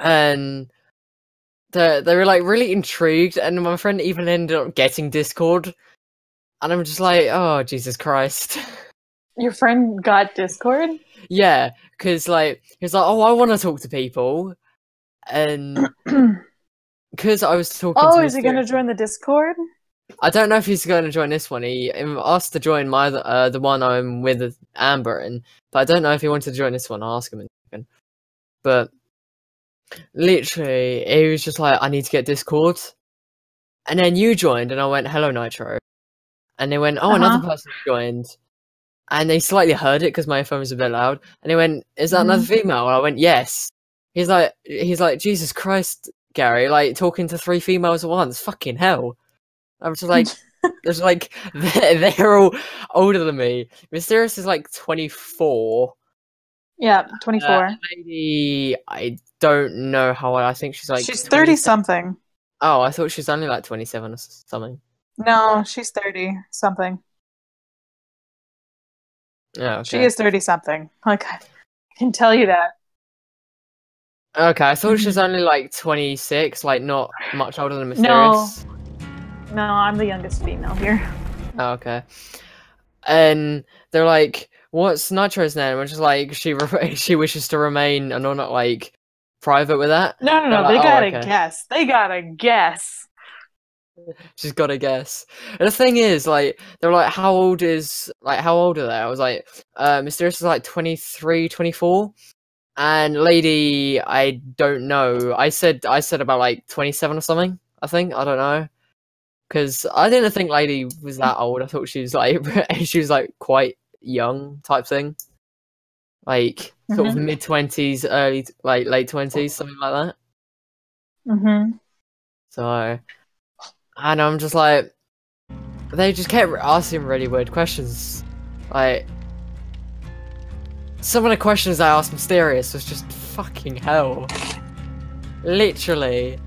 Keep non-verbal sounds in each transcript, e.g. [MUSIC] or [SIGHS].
and they they were like really intrigued, and my friend even ended up getting Discord, and I'm just like, oh Jesus Christ. [LAUGHS] Your friend got Discord? yeah, because like he was like, oh, I want to talk to people, and [CLEARS THROAT] because I was talking. oh, is he going to join the Discord? I don't know if he's going to join this one. He asked to join my uh, the one I'm with Amber in, but I don't know if he wanted to join this one. I'll ask him in a second. But literally, he was just like, "I need to get Discord," and then you joined, and I went, "Hello, Nitro," and they went, "Oh, another Uh-huh. person joined," and they slightly heard it because my phone was a bit loud, and they went, "Is that another female?" And I went, "Yes." He's like, he's like, Jesus Christ, Gary, like talking to three females at once, fucking hell. I was just like, [LAUGHS] there's like [LAUGHS] they're, they're all older than me. Mysterious is like 24. Yeah, 24. Uh, lady, I don't know how old. I think she's like she's 30 something. Oh, I thought she's only like 27 or something. No, she's 30 something. Yeah, okay. She is 30 something. Like, I can tell you that. Okay, I thought she was only like 26, like not much older than No. Mysterious. No, I'm the youngest female here. Oh, okay. And they're like, "What's Nitro's name?" Which is like she [LAUGHS] she wishes to remain and not like private with that. No, no, no. like, They "Oh, gotta okay." guess. They gotta guess. She's got to guess. And the thing is, like, they're like, "How old is like how old are they?" I was like, "Uh, Mysterious is like 23, 24." And Lady, I don't know. I said I said about like 27 or something. I think I don't know. Because I didn't think Lady was that old. I thought she was like [LAUGHS] she was like quite young type thing, like sort of mid twenties, early like late twenties, something like that. Mm-hmm. So, and I'm just like, they just kept asking really weird questions. Like, some of the questions I asked Mysterious was just fucking hell. Literally.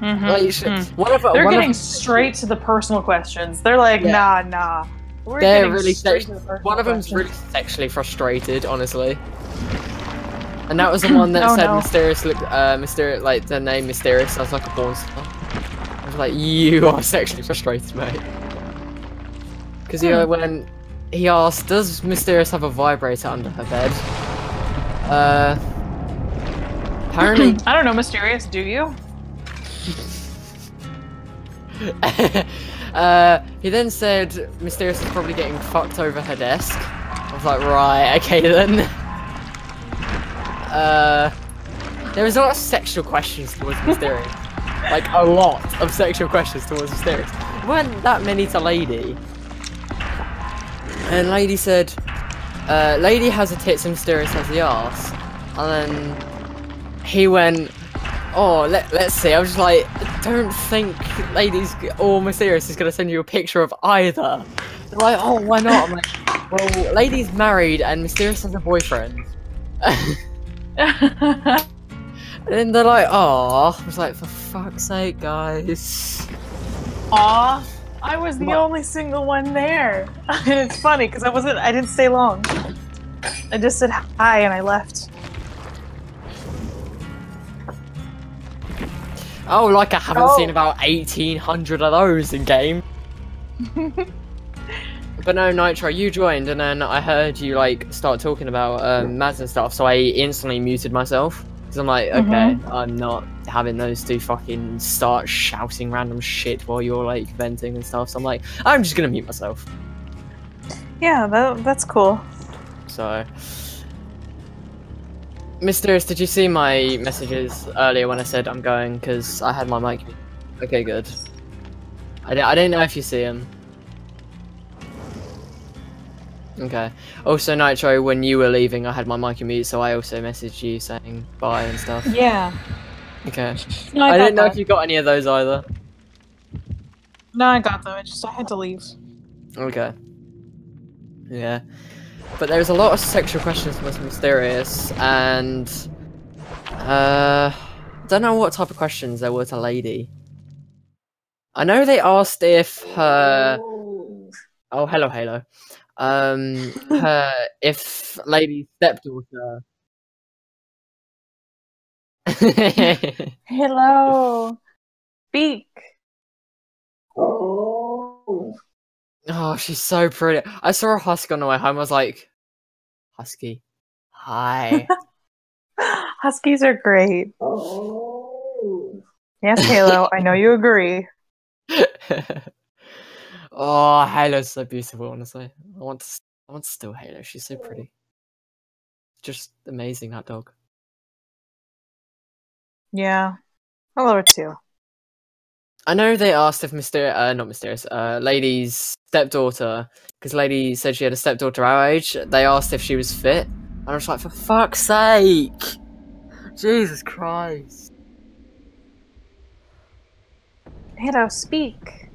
Mm-hmm. Like, sh- one of They're one getting straight to the personal questions. They're like, Yeah. nah, nah. We're They're really straight sex- to the personal one of them's really sexually frustrated, honestly. And that was the [CLEARS THROAT] one that Oh, said no. mysterious, look, uh, mysterious, like the name mysterious sounds like a porn star. I was like, you are [LAUGHS] sexually frustrated, mate. Because he uh, Hmm. when he asked, does mysterious have a vibrator under her bed? Uh, apparently, [CLEARS THROAT] I don't know, mysterious. Do you? [LAUGHS] uh, he then said Mysterious is probably getting fucked over her desk. I was like, right, okay then. Uh, there was a lot of sexual questions towards Mysterious. [LAUGHS] like, a lot of sexual questions towards Mysterious. There weren't that many to Lady. And Lady said, uh, Lady has the tits and Mysterious has the ass. And then he went, oh, let, let's see. I was just like, don't think Ladies or Mysterious is going to send you a picture of either. They're like, oh, why not? I'm like, well, Lady's married and Mysterious has a boyfriend. [LAUGHS] and then they're like, oh, I was like, for fuck's sake, guys. Aw, I was the What? only single one there. and [LAUGHS] it's funny because I wasn't. I didn't stay long. I just said hi and I left. Oh, like I haven't Oh. seen about 1800 of those in game. [LAUGHS] But no, Nitro, you joined, and then I heard you like start talking about um, Mads and stuff, so I instantly muted myself because I'm like, okay, I'm not having those two fucking start shouting random shit while you're like venting and stuff. So I'm like, I'm just gonna mute myself. Yeah, that, that's cool. So, Mysterious, did you see my messages earlier when I said I'm going because I had my mic? mute? Okay, good. I, I didn't know if you see them. Okay. Also, Nitro, when you were leaving, I had my mic on mute, so I also messaged you saying bye and stuff. Yeah. Okay. No, I, I, didn't know if you got any of those either. No, I got them. I just I had to leave. Okay. Yeah. But there's a lot of sexual questions from this mysterious and uh don't know what type of questions there were to Lady. I know they asked if her oh hello Halo. Um [LAUGHS] her if Lady's stepdaughter Hello. [LAUGHS] Speak. Oh. Oh, she's so pretty. I saw a husky on the way home. I was like, Husky, hi. [LAUGHS] Huskies are great. Oh. Yes, Halo. I know you agree. [LAUGHS] oh, Halo's so beautiful. Honestly, I want to. I want to steal Halo. She's so pretty. Just amazing that dog. Yeah, I love it too. I know they asked if Mysterious, uh, not Mysterious, uh, Lady's stepdaughter, because Lady said she had a stepdaughter our age. They asked if she was fit, and I was like, for fuck's sake, Jesus Christ. Halo, speak.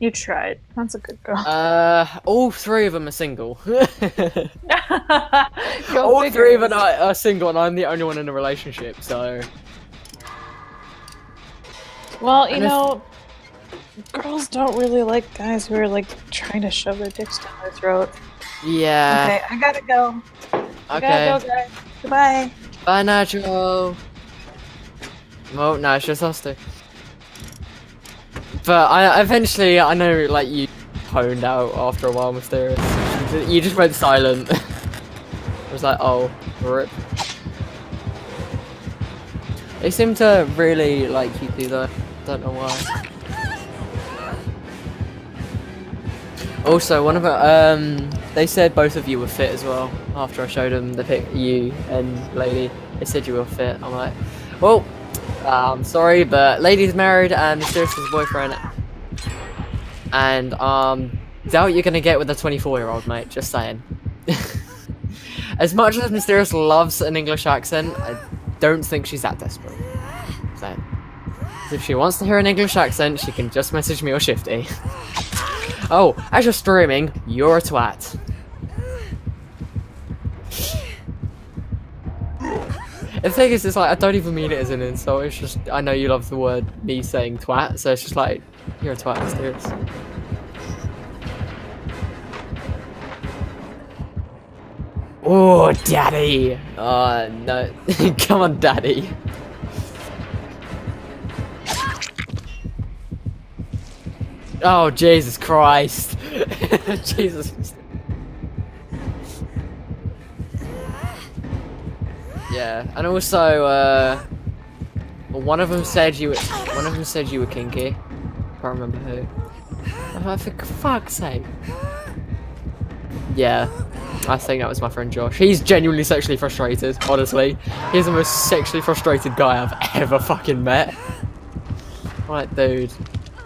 You tried. That's a good girl. Uh, all three of them are single. [LAUGHS] [LAUGHS] all figure. three of them are single, and I'm the only one in a relationship. So. Well, you and know, girls don't really like guys who are like trying to shove their dicks down their throat. Yeah. Okay, I gotta go. I okay. gotta go, guys. Goodbye. Bye, Nitro. Well, no, it's just us two. But I eventually, I know, like, you honed out after a while, Mysterious. You just went silent. [LAUGHS] I was like, oh, rip. They seem to really like you that. Don't know why. Also, one of them, um, they said both of you were fit as well. After I showed them the pic, you and Lady, they said you were fit. I'm like, well, I'm sorry, but Lady's married and Mysterious's boyfriend. And, um, doubt you're gonna get with a 24 year old, mate. Just saying. [LAUGHS] as much as Mysterious loves an English accent, I don't think she's that desperate. If she wants to hear an English accent, she can just message me or Shifty. oh, as you're streaming, you're a twat. The thing is, it's like, I don't even mean it as an insult, it's just, I know you love the word me saying twat, so it's just like, you're a twat, mysterious. Oh, daddy! Oh, no. [LAUGHS] Come on, daddy. Oh, Jesus Christ. [LAUGHS] Jesus. Yeah, and also, uh, one of them said you were, one of them said you were kinky. Can't remember who. Oh, for fuck's sake. Yeah, I think that was my friend Josh. He's genuinely sexually frustrated, honestly. He's the most sexually frustrated guy I've ever fucking met. Right, dude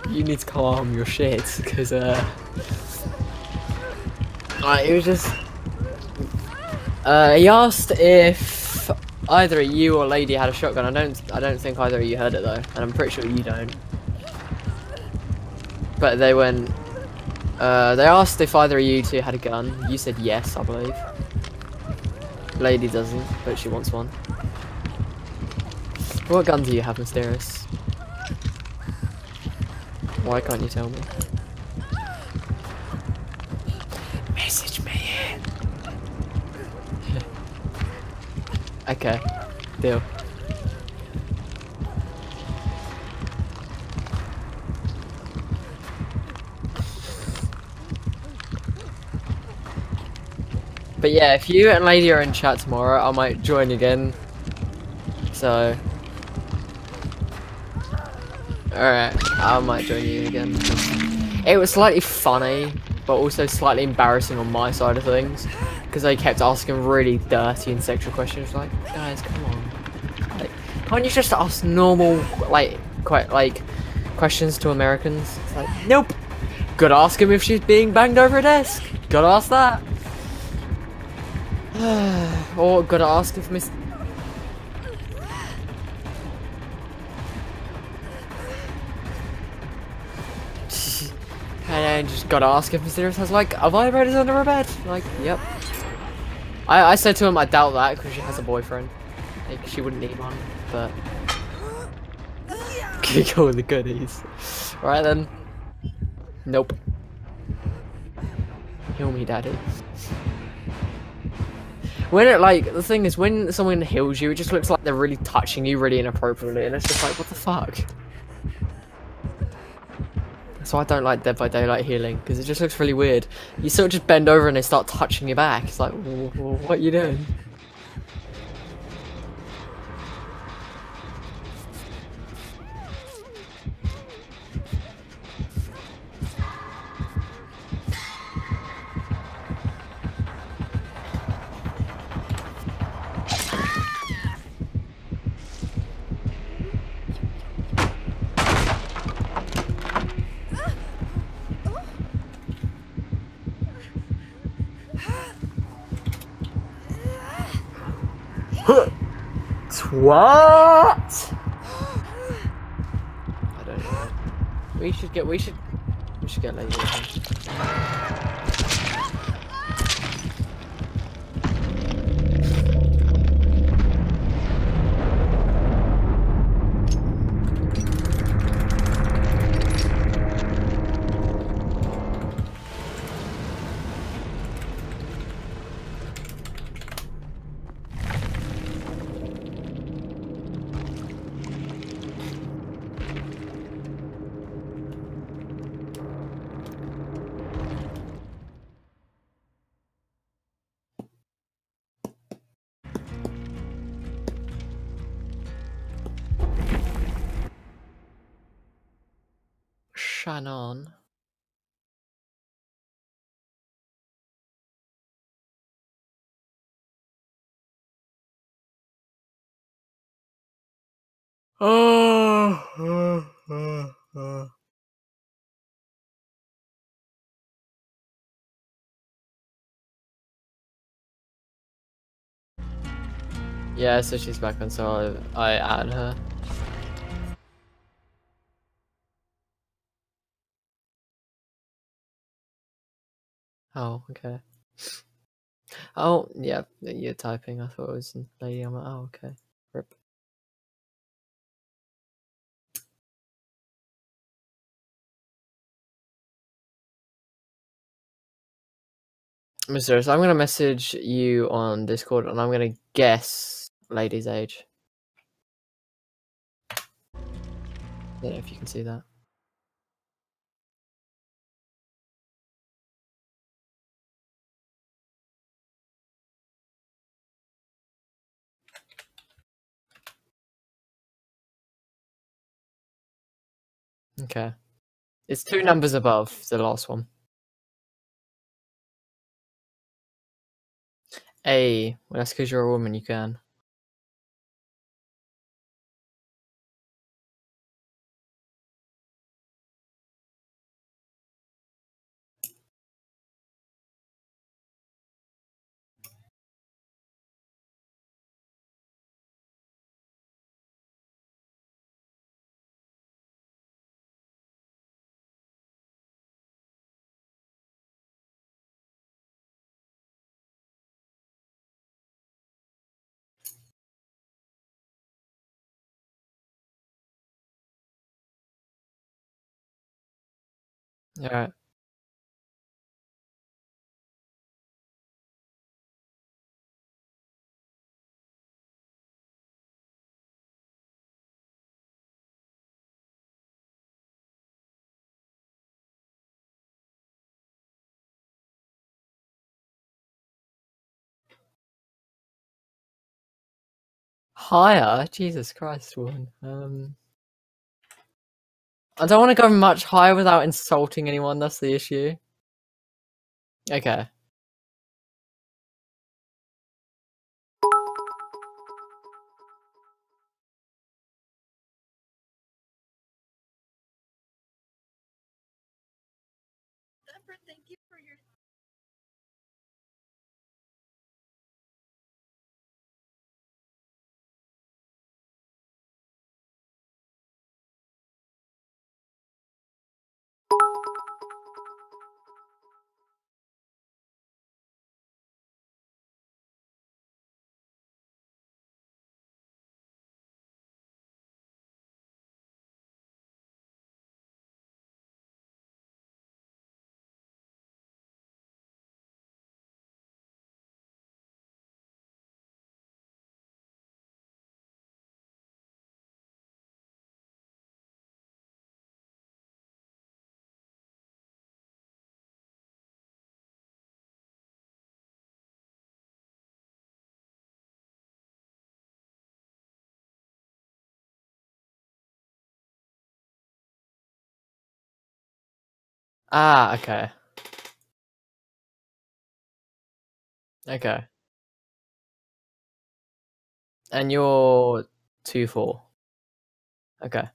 you need to calm your shit because uh, it was just uh, he asked if either you or lady had a shotgun. I don't I don't think either of you heard it though, and I'm pretty sure you don't. But they went. Uh, they asked if either of you two had a gun. You said yes, I believe. Lady doesn't, but she wants one. What gun do you have, Mysterious? Why can't you tell me? Message me. in. [LAUGHS] okay, deal. But yeah, if you and Lady are in chat tomorrow, I might join again. So, Alright, I might join you again. It was slightly funny, but also slightly embarrassing on my side of things. Because they kept asking really dirty and sexual questions like, guys, come on. Like, can't you just ask normal, like, quite, like, questions to Americans? It's like, nope. Gotta ask him if she's being banged over a desk. Gotta ask that. [SIGHS] or gotta ask if Miss And just gotta ask if Mysterious has like a vibrator under her bed. Like, yep. I, I said to him I doubt that because she has a boyfriend. Like, she wouldn't need one, but... [LAUGHS] go with the goodies. Right then. Nope. Heal me, daddy. when it like the thing is when someone heals you, it just looks like they're really touching you really inappropriately, and it's just like what the fuck. So I don't like Dead by Daylight healing because it just looks really weird. You sort of just bend over and they start touching your back. It's like, what are you doing? What? I don't know. We should get. We should. We should get lazy. Shannon. Oh. [SIGHS] Yeah, so she's back on, so I, I add her. Oh, okay. Oh, yeah, you're typing. I thought it was lady. I'm like, oh, okay. Rip. Mister, so I'm gonna message you on Discord, and I'm gonna guess lady's age. I don't know if you can see that. Okay. It's two numbers above the last one. A. Well, that's because you're a woman, you can. Alright. Higher? Jesus Christ, woman. Um, I don't want to go much higher without insulting anyone, that's the issue. Okay. Ah, okay. Okay. And you're two four. Okay.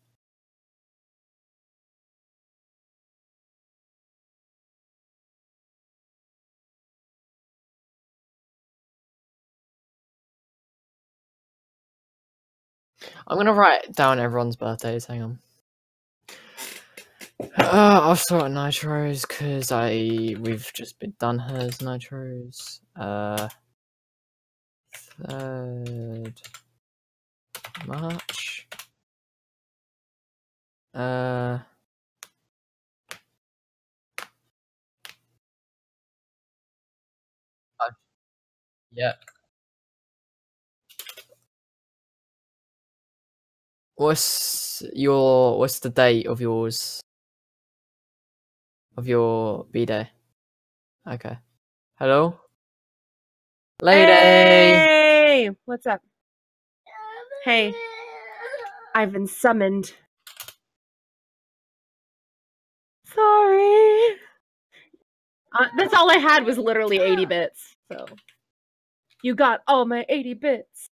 I'm gonna write down everyone's birthdays. Hang on. Uh, I'll start nitros because I we've just been done hers nitros. Uh, third March. Uh. Yeah. What's your what's the date of yours? Of your B day? Okay. Hello? Lady! Hey, what's up? Hey, I've been summoned. Sorry. Uh, that's all I had was literally 80 bits. So you got all my 80 bits.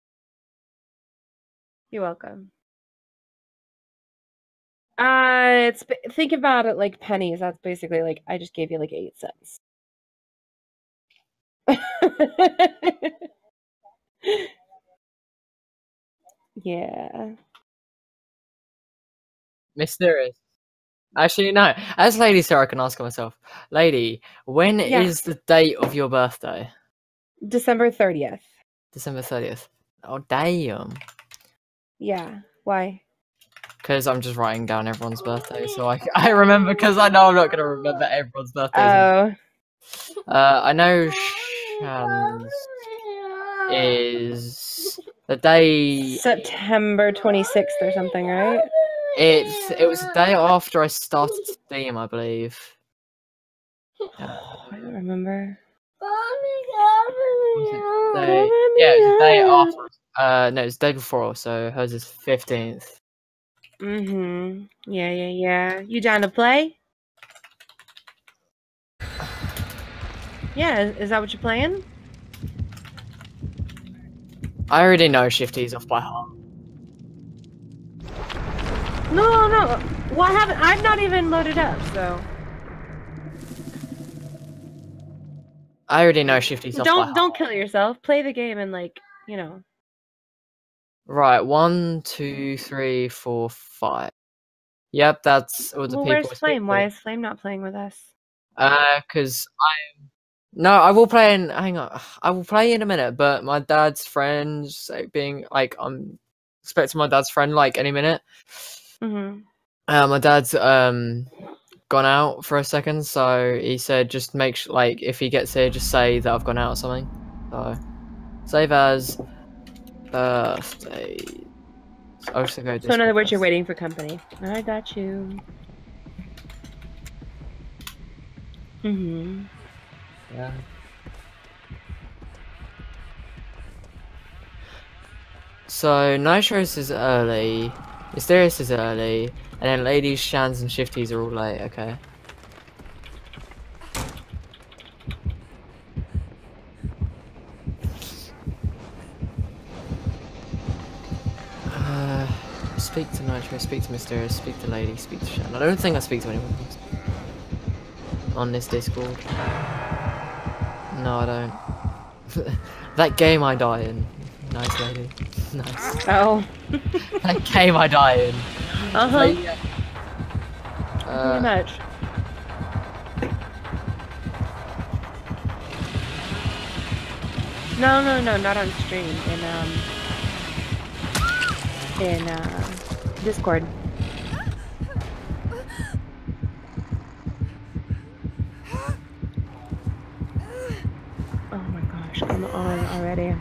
You're welcome. Uh, it's think about it like pennies. That's basically like I just gave you like eight cents. [LAUGHS] yeah. Mysterious. Actually, no. As Lady Sarah, I can ask myself. Lady, when is the date of your birthday? December 30th. December 30th. Oh, damn. Yeah. Why? Because I'm just writing down everyone's birthday, so I, [LAUGHS] I remember, because I know I'm not going to remember everyone's birthdays. Oh. Uh, I know Shan's is the day. September 26th or something, right? It's it was the day after I started Steam, I believe. Uh, [SIGHS] I don't remember. day- yeah, it was the day after. Uh, no, it's the day before, so hers is fifteenth. Mm-hmm. Yeah, yeah, yeah. You down to play? Yeah, is, that what you're playing? I already know Shifty's off by heart. No, no. Well, I haven't. I've not even loaded up, so I already know Shifty's off by don't heart. don't kill yourself. Play the game and like you know. Right, one, two, three, four, five. Yep, that's all the Well, people. where's Flame? Why is Flame not playing with us? Uh, because I'm. No, I will play in. Hang on, [SIGHS] I will play in a minute. But my dad's friends, like, being like, I'm expecting my dad's friend like any minute. Mm-hmm. Uh, my dad's um gone out for a second, so he said just make sure, like, if he gets here, just say that I've gone out or something. So save as I'll just go. So in other words, you're waiting for company. I got you. Mm-hmm. Yeah. So Nitros is early, Mysterious is early, and then Ladies, Shans, and Shifties are all late. Okay. Uh, speak to Nitro, speak to Mysterious, speak to Lady, speak to Shan. I don't think I speak to anyone else on this Discord. No, I don't. [LAUGHS] that game I die in. Nice lady. [LAUGHS] Nice. Oh. [LAUGHS] that game I die in. Uh huh. Like, Pretty uh, much. No, no, no, not on stream. In um, in uh, Discord. Oh my gosh, come on already.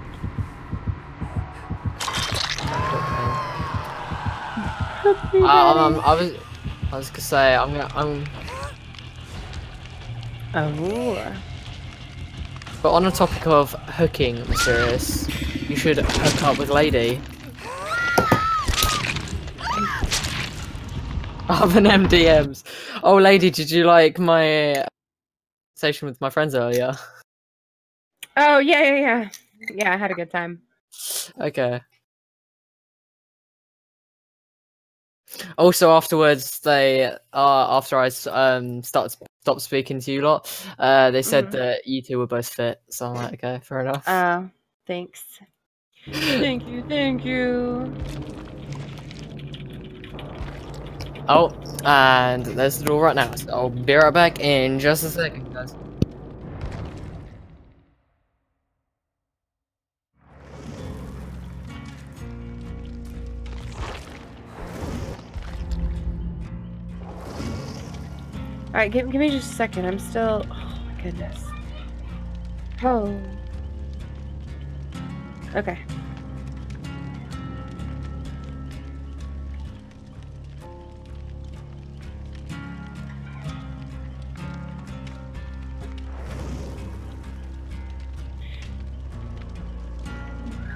I, I'm- I was, I was gonna say I'm gonna, I'm, Oh. but on the topic of hooking, mysterious, you should hook up with lady. Other than MDMs. Oh, lady, did you like my session with my friends earlier? Oh yeah, yeah, yeah. Yeah, I had a good time. Okay. Also, afterwards, they uh, after I um start stopped speaking to you lot, uh, they said Mhm. that you two were both fit. So I'm like, okay, fair enough. Uh, thanks. Thank you, thank you. Oh, and there's the door right now. So I'll be right back in just a second, guys. All right, give, give me just a second. I'm still. Oh my goodness. Oh. Okay.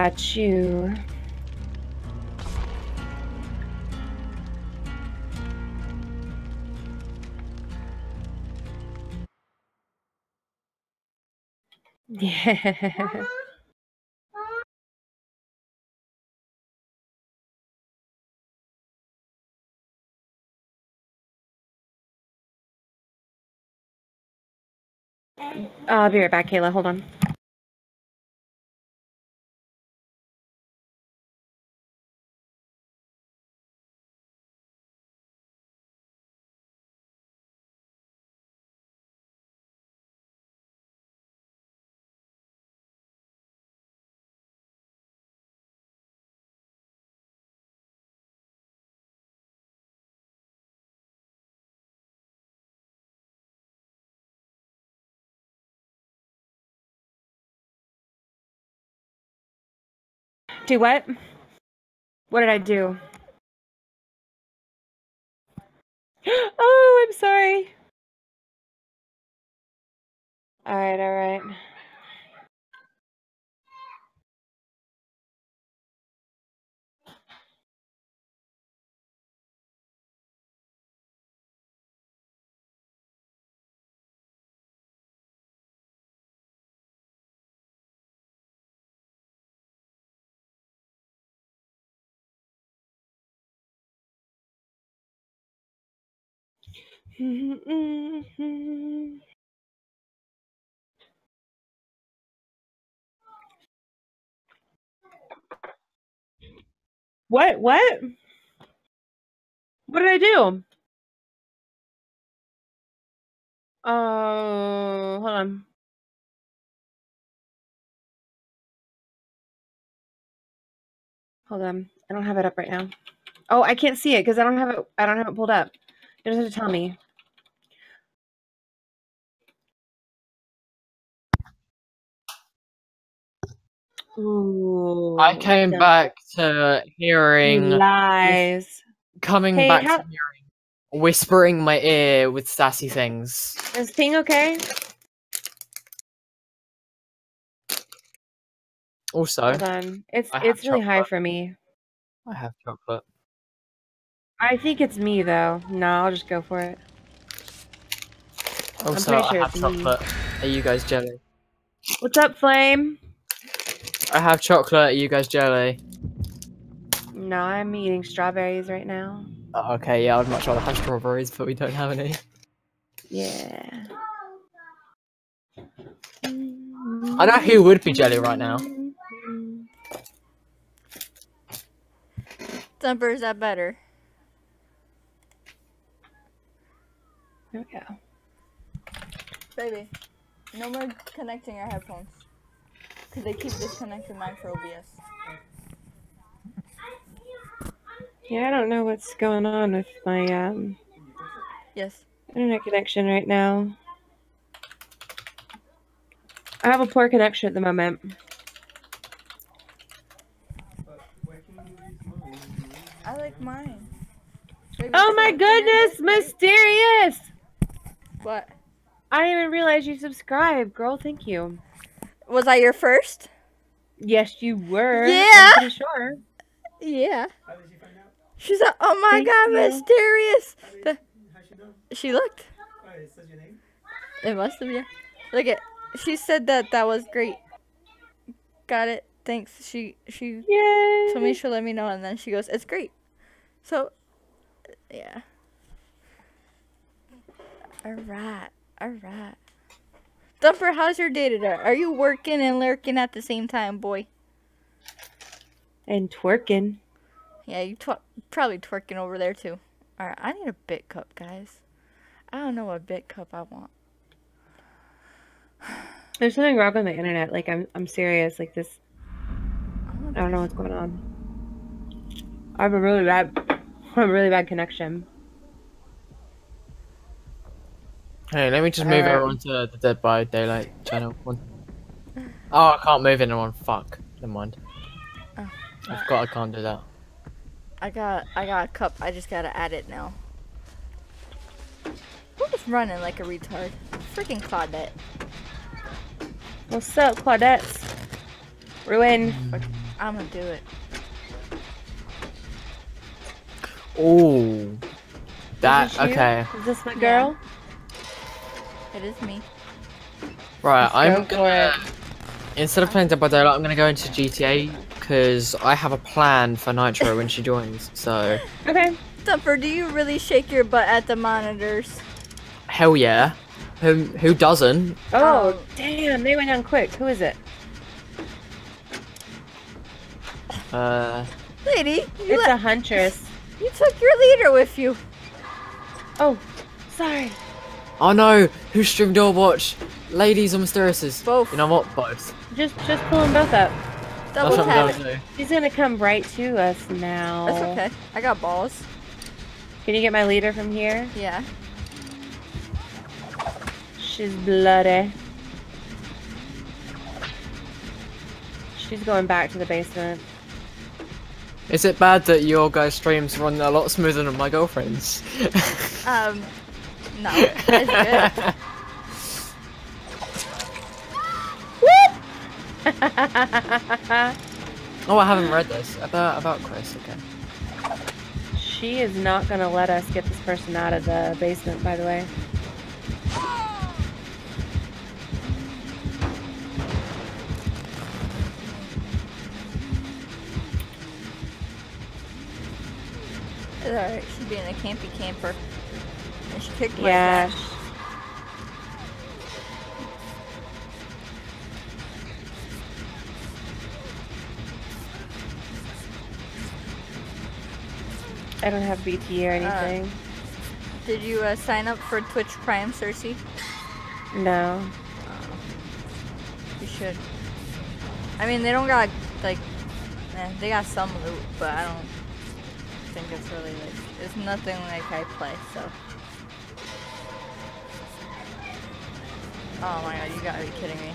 Got you. Yeah. [LAUGHS] I'll be right back, Kayla. Hold on. Do what? What did I do? [GASPS] Oh, I'm sorry. All right, all right. [LAUGHS] What? What? What did I do? Oh, hold on. Hold on. I don't have it up right now. Oh, I can't see it because I don't have it. I don't have it pulled up. You just have to tell me. Ooh. I came back to hearing, Lies. coming Hey, back how- to hearing, whispering my ear with sassy things. Is Ping okay? Also. It's it's really high for me. I have chocolate. I think it's me though. No, I'll just go for it. Also, pretty I sure have it's me. Are you guys jelly? What's up, Flame? I have chocolate. Are you guys jelly? No, I'm eating strawberries right now. Oh, okay, yeah, I'd much rather have strawberries, but we don't have any. Yeah. I know who would be jelly right now. Thumper, is that better? There we go. Baby, no more connecting our headphones. Because they keep disconnecting mine for OBS. Yeah, I don't know what's going on with my um, Yes. internet connection right now. I have a poor connection at the moment. I like mine. Baby, Oh my goodness, mysterious! What? I didn't even realize you subscribed, girl. Thank you. Was I your first? Yes, you were. Yeah. I'm pretty sure. Yeah. How did you find out? She's like, oh my Thank god, you. mysterious. The- How'd she know? she looked. Oh, it says your name? It must have, yeah. Look at. She said that that was great. Got it. Thanks. She she Yay! told me she'll let me know, and then she goes, "It's great." So, yeah. All right. All right. Thumper, how's your day today? Are you working and lurking at the same time, boy? and twerking. Yeah, you tw- probably twerking over there too. All right, I need a bit cup, guys. I don't know what bit cup I want. There's something wrong with the internet. Like I'm, I'm serious. Like this, I I don't know what's going on. I have a really bad, [LAUGHS] I have a really bad connection. Hey, let me just move Uh, everyone to the Dead by Daylight channel. One. Oh, I can't move anyone. Fuck. Never mind. Oh. I forgot I can't do that. I got I got a cup. I just gotta add it now. Who's running like a retard? Freaking Claudette. What's up, Claudettes? Ruin. I'm gonna do it. Oh. That Is this okay. Is this my Yeah. Girl? It is me. Right, Let's I'm go gonna instead of playing Dead by Daylight, I'm gonna go into GTA because I have a plan for Nitro when she joins. So [LAUGHS] Okay. Thumper, do you really shake your butt at the monitors? hell yeah. Who who doesn't? Oh, Um, damn! They went down quick. Who is it? Uh, Lady, you, It's let, a huntress. you took your leader with you. Oh, sorry. Oh no, who streamed Overwatch? Ladies or Mysteriouses? Both. You know what? Both. Just, just pull them both up. Double tap I'm it. gonna do. He's gonna come right to us now. That's okay. I got balls. Can you get my leader from here? Yeah. She's bloody. She's going back to the basement. Is it bad that your guys' streams run a lot smoother than my girlfriend's? [LAUGHS] Um, no, [LAUGHS] it's good. [LAUGHS] oh, I haven't read this about about Chris. Okay. she is not gonna let us get this person out of the basement, by the way. It's alright. She's being a campy camper. And she kicked my Yeah. butt. I don't have BT or anything. Did you uh, sign up for Twitch Prime, Cersei? no. You should. I mean, they don't got like, eh, they got some loot, but I don't think it's really like, it's nothing like I play. So. Oh my god, you gotta be kidding me.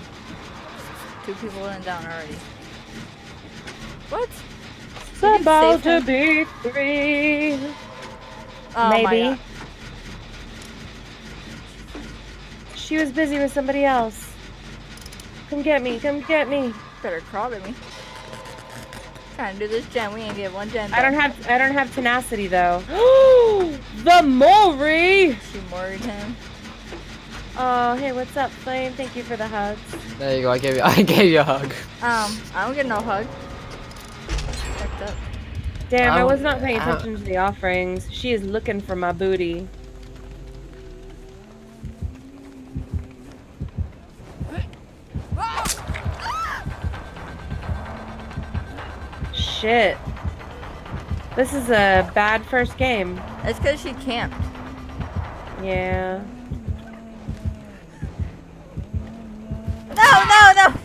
Two people went down already. What? It's about to be three. Oh my Maybe. She was busy with somebody else. Come get me. Come get me. Better crawl to me. Trying to do this gen, we ain't get one gen. I don't have I don't have tenacity though. [GASPS] the Mori. She moried him. Oh, hey, what's up, Flame? Thank you for the hugs. There you go. I gave you. [LAUGHS] I gave you a hug. Um, I don't get no hug. Fucked up. Damn, I, I was not paying attention to the offerings. She is looking for my booty. Shit. This is a bad first game. It's because she camped. Yeah. No, no, no.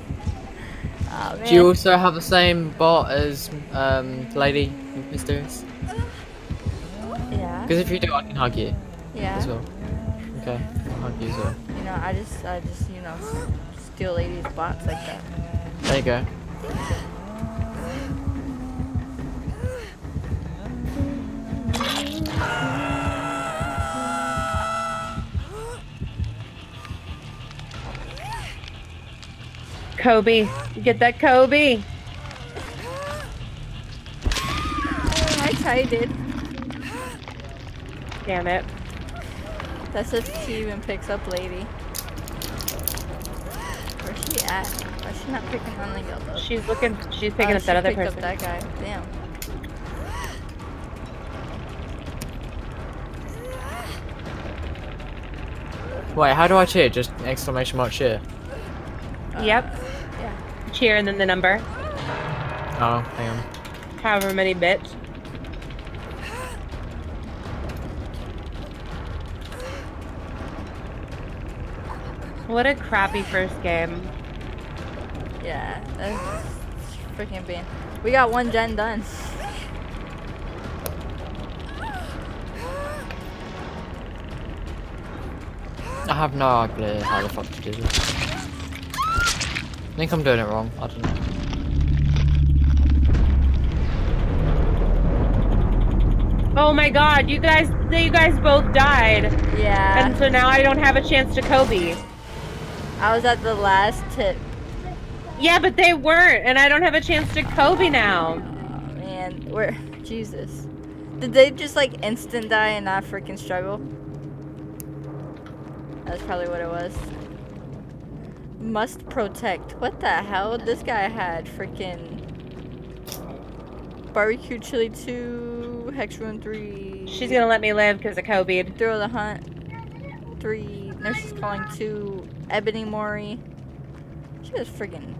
Oh. Do you also have the same bot as um, Lady Mysterious? yeah. Because if you do, I can hug you Yeah. as well. Okay, I'll hug you as well. You know, I just, I just, you know, steal ladies' bots like that. There you go. [LAUGHS] Kobe. Get that Kobe. I tried it. Damn it. That's if she even picks up lady. Where's she at? Why is she not picking on the yellow? She's looking. She's picking Oh, up that she other picked person. Up that guy. Damn. Wait, how do I cheer? Just exclamation mark cheer. Uh, yep. Yeah. Cheer and then the number. Oh, hang on. However many bits. What a crappy first game. Yeah. That's freaking bad. We got one gen done. I have no idea how the fuck to do this. I think I'm doing it wrong. I don't know. Oh my god, you guys, you guys both died. Yeah. And so now I don't have a chance to Kobe. I was at the last tip. Yeah, but they weren't, and I don't have a chance to Kobe now. Oh, man, where? Jesus. Did they just like instant die and not freaking struggle? That's probably what it was. Must protect. What the hell? This guy had freaking barbecue chili two, hex ruin three. She's gonna let me live because of Kobe. throw the hunt three. Nurses calling two. Ebony Mori. She was freaking.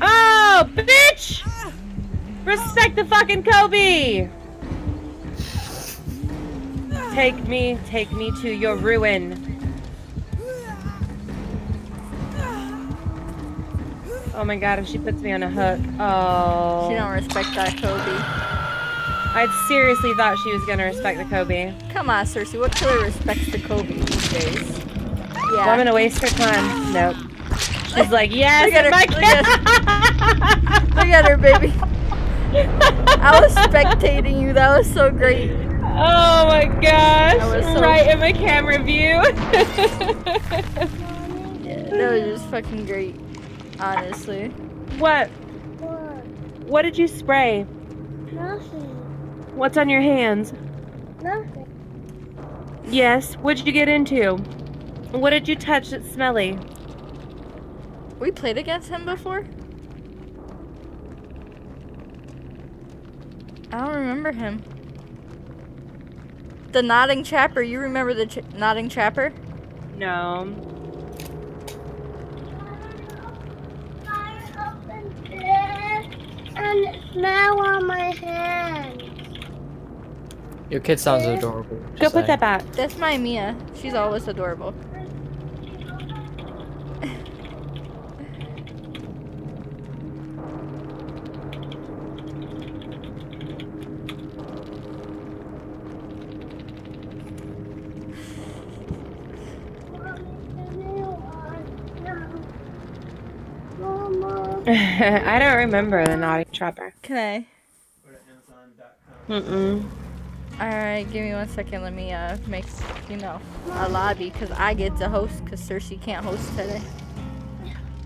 Oh, bitch! Respect the fucking Kobe! Take me, take me to your ruin. Oh my god, if she puts me on a hook. Oh. She don't respect that Kobe. I seriously thought she was gonna respect the Kobe. Come on, Cersei. What killer respects the Kobe these days? Yeah. Well, I'm gonna waste her time. Nope. She's like, [LAUGHS] yes, Look at her, my look Look at her, baby. [LAUGHS] I was spectating you. That was so great. Oh my gosh! That was so- right in my camera view. [LAUGHS] Yeah, that was just fucking great. Honestly. what? What did you spray? Nothing. What's on your hands? Nothing. Yes. What'd you get into? What did you touch that's smelly? We played against him before? I don't remember him. The Nodding Trapper. You remember the ch- Nodding Trapper? No. Now on my hand. Your kid sounds adorable. Go put saying. that back. That's my Mia. She's always adorable. [LAUGHS] I don't remember the naughty trapper. Can I? Go to Amazon.com. Mm-mm. Alright, give me one second. Let me uh make, you know, a lobby because I get to host because Cersei can't host today.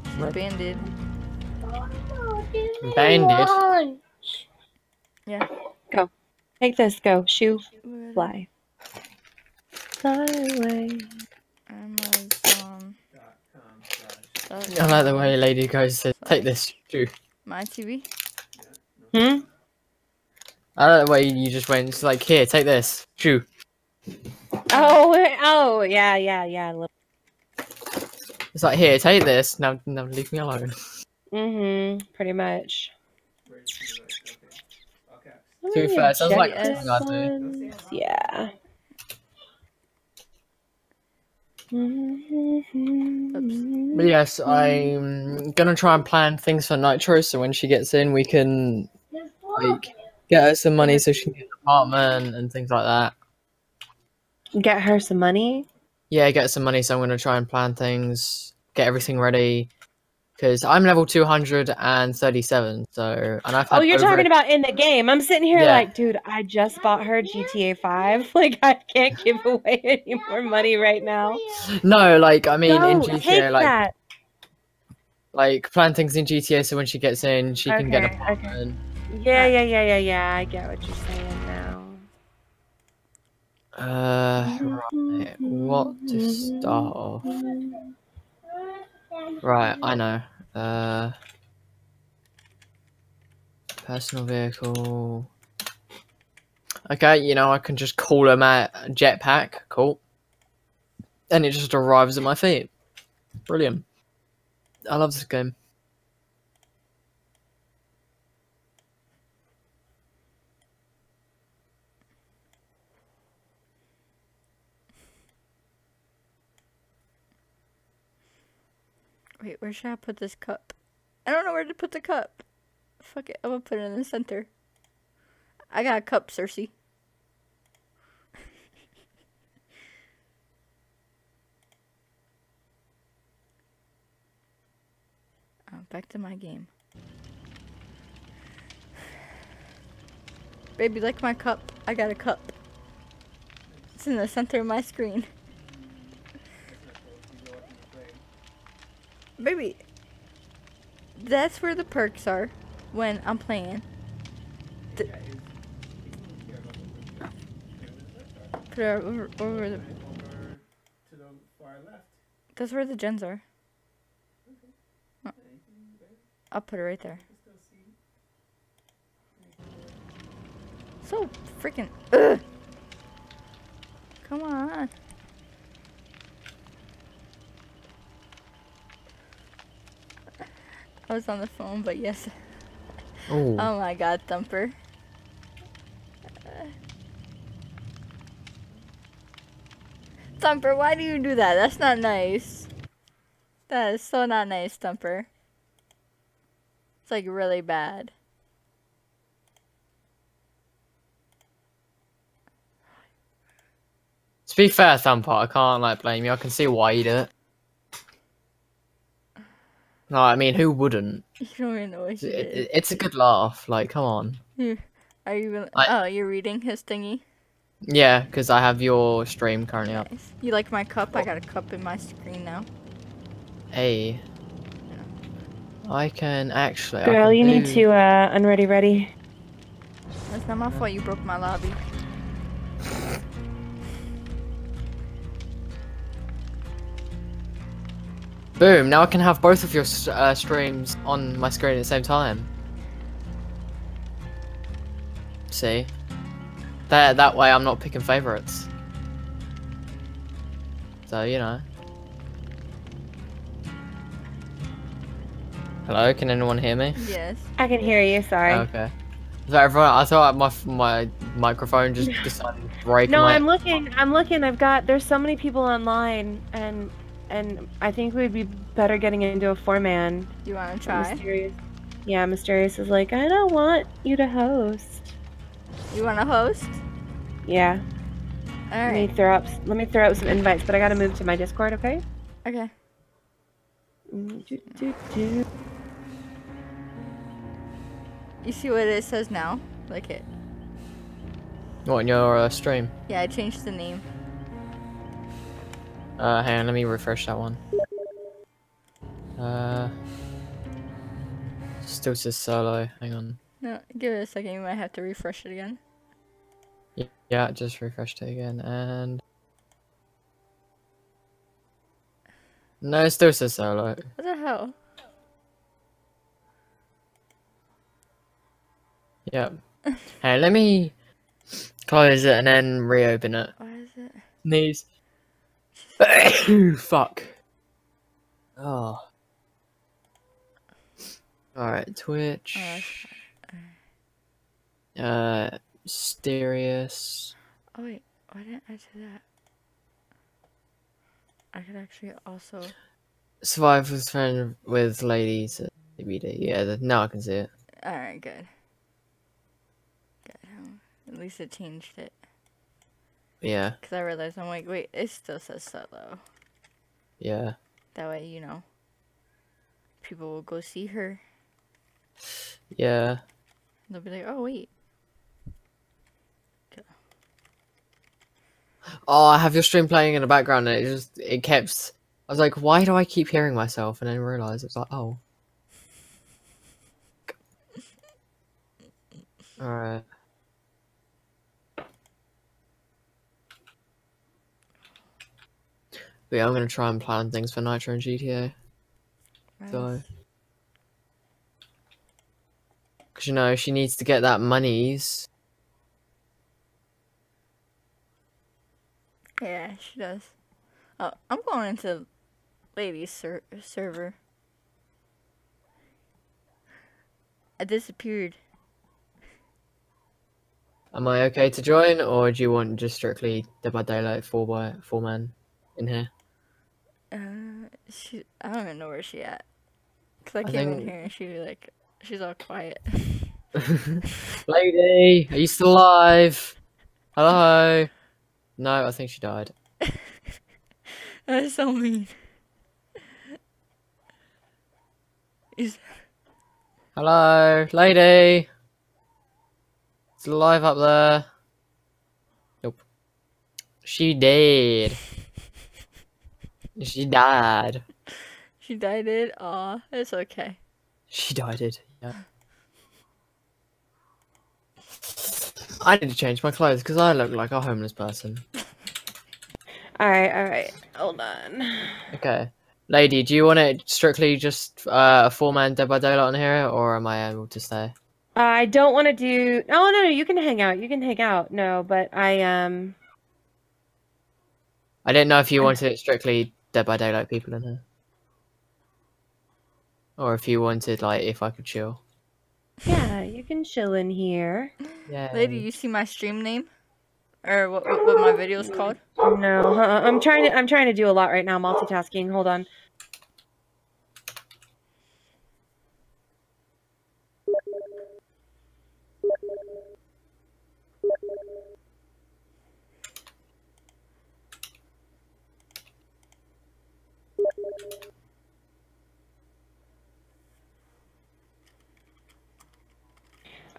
She's What? banded. Give me Bandit. one. Yeah. Take this. Go. Shoe. Fly. Fly away. Amazon. Dot com I like the way Lady goes says, take this, shoe. My TV. Hmm? I like the way you just went, it's like, here, take this, shoe. Oh, oh, yeah, yeah, yeah. It's like, here, take this, now, now leave me alone. Mm-hmm. Pretty much. Ready to like, okay. All caps. Let be fair, sounds like check something this I do. one. Yeah. But yes, I'm gonna try and plan things for Nitro so when she gets in, we can like get her some money so she can get an apartment and things like that. Get her some money. Yeah, get some money. So I'm gonna try and plan things, get everything ready. Because I'm level 237, so and I've Oh, you're talking about in the game. I'm sitting here Yeah. like, dude, I just bought her GTA 5. [LAUGHS] Like, I can't give away [LAUGHS] any more money right now. No, like I mean in GTA, like that. like plan things in GTA so when she gets in, she can get a Okay, okay. Yeah, yeah, yeah, yeah, yeah. I get what you're saying now. Uh, right, what to start off? Right, I know. Uh, personal vehicle. Okay, you know I can just call him at jetpack. Cool. And it just arrives at my feet. Brilliant. I love this game. Wait, where should I put this cup? I don't know where to put the cup. Fuck it, I'm gonna put it in the center. I got a cup, Cersei. [LAUGHS] oh, back to my game. [SIGHS] Baby, like my cup. I got a cup. It's in the center of my screen. Baby, that's where the perks are when I'm playing. Th- Put it over, over the. The. That's where the gens are. Oh. I'll put it right there. So freaking. Ugh. Come on. I was on the phone, but yes. Ooh. Oh my god, Thumper. Thumper, why do you do that? That's not nice. That is so not nice, Thumper. It's like really bad. To be fair, Thumper, I can't like blame you. I can see why you do it. No, I mean, who wouldn't? [LAUGHS] You don't even know what It, it- it's a good laugh. Like, come on. Are you gonna- I- Oh, you're reading his thingy? Yeah, because I have your stream currently up. Nice. You like my cup? I got a cup in my screen now. Hey. I can actually. I Girl, can you need to uh unready ready. That's not my fault you broke my lobby. Boom! Now I can have both of your uh, streams on my screen at the same time. See? That that way I'm not picking favorites. So you know. Hello, can anyone hear me? Yes. I can hear you, sorry. Okay. So everyone, I thought my my microphone just [LAUGHS] decided to break. No, my- I'm looking. I'm looking. I've got. There's so many people online, and and I think we'd be better getting into a four man. You wanna try? Mysterious. Yeah, mysterious is like, I don't want you to host. You wanna host? Yeah. All right. Let me throw up. Let me throw out some invites, but I gotta move to my Discord. Okay. Okay. Do, do, do. You see what it says now? Like it. What in your uh, stream? Yeah, I changed the name. Uh, hang on, let me refresh that one. Uh, still says solo. Hang on. No, give it a second. You might have to refresh it again. Yeah, just refreshed it again, and no, it still says solo. What the hell? Yep. hey, let me close it and then reopen it. Why is it? Knees. [COUGHS] Fuck. Oh. Alright, Twitch. Oh, Uh, mysterious. Oh wait, why didn't I do that? I could actually also. Survive with friend with ladies. uh, Yeah, the, now I can see it. All right, good. Good. um, At least it changed it. Yeah, Cause I realized I'm like, wait, it still says solo. yeah. That way, you know, people will go see her. Yeah. They'll be like, oh wait, Oh, I have your stream playing in the background and it just it kept I was like, why do I keep hearing myself? And then realised it's like, oh. [LAUGHS] Alright. But yeah, I'm gonna try and plan things for Nitro and GTA. So, because you know she needs to get that monies. yeah, she does. Oh, I'm going into ladies ser- server. I disappeared. Am I okay to join, or do you want just strictly Dead by Daylight four by four man in here? Uh, she. I don't even know where she at. Cause I, I came in here and she like, she's all quiet. [LAUGHS] [LAUGHS] Lady, are you still alive? Hello? No, I think she died. [LAUGHS] That's so mean. Is Hello, lady. Still alive up there? Nope. She dead. She died. she died? It. Aw, it's okay. She died. It. Yeah. I need to change my clothes because I look like a homeless person. [LAUGHS] All right, all right. Hold on. Okay. Lady, do you want it strictly just uh, a four man Dead by Daylight on here, or am I able to stay? I don't want to do. Oh no, no, you can hang out. You can hang out. No, but I um. I didn't know if you wanted it strictly Dead by Daylight people in here. Or if you wanted, like, if I could chill. Yeah, you can chill in here. Yeah. Lady, you see my stream name? Or what, what, what my video's called? No, I'm trying to. I'm trying to do a lot right now. Multitasking. Hold on.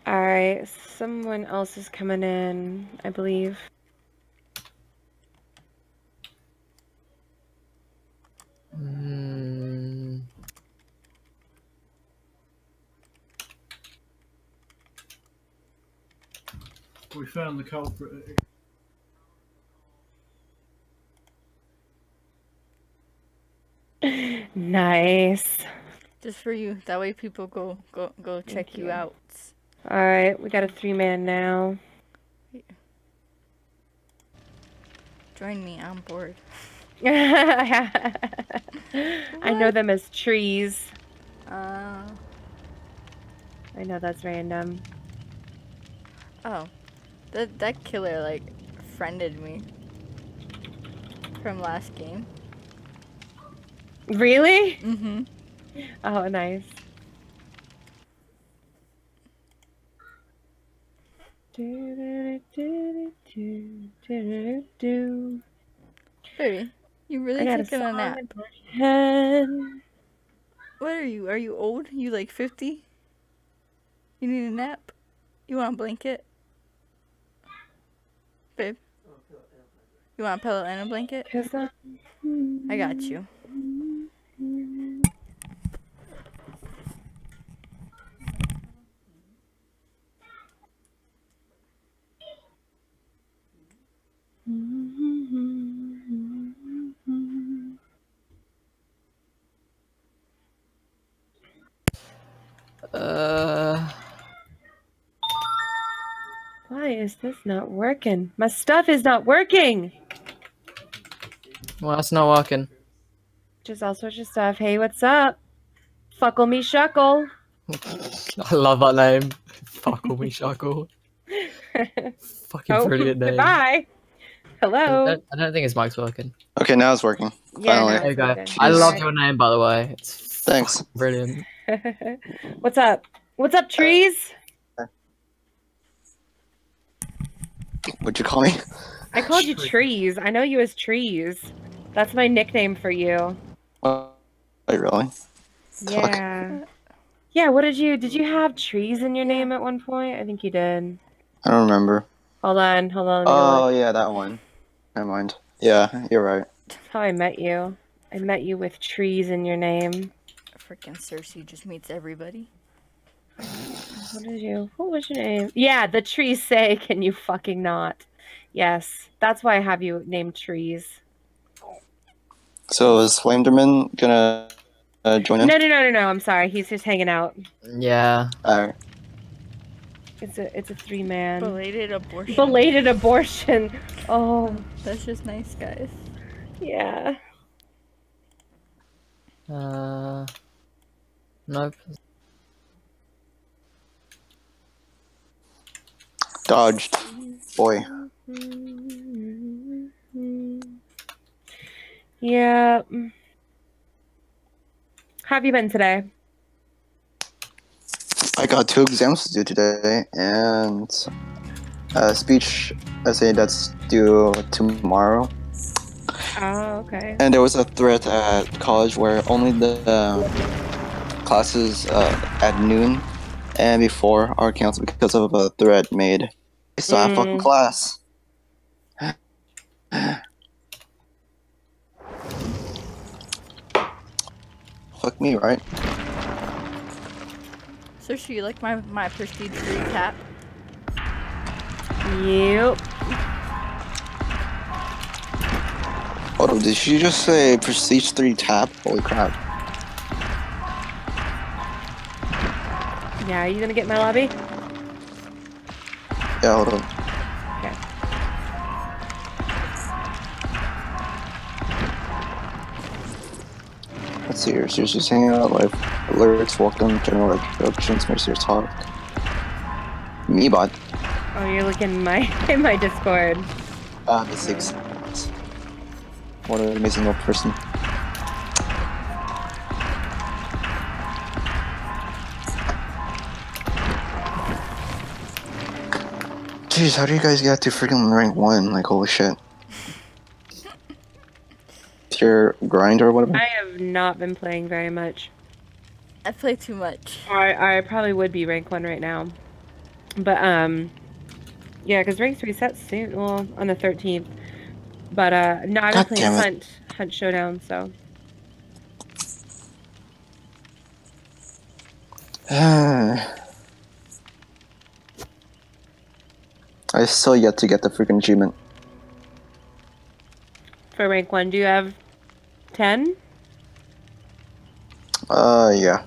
All right, someone else is coming in, I believe. Mm, We found the culprit. [LAUGHS] Nice. Just for you. That way people go go go check you you. out. All right, we got a three man now. Join me. I'm bored. [LAUGHS] I know them as trees. Uh, I know that's random. oh, that that killer like friended me from last game. Really? Mm-hmm. Oh, nice. Baby, you really taking a nap? What are you? Are you old? You like 50? You need a nap? You want a blanket? Babe? You want a pillow and a blanket? I got you. Uh, Why is this not working? My stuff is not working. well, that's not working. Just all sorts of stuff. Hey, what's up? Fuckle me shuckle. [LAUGHS] I love that name. Fuckle me, shuckle. [LAUGHS] Fucking oh, brilliant name. goodbye. I Hello. don't, I don't think his mic's working. Okay, now it's working. Yeah, Finally. no, There you it's go. I love your name, by the way. It's Thanks. brilliant. [LAUGHS] What's up? What's up, trees? What'd you call me? I called you trees. I know you as trees. That's my nickname for you. Oh, wait, really? Fuck. Yeah. Yeah, what did you did you have trees in your name at one point? I think you did. I don't remember. Hold on, hold on. Oh, let me go Oh look. yeah, that one. Never mind. Yeah, you're right. That's how I met you. I met you with trees in your name. Freaking Cersei just meets everybody. What did you? What was your name? Yeah, the trees say, "Can you fucking not?" Yes, that's why I have you named trees. So is Flamederman gonna uh, join in? No, no, no, no, no. I'm sorry. He's just hanging out. Yeah. Alright. It's a it's a three man. Belated abortion. Belated abortion. Oh, That's just nice, guys. yeah. Uh. Nope. Dodged. Boy. Yeah. How have you been today? I got two exams to do today, and a speech essay that's due tomorrow. Oh, okay. And there was a threat at college where only the uh, classes uh, at noon and before are canceled because of a threat made. I still have fucking Mm. class. Fuck me, right? Cersei, you like my, my prestige three cap? Yep. Hold on, did she just say Prestige 3 tap? Holy crap. Yeah, are you gonna get my lobby? Yeah, hold on. Okay. Let's see here. She's just hanging out, live alerts, welcome, general introductions, Mercier talk. Me Mebot. Oh, you're looking in my [LAUGHS] in my Discord. Ah, the six. What an amazing old person. Jeez, how do you guys get to freaking rank one? Like, holy shit. Tier grind or whatever? I have not been playing very much. I play too much. I I probably would be rank one right now, but um, yeah, because ranks reset soon. Well, on the thirteenth. But uh, no, I've been God playing. Hunt Hunt Showdown. So [SIGHS] I still yet to get the freaking achievement. for rank one, do you have ten? Uh, yeah.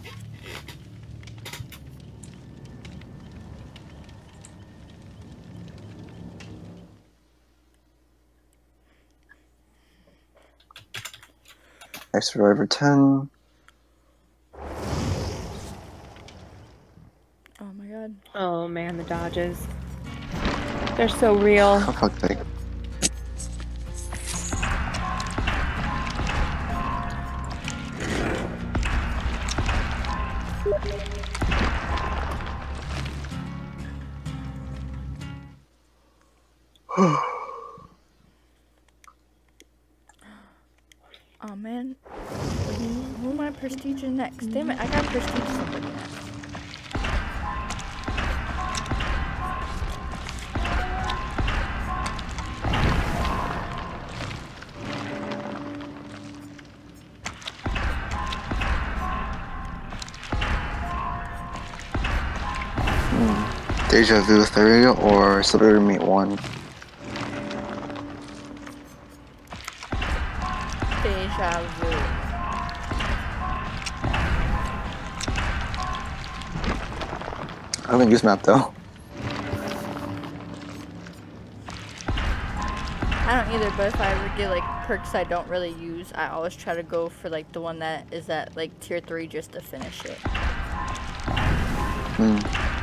Next Survivor 10. Oh my god. Oh man, the dodges. They're so real. Oh, fuck sake. Oh man. Who am I prestige next? Damn it, I got prestige Deja Vu 3 or Celebrity Meet 1? Deja vu. I haven't used map though. I don't either, but if I ever get like perks I don't really use, I always try to go for like the one that is at like tier 3 just to finish it. Hmm.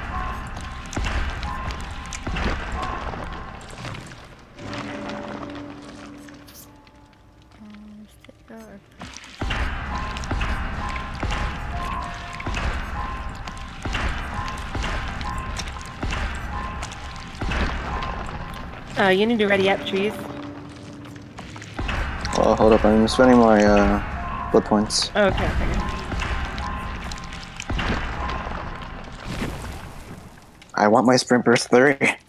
You need to ready up trees. Oh, hold up. I'm spending my uh, blood points. Oh, okay, okay. I want my sprint burst three. [LAUGHS]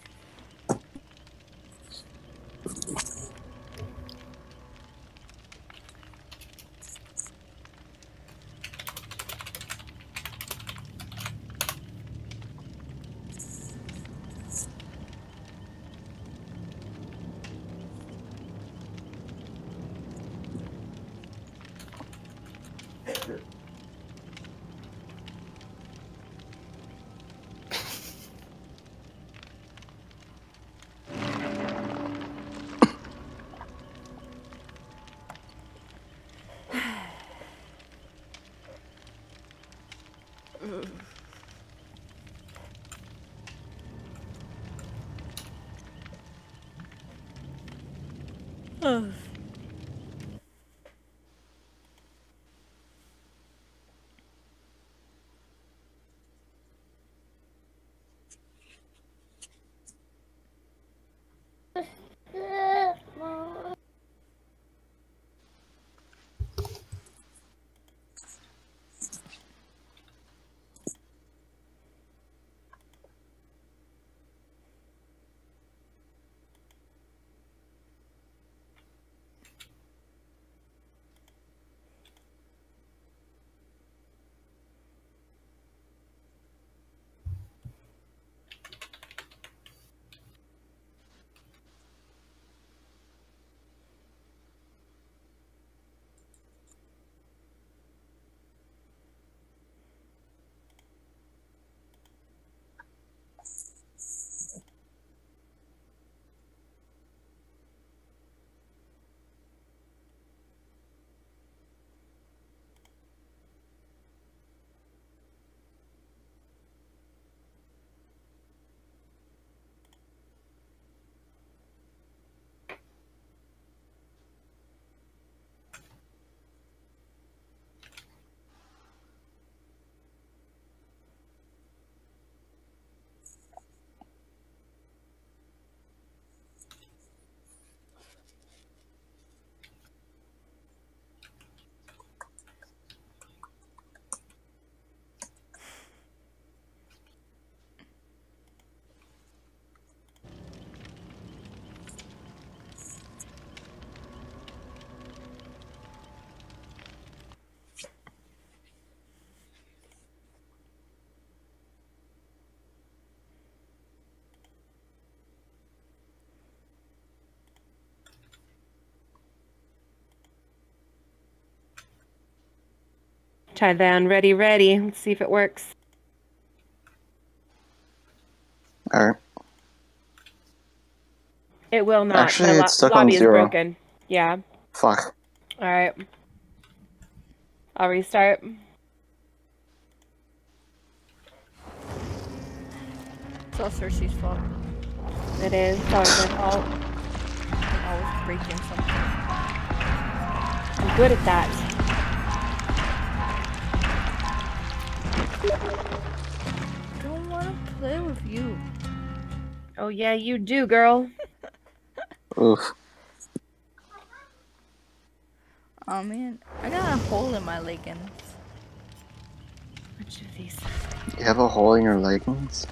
Try that on ready, ready. Let's see if it works. Alright. It will not. Actually, My it's stuck on lobby is zero. broken. Yeah. Fuck. All right. I'll restart. It's all Cersei's fault. It is. It's always my fault. I'm always breaking something. I'm good at that. Don't want to play with you. Oh yeah, you do, girl. Oof. Oh man, I got a hole in my leggings. Which of these? You have a hole in your leggings?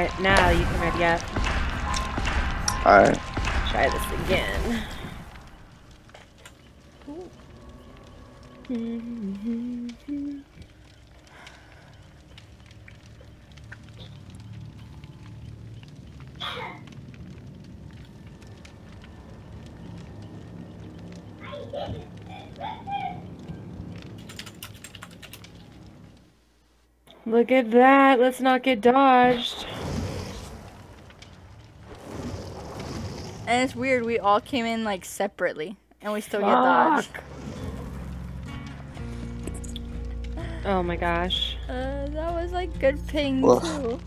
Yes. All right, now you can ready up. Alright. Try this again. Look at that. Let's not get dodged. And it's weird, we all came in like separately, and we still get dodged. Oh my gosh. Uh, that was like good ping Ugh. too.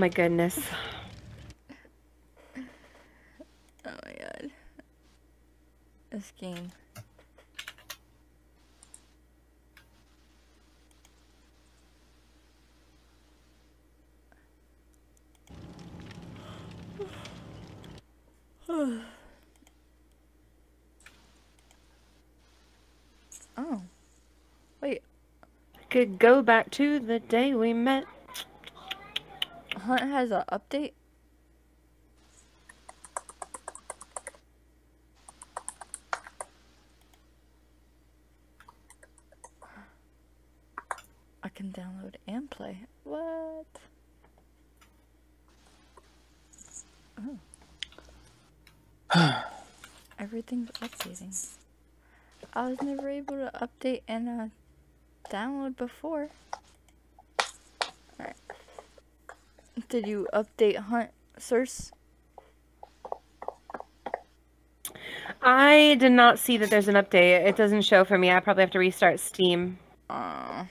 My goodness. [SIGHS] Oh my god. This game. [SIGHS] oh. Wait, Could go back to the day we met. Hunt has an update? I can download and play. What? Oh. [SIGHS] Everything's updating. I was never able to update and uh, download before. Alright. Did you update Hunt Source? I did not see that there's an update. It doesn't show for me. I probably have to restart Steam. Uh,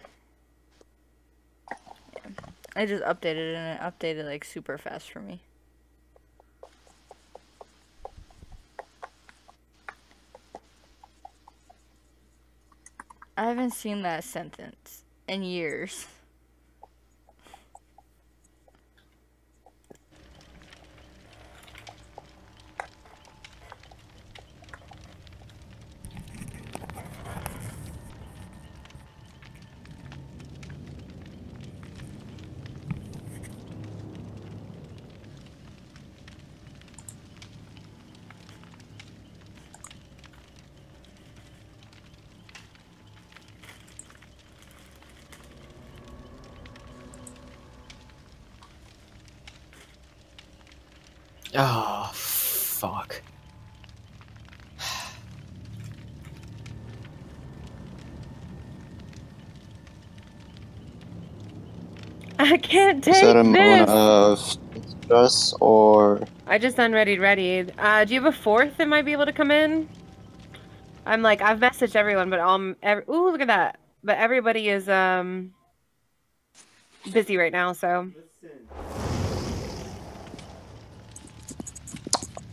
yeah. I just updated it and it updated like super fast for me. I haven't seen that sentence in years. Oh, fuck. [SIGHS] I can't take Is that a moment this. of stress or I just unreadied ready. Uh, do you have a fourth that might be able to come in? I'm like, I've messaged everyone, but um, ev- ooh, look at that. But everybody is um busy right now, so.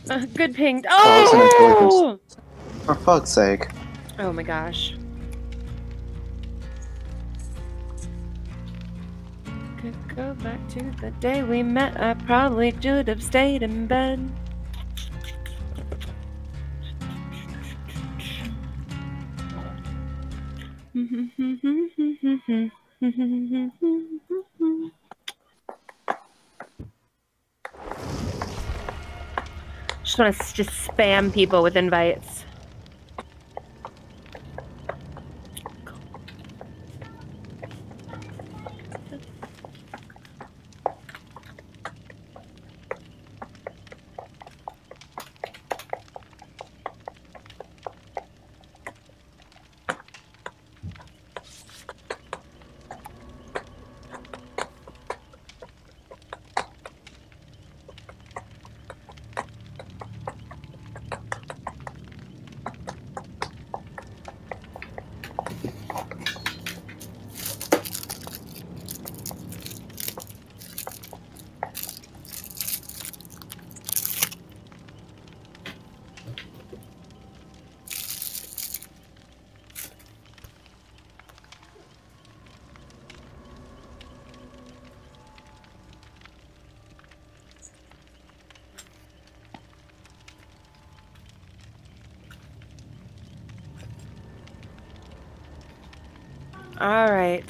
[LAUGHS] Uh, good ping. Oh, Oh! for fuck's sake? Oh my gosh. Could go back to the day we met. I probably should have stayed in bed. [LAUGHS] Just want to just spam people with invites. All right.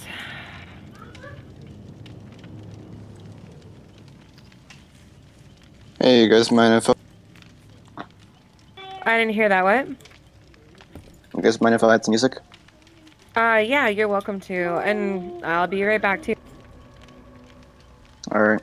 Hey, you guys mind if I, I didn't hear that. What? you guys mind if I add some music? Uh, yeah, you're welcome to, and I'll be right back too. All right.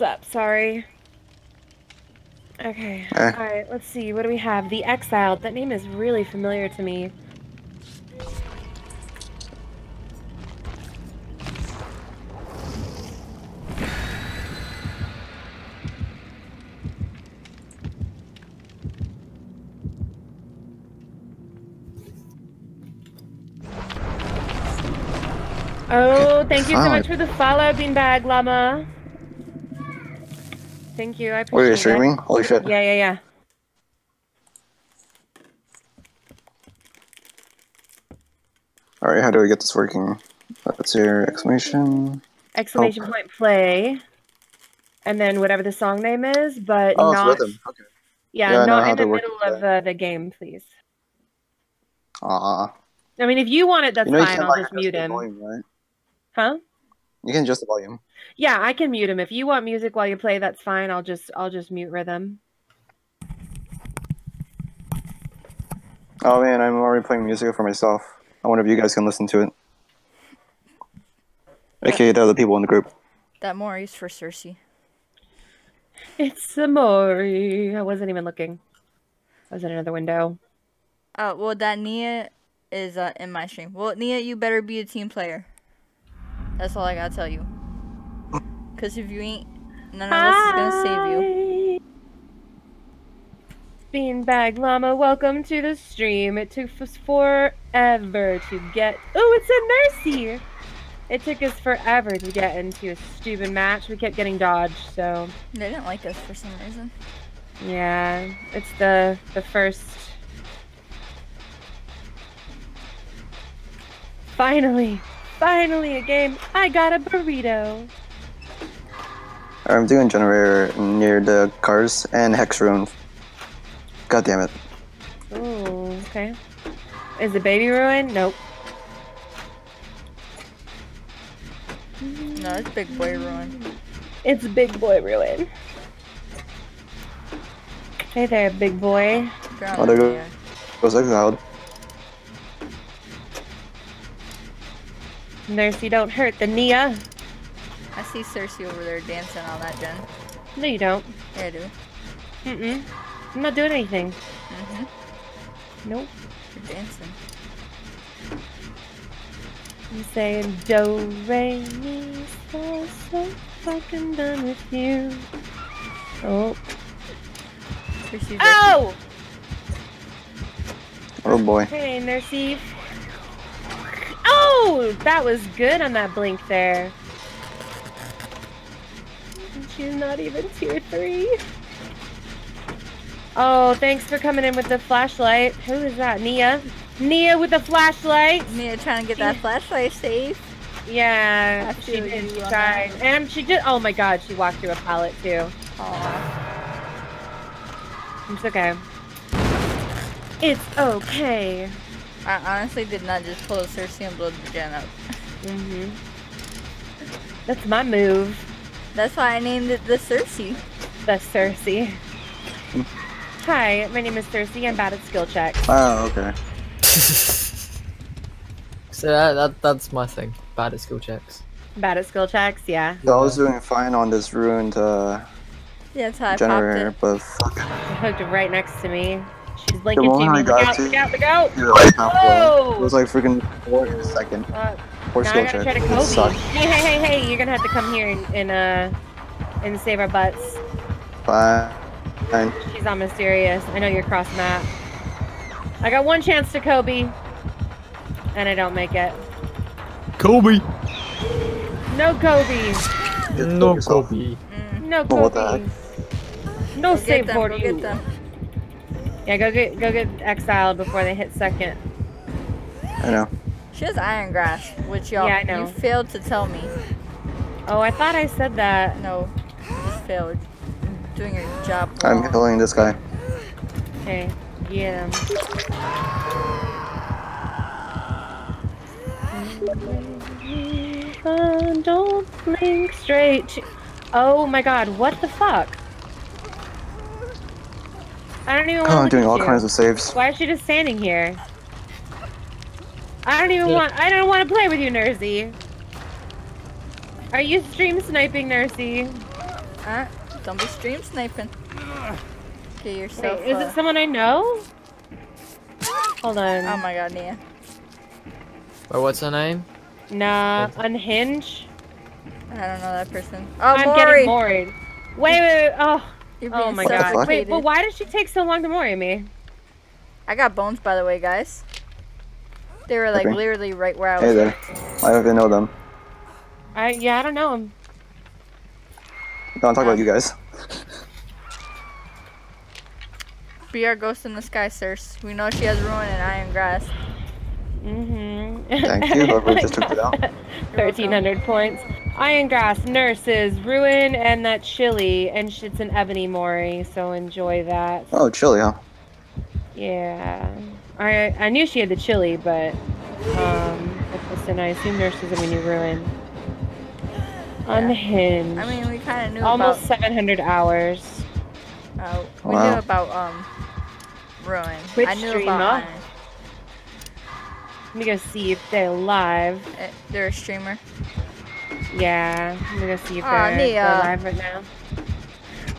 What's up? Sorry. Okay. Eh. Alright, let's see. What do we have? The Exiled. That name is really familiar to me. Oh, thank you so much for the follow, Beanbag Llama. Thank you. I appreciate Wait, it. streaming? Holy shit. Yeah, yeah, yeah. All right, how do we get this working? Let's hear exclamation. Exclamation point play. And then whatever the song name is, but Oh, not. Okay. yeah, Yeah, not in the middle of uh, the game, please. Ah, I mean, if you want it, that's you know fine. I'll just mute him. volume, right? Huh? You can adjust the volume. Yeah, I can mute him. If you want music while you play, that's fine. I'll just I'll just mute rhythm. Oh man, I'm already playing music for myself. I wonder if you guys can listen to it. Okay, the other people in the group. That Mori's for Cersei. It's Amori. I wasn't even looking. I was in another window. Uh, well, that Nia is uh, in my stream. Well, Nia, you better be a team player. That's all I gotta tell you. Cause if you ain't, none of us is gonna save you. Beanbag Llama, welcome to the stream. It took us forever to get. Oh, it's a Mercy! It took us forever to get into a stupid match. We kept getting dodged, so They didn't like us for some reason. yeah, it's the the first. Finally, finally a game. I got a burrito. I'm doing generator near the cars and hex ruin. God damn it. Oh, okay. Is the baby ruined? Nope. No, it's big boy ruin. It's big boy ruin. Hey there, big boy. Ground Oh, there go- Nia. Was exiled. Nurse, you don't hurt the Nia. I see Cersei over there dancing on that gen. No, you don't. Yeah, I do. Mm-mm. I'm not doing anything. Mm-hmm. Nope. You're dancing. I'm saying do, re, mi, so, so fucking done with you. Oh. Cersei's like, Oh! Oh boy. Hey, Nursey. Oh! That was good on that blink there. She's not even tier 3. Oh, thanks for coming in with the flashlight. Who is that? Nia? Nia with the flashlight? Nia trying to get that flashlight safe. Yeah, she did. She tried. And she did. Oh my god, she walked through a pallet too. Aw. It's okay. It's okay. I honestly did not just pull a Cersei and blow the gen up. hmm That's my move. That's why I named it the Cersei. The Cersei. Hi, my name is Cersei. I'm bad at skill checks. Oh, okay. [LAUGHS] so that, that that's my thing. Bad at skill checks. Bad at skill checks, yeah. So I was doing fine on this ruined uh, Yeah, that's how I generator, popped but fuck. She hooked right next to me. She's blinking The to moment me. I Look got out, to- look out, look out! You're like halfway. Whoa! It was like freaking four in a second. Uh, Four now I gotta try to It Kobe. sucked. Hey, hey, hey, hey! You're gonna have to come here and, and uh and save our butts. Fine. Fine. She's on mysterious. I know you're cross map. I got one chance to Kobe, and I don't make it. Kobe. No Kobe. No. Kobe. No what Kobe. No save for you. Get them. Yeah, go get go get exiled before they hit second. I know. She has Iron Grasp, which y'all Yeah, you failed to tell me. Oh, I thought I said that. No, you just failed. You're doing your job. I'm wrong. healing this guy. Okay, get him. Don't blink straight. Oh my god, what the fuck? I don't even want Oh, to I'm doing all you. kinds of saves. Why is she just standing here? I don't even Yeah. want. I don't want to play with you, Nursey. Are you stream sniping, Nursey? Uh, don't be stream sniping. Get yourself. Wait, is it someone I know? Hold on. Oh my god, Nia. Wait, what's her name? nah, unhinge. I don't know that person. Oh, I'm Maury. getting Moried. Wait, wait, wait. Oh, You're oh being my god. Wait, but why did she take so long to Mori me? I got bones, by the way, guys. They were like Okay. literally right where I was. Hey there. I don't even know them. I yeah, I don't know him. Don't talk about you guys. Be our ghost in the sky, sirs. We know she has ruin and Iron Grasp. Mm-hmm. Thank you, whoever just took it out. [LAUGHS] Thirteen hundred points. Iron Grasp, nurses, ruin, and that chili, and sh- it's an ebony mori. So enjoy that. Oh, chili, huh? Yeah, I I knew she had the chili, but um, listen, I assume nurses and we knew ruin. Unhinged. I mean, we kind of knew about almost seven hundred hours. about. Uh, we Wow. knew about um, ruin. Which I knew streamer? about iron. Let me go see if they're live. Eh, They're a streamer. Yeah, I'm gonna go see if Aw, they're, they're live right now.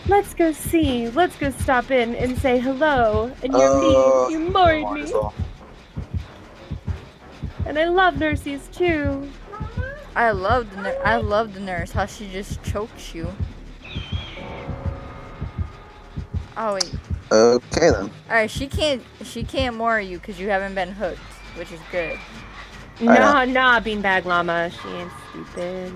Let's go see. Let's go stop in and say hello. And you're Uh, me. You married might me. well. And I love nurses too. I love the nur- I love the nurse. How she just chokes you. Oh wait. Okay then. All right, she can't she can't more you because you haven't been hooked, which is good. I Nah, nah, beanbag llama. She ain't stupid.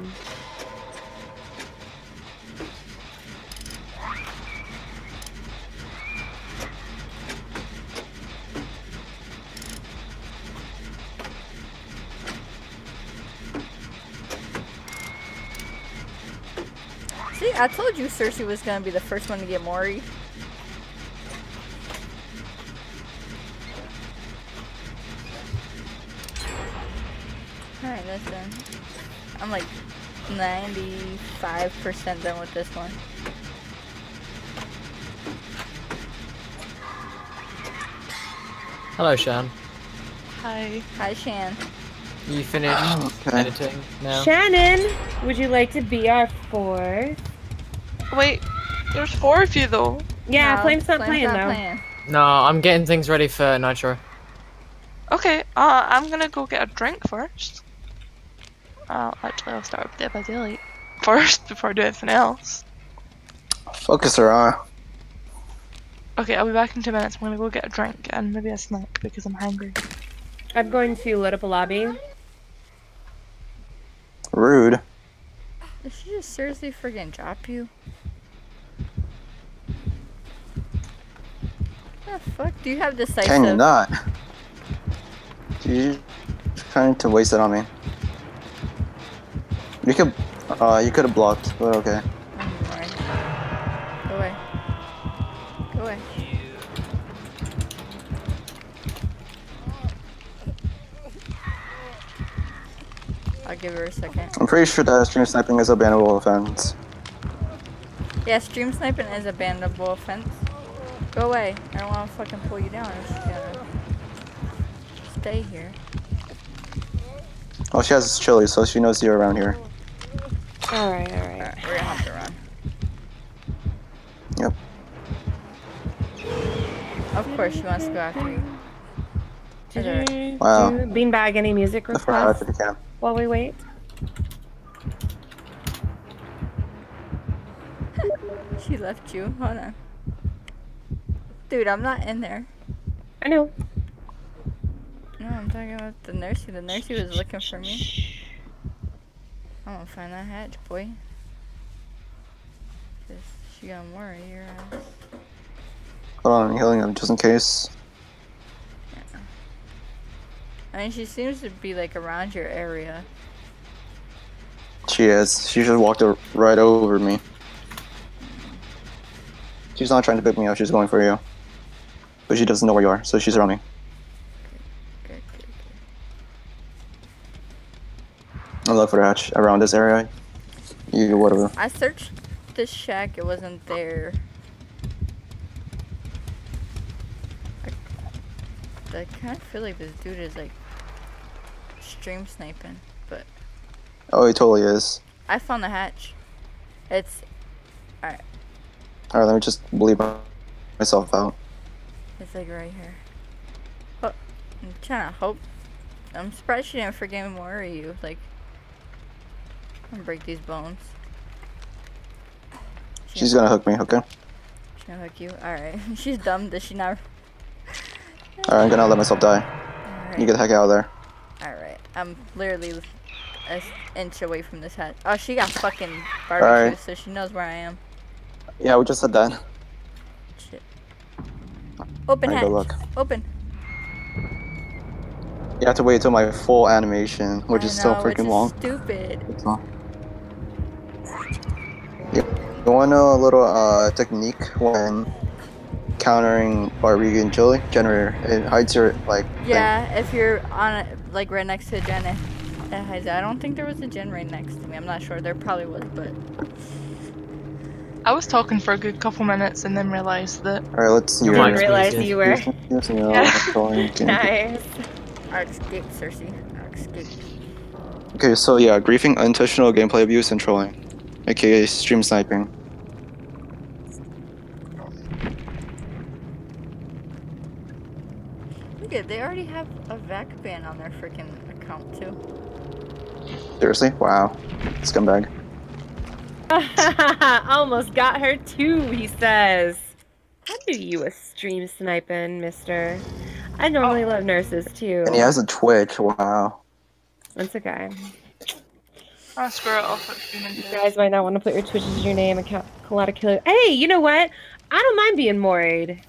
See, I told you Cersei was gonna be the first one to get Mori. Alright, that's done. I'm like 95% done with this one. Hello, Shan. Hi. Hi, Shan. You finished Okay. editing now? Shannon, would you like to be our fourth? Wait, there's four of you though. Yeah, No, Flame's not Flame's playing not though. playing. No, I'm getting things ready for Nitro. Okay, uh, I'm gonna go get a drink first. Uh, actually, I'll start with Dead by Daylight [LAUGHS] first before I do anything else. Focus her on. Okay, I'll be back in two minutes. I'm gonna go get a drink and maybe a snack because I'm hungry. I'm going to load up a lobby. Rude. Did she just seriously friggin' drop you? What the fuck? Do you have the decisive? Can you not? You trying to waste it on me. You could, uh, you could have blocked, but okay. Alright. Go away. Go away. I'll give her a second. I'm pretty sure that stream sniping is a bannable offense. Yeah, stream sniping is a bannable offense. Go away. I don't want to fucking pull you down. Stay here. Oh, she has chili, so she knows you're around here. Alright, alright. Alright, we're gonna have to run. Yep. Of course, she wants to go after you. That's alright. Wow. Beanbag, any music requests if you can. while we wait? [LAUGHS] She left you. Hold on. Dude, I'm not in there. I know. No, I'm talking about the nursey. The nursey was looking for me. I'm gonna find that hatch, boy. Cause she got more of your ass. Hold on, I'm healing him just in case. Yeah. I mean, she seems to be like around your area. She is. She just walked right over me. She's not trying to pick me up, she's going for you. But she doesn't know where you are, so she's around me. I look for the hatch around this area. You whatever. I searched this shack. It wasn't there. I, I kind of feel like this dude is like stream sniping, but Oh, he totally is. I found the hatch. It's Alright, Alright, let me just bleed myself out. it's like right here. Oh, I'm trying to hope. I'm surprised she didn't forget more of you. Like, I'm break these bones. She She's gonna hook me, okay? She's gonna hook you. Alright. [LAUGHS] She's dumb. Does she not? Alright, I'm gonna let myself die. Alright. You get the heck out of there. Alright. I'm literally an inch away from this hatch. Oh, she got fucking barbecue, so she knows where I am. Yeah, we just said that. Shit. Open Alright, hatch. luck. Open. You have to wait until my full animation, which I is so know, which freaking is long. Stupid. So. You, you wanna know a little uh, technique when countering Barbecue chili generator? It hides your like thing. Yeah, if you're on it, like right next to a gen, it, it hides. I don't think there was a gen right next to me. I'm not sure. There probably was, but I was talking for a good couple minutes and then realised that Alright, let's see. Your Didn't realize you were. Yes, no, Yeah. [LAUGHS] Nice. Arc escape, Cersei. Arc escape. Okay, so yeah, griefing, intentional gameplay abuse, and trolling, aka stream sniping. Look at, they already have a VAC ban on their freaking account too. Seriously? Wow, scumbag. [LAUGHS] Almost got her too, he says. How do you a stream sniping, mister? I normally oh. love nurses too. And he has a Twitch. Wow. That's okay. I'll square it off You guys might not want to put your Twitch as your name, account Colada Killer. Hey, you know what? I don't mind being Moried.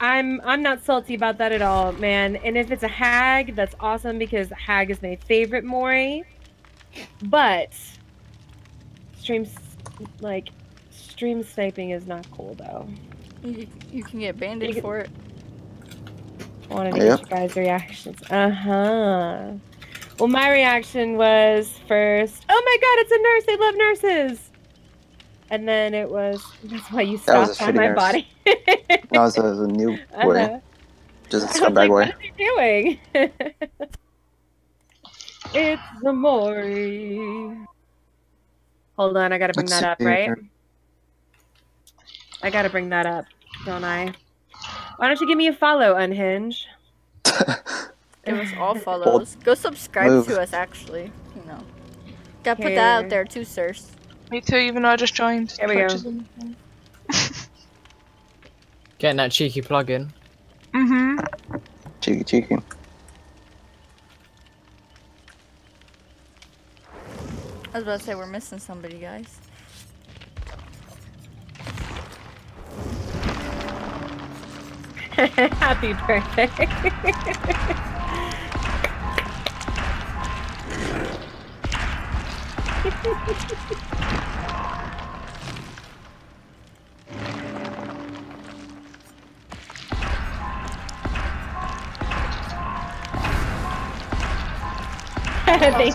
I'm I'm not salty about that at all, man. And if it's a hag, that's awesome because hag is my favorite Mori. But stream like stream sniping is not cool though. You, you can get banded You can- for it. I wanted to Yep. get you guys' reactions. Uh huh. Well, my reaction was first, oh my god, it's a nurse. They love nurses. And then it was, that's why you That was stopped on my nurse. body. No, it's a, a new [LAUGHS] boy. Uh-huh. Just a was scumbag like, what is he doing? [LAUGHS] it's the Mori. Hold on, I gotta bring Let's that up, see right? I gotta bring that up, don't I? Why don't you give me a follow, Unhinge? Give us all [LAUGHS] follows. Go subscribe Move. to us, actually. You know. Gotta put that out there too, sirs. Me too, even though I just joined. There we go. [LAUGHS] Getting that cheeky plug-in. Mm-hmm. cheeky, cheeky. I was about to say we're missing somebody, guys. [LAUGHS] Happy birthday. Thank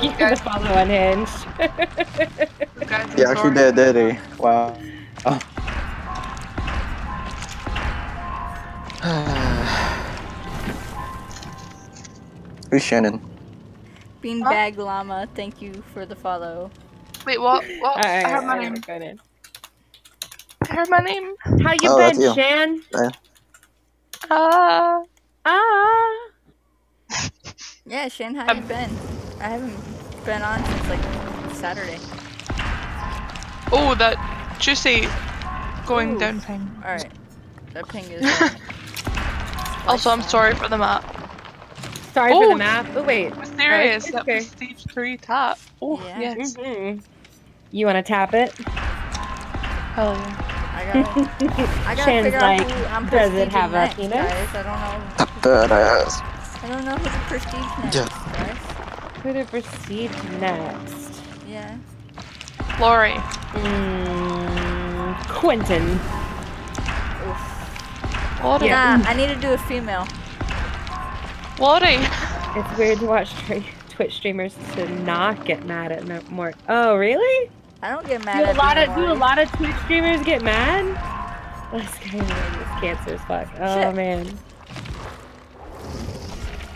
you for the follow on Hinge. He actually did, did he? Wow. Oh. [SIGHS] Who's Shannon? Beanbag Llama, thank you for the follow. Wait, what? What? I heard my name. Alright, I heard my name. How you Oh, been, you. Shan? Ah. Ah. Yeah, Shan, how you been? I haven't been on since like Saturday. Oh, that juicy going Ooh. down ping. Alright. That ping is. [LAUGHS] uh, Also, I'm sorry for the map. Sorry for Oh. the map. Oh wait. Mysterious, it's that okay. prestige 3 top. Oh, Yeah. yes. hmm You want to tap it? Oh. yeah. I gotta, I gotta Shan's figure like, out who I'm does it prestiging have a next, penis? guys. I don't know. Badass. I don't know who to prestige next, Yeah. guys. Who to proceed next? Yeah. Laurie. Mm, Quentin. Laurie. Yeah. Nah, I need to do a female. Laurie. It's weird to watch [LAUGHS] Twitch streamers to not get mad at no more. Oh, really? I don't get mad Do a lot of do a lot of Twitch streamers get mad? [LAUGHS] This guy is cancer as fuck. Oh Shit. man.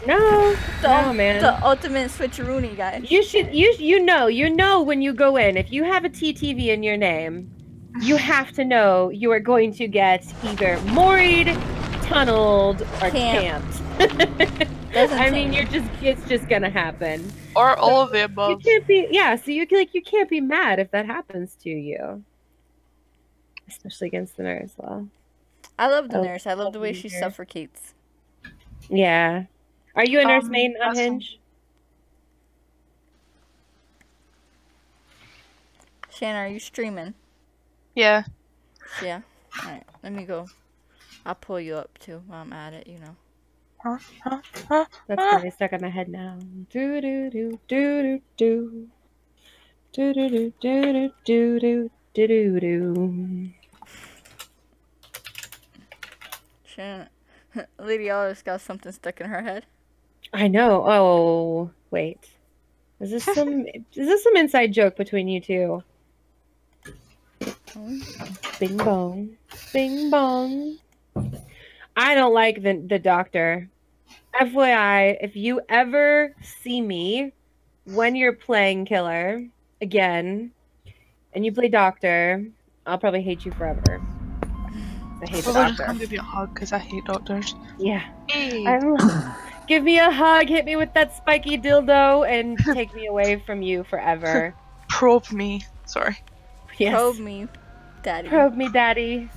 No, The, no man. the ultimate switcheroony, guys. You should you you know you know when you go in if you have a TTV in your name, you have to know you are going to get either moried, tunneled, or Camp. camped. Doesn't I mean, you're just it's just gonna happen. Or all of the You can't be yeah. So you can like you can't be mad if that happens to you, especially against the nurse. Well, I love the Oh, nurse. I love the way she here. suffocates. yeah. Are you a nurse Um, main on. Hinge? Shannon, are you streaming? Yeah. Yeah. Alright, let me go. I'll pull you up too while I'm at it, you know. That's really stuck in my head now. Do do do do do do do do do do do do do do. Shannon, [LAUGHS] Lady Alice got something stuck in her head. I know. Oh wait, is this [LAUGHS] some is this some inside joke between you two? Bing bong, bing bong. I don't like the the doctor. FYI, if you ever see me when you're playing killer again, and you play doctor, I'll probably hate you forever. I hate the Well, just doctor. come give you a hug because I hate doctors. Yeah. Hey. Give me a hug, hit me with that spiky dildo, and take me away from you forever. [LAUGHS] Probe me. Sorry. Yes. Probe me, daddy. Probe me, daddy.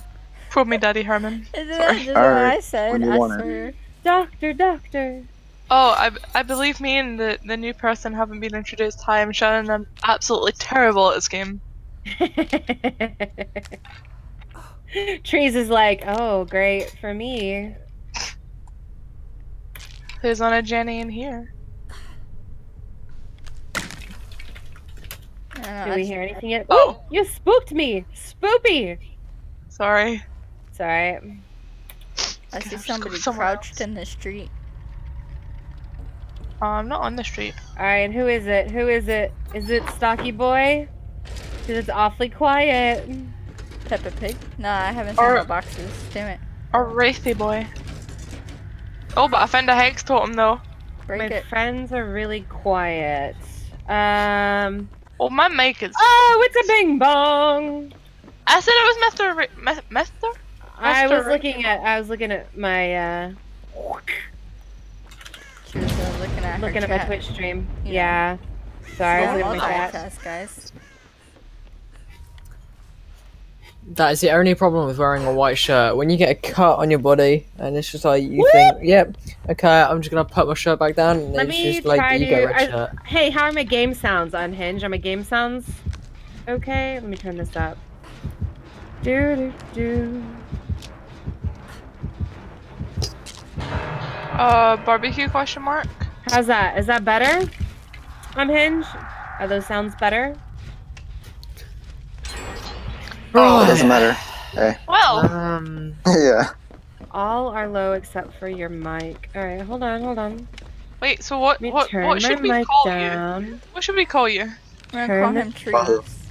Probe me, Daddy Herman. Isn't that Sorry. just what I said? when I want swear. Doctor, doctor. Oh, I, I believe me and the, the new person haven't been introduced. Hi, I'm Shannon. I'm absolutely terrible at this game. [LAUGHS] Trees is like, oh, great for me. Who's on a Jenny in here? I don't know, Do I we hear anything yet? Oh. Oh, you spooked me. Spoopy. Sorry. It's alright. I see somebody crouched else. in the street. Uh, I'm not on the street. Alright, who is it? Who is it? Is it Stocky Boy? Because it's awfully quiet. Peppa Pig? No, I haven't seen Or- no boxes. Damn it. Or Wraithy boy. Oh, but I found a hex totem though. Break My it. friends are really quiet. Um. Oh, my mic is. Oh, it's a bing bong. I said it was Mr. Ra- Mr. I Mr. was looking at I was looking at my uh She was uh, looking at looking her at my. Twitch stream. Yeah. Yeah. Sorry, I was looking at my chat. multitask, guys. That is the only problem with wearing a white shirt. When you get a cut on your body, and it's just like you think, "Yep, okay, I'm just gonna put my shirt back down," and Let it's me just like try you get to- red I- shirt. Hey, how are my game sounds on Hinge? Are my game sounds okay? Let me turn this up. Do do do. Uh, barbecue question mark? How's that? Is that better? On Hinge? Are those sounds better? It doesn't matter. Hey. Well, Um, [LAUGHS] yeah. All are low except for your mic. All right, hold on, hold on. wait. So what? What? What should we mic call you? What should we call you? I'm gonna call him Trees.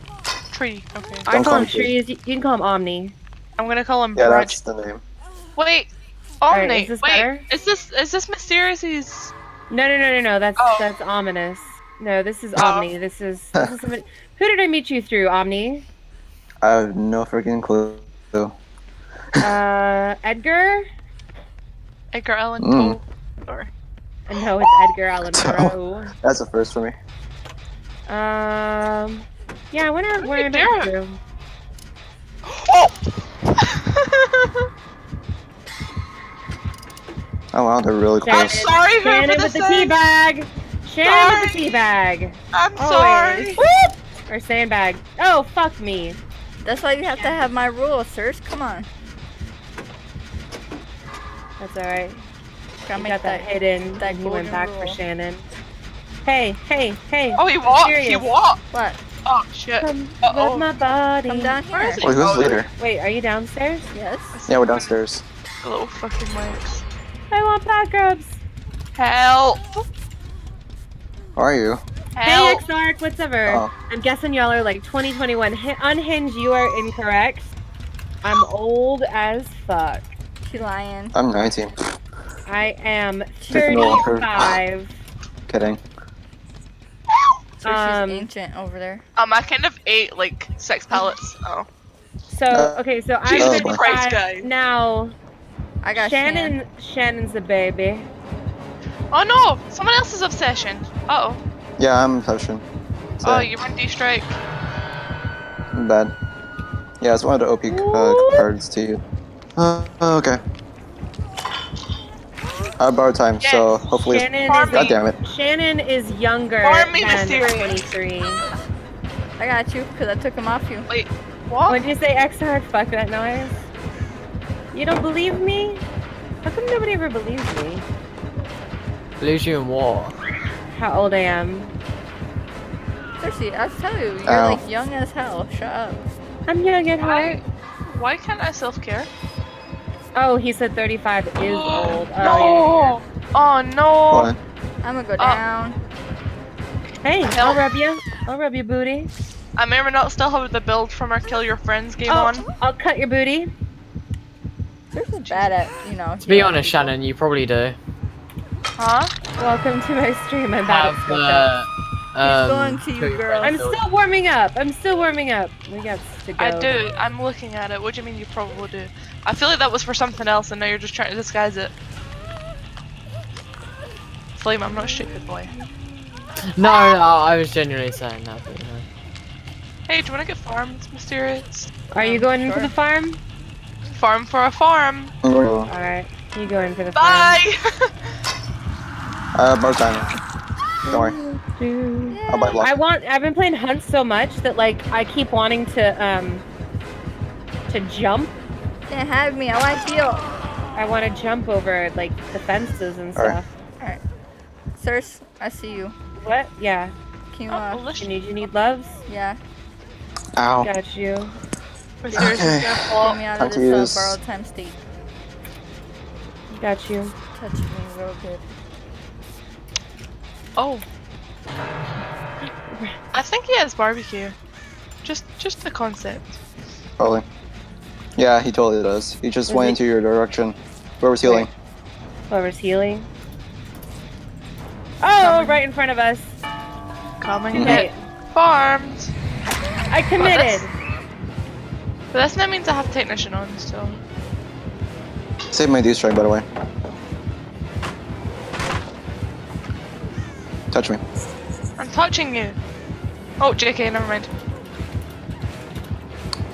Tree. Okay. I Don't call call him him Tree. Trees. You you can call him Omni. I'm gonna call him Yeah, Brad. that's the name. Wait. Right, is this Wait. better? Is this is this Mysterious's? No, no, no, no, no. That's Oh. that's ominous. No, this is Oh. Omni. This is this is somebody. [LAUGHS] Who did I meet you through, Omni? I have no freaking clue. Uh, Edgar? Edgar Allan Mm. Poe. Or Uh, No, it's Edgar Allan [LAUGHS] Poe. That's a first for me. Um, yeah, I wonder where I Hey, met you Derek. [LAUGHS] through. Oh wow, they're really I'm close. sorry, whoever Shannon with this the tea bag. Shannon with the tea bag. I'm Always. sorry. Whoop! Or sandbag. Oh, fuck me. That's why you have to have my rules, sirs. Come on. That's alright. Gotta You make got that that. hidden. that and he went golden back for. Shannon. Hey, hey, hey. Oh, he walked. He walked. What? Oh shit. Come Uh-oh. rub my body. Come down here. here. is he? Wait, who's Oh, leader? Wait, are you downstairs? Yes. Yeah, we're downstairs. The little fucking legs. I want back rubs. Help! How are you? Hey, Help! Xark, what's ever? Oh. I'm guessing y'all are like 2021. Hi- Unhinged, you are incorrect. I'm old as fuck. She lying. I'm 19. I am Take no longer. 35. Kidding. So Um, she's ancient over there. Um, I kind of ate like sex pellets. Oh. So, Uh, okay, so I'm Jesus 35 Christ, guys. now. I got Shannon, Shannon. Shannon's a baby. Oh no! Someone else's obsession. Uh oh. Yeah, I'm potion. So, Oh, you run D strike. I'm bad. Yeah, it's one of the OP uh, cards to you. Uh, okay. I have borrowed time, so hopefully. It's... Shannon is, God damn it. Shannon is younger Farm than Mysterious. 23. I got you because I took him off you. Wait. What? What'd you say, XR? Fuck that noise. You don't believe me? How come nobody ever believes me? Lose you in war. How old I am? Seriously, I'll tell you, you're Ow. like young as hell. Shut up. I'm young at Why? heart. Why can't I self care? Oh, he said 35 is [GASPS] old. Oh, no! Oh no! What? I'm gonna go Oh. down. yeah. Hey, I'll Help. rub you. I'll rub your booty. I may or may not still have the build from our Kill Your Friends game Oh, on. I'll cut your booty. Seriously bad at, you know. To be honest, Shannon, you probably do. Huh? Welcome to my stream. I'm bad Have skill uh, um, going to you, girl. I'm still warming up. I'm still warming up. We got to go. I do. I'm looking at it. What do you mean you probably do? I feel like that was for something else and now you're just trying to disguise it. Flame, I'm not a stupid boy. No, no, I was genuinely saying that, but you know. Hey, do you want to get farmed, Mysterious? Are you going into the farm? Farm for a farm. I'm going to- All right. You go in for the farm. Bye! [LAUGHS] Uh, borrowed time. Don't worry. I'll buy block. I want. I've been playing Hunt so much that like I keep wanting to um to jump. Can't have me. I want you. I want to jump over like the fences and stuff. Alright. stuff. Sirs, I see you. What? Yeah. Can you, oh, uh, You need. You need loves. yeah, Ow. Got you. Mysterious, Okay. be careful. get me out time of to this uh, use- borrowed time state. Got you. Touch me real good. Oh. I think he has barbecue. Just, just the concept. Probably. Yeah, he totally does. He just Is went he- into your direction. Whoever's healing. Whoever's healing. Oh, right in front of us. Coming Okay. farmed. I committed. [LAUGHS] But that's not means I have technician on, so. Save my D-strike, by the way. Touch me. I'm touching you. Oh, JK, never mind.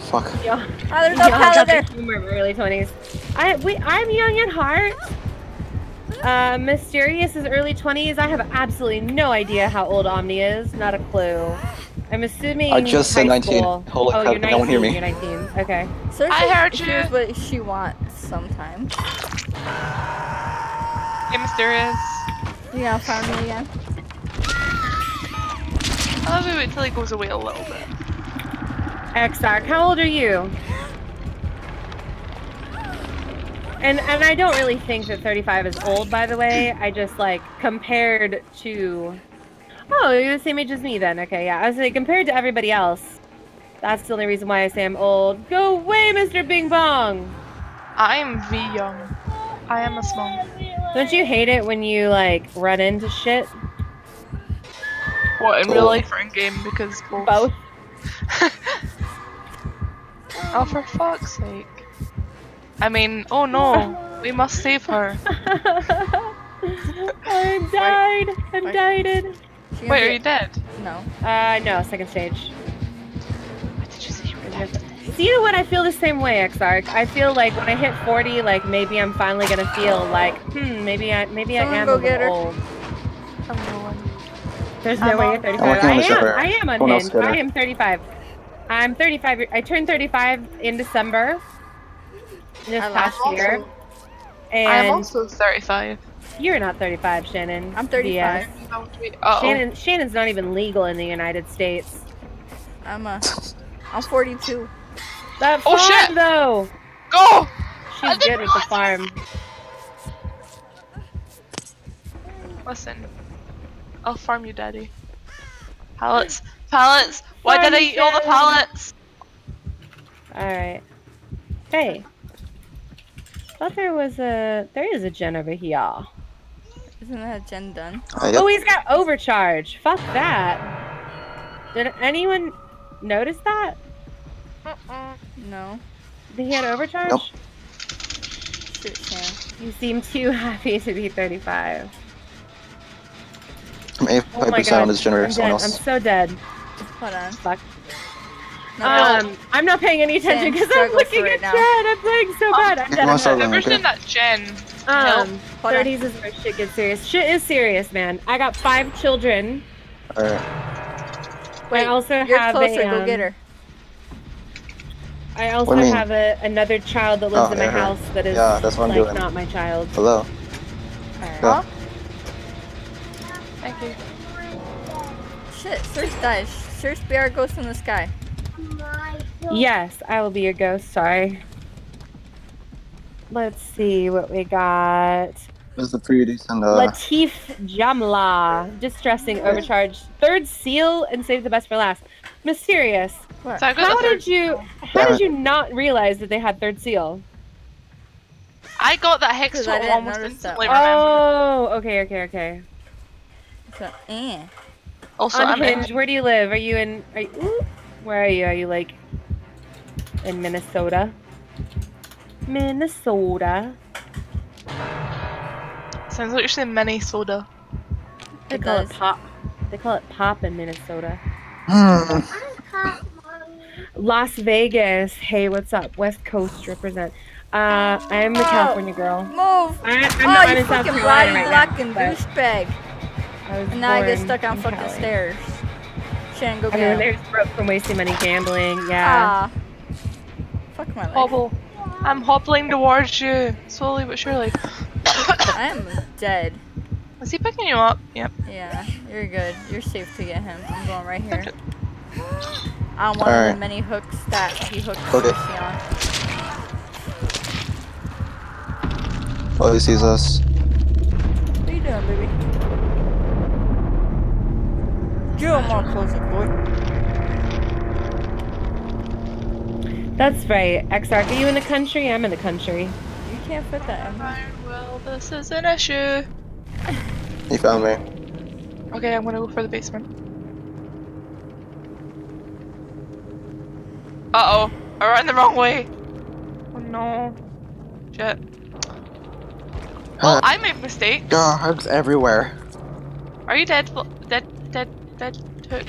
Fuck. Y'all- Oh, there's no y'all got pallet there. humor of early twenties. I we I'm young at heart. Uh, Mysterious is early twenties. I have absolutely no idea how old Omni is. Not a clue. I'm assuming. I just said 19. School. Holy oh, crap, you're 19. no one hear me. You're 19. Okay. Seriously, I heard you. Here's what she wants sometimes. Hey, Mysterious. Yeah, gonna find me again? I'll have to wait till he goes away a little bit. Xark, how old are you? And and I don't really think that 35 is old, by the way. I just like compared to. Oh, you're the same age as me then. Okay, yeah. I was like compared to everybody else. That's the only reason why I say I'm old. Go away, Mr. Bing Bong. I'm V Young. I am a small. Don't you hate it when you like run into shit? What, in real life or in game? Because both. Both. [LAUGHS] Oh, for fuck's sake. I mean, oh no. [LAUGHS] We must save her. [LAUGHS] I'm died. I'm Wait. died. She Wait, are you dead? No. Uh, no, second stage. What did you say you were dead? So you know what? I feel the same way, Exarch. I feel like when I hit 40, like maybe I'm finally gonna feel like, hmm, maybe I maybe Someone I am go a little get her. old. I'm. There's no I'm way you're 35. I'm I am. server. I am unhinged. I am 35. I'm 35. I turned 35 in December this I past also- year. I'm also 35. you're not 35, Shannon. I'm 35. Yes. Uh-oh. Shannon, Shannon's not even legal in the United States. I'm a. I'm 42. That Oh, farm, shit! though. Go! She's good with the farm. Listen. I'll farm you, daddy. Pallets. Pallets! Why did I Farm eat all the pallets? All right. Hey. Thought there was a there is a gen over here. Isn't that gen done? Uh, yep. Oh, he's got overcharge. Fuck that. Did anyone notice that? Uh-uh. No. That he had overcharge? Nope. Shoot, Shan. You seem too [LAUGHS] happy to be 35. I'm Oh my 85% god. on this generator. I'm, Someone dead. I'm so dead. Hold on. Fuck. No, Um, I'm not paying any attention because I'm looking at it now. gen. I'm playing so bad. I'm Come dead. on, I'm start dead. learning. Ever okay. seen that gen? Um, Hold on. 30s is where shit gets serious. Shit is serious, man. I got five children. Alright. Wait, I also you're have closer. a, Go um, get her. I also What do you mean? have a, another child that lives Oh, in my yeah, her. house that is Yeah, that's what I'm like doing. not my child. Hello. Alright. Yeah. Thank you. Shit, Search dies. Search be our ghost in the sky. Yes, I will be your ghost. Sorry. Let's see what we got. This the pretty decent. Uh, Latif Jamla, distressing overcharge, third seal, and save the best for last. Mysterious. So How the third. did you? How Damn did you not realize that they had third seal? I got that hex 'Cause I didn't almost notice instantly. Oh, okay, okay, okay. So, eh. Also, I'm in. Unhinged. Where do you live? Are you in? Are you, where are you? Are you like in Minnesota? Minnesota. Sounds like you're saying mini soda. They It call does. it pop. They call it pop in Minnesota. hmm. Las Vegas. Hey, what's up? West Coast represent. Uh, I am the Oh. California girl. Move! I, I'm oh, not you in fucking Carolina body right blocking now, but douchebag. I was And now I get stuck on fucking Cali. stairs. Shannon, go Everyone get him. there's broke from wasting money gambling. Yeah. Ah. Fuck my life. Hobble. I'm hobbling towards you, slowly but surely. I am dead. Is he picking you up? Yep. Yeah, you're good. You're safe to get him. I'm going right here. On one of Alright. the many hooks that he hooked Okay. Lucy on. Oh, he sees us. What are you doing, baby? Get on more closer, boy. That's right. Exarch, are you in the country? I'm in the country. You can't fit that in. Fine, well, this is an issue. He found me. Okay, I'm gonna go for the basement. Uh oh, I ran the wrong way. Oh no. Shit. Well, I made mistake. hugs everywhere. Are you dead? Dead, dead, dead, took.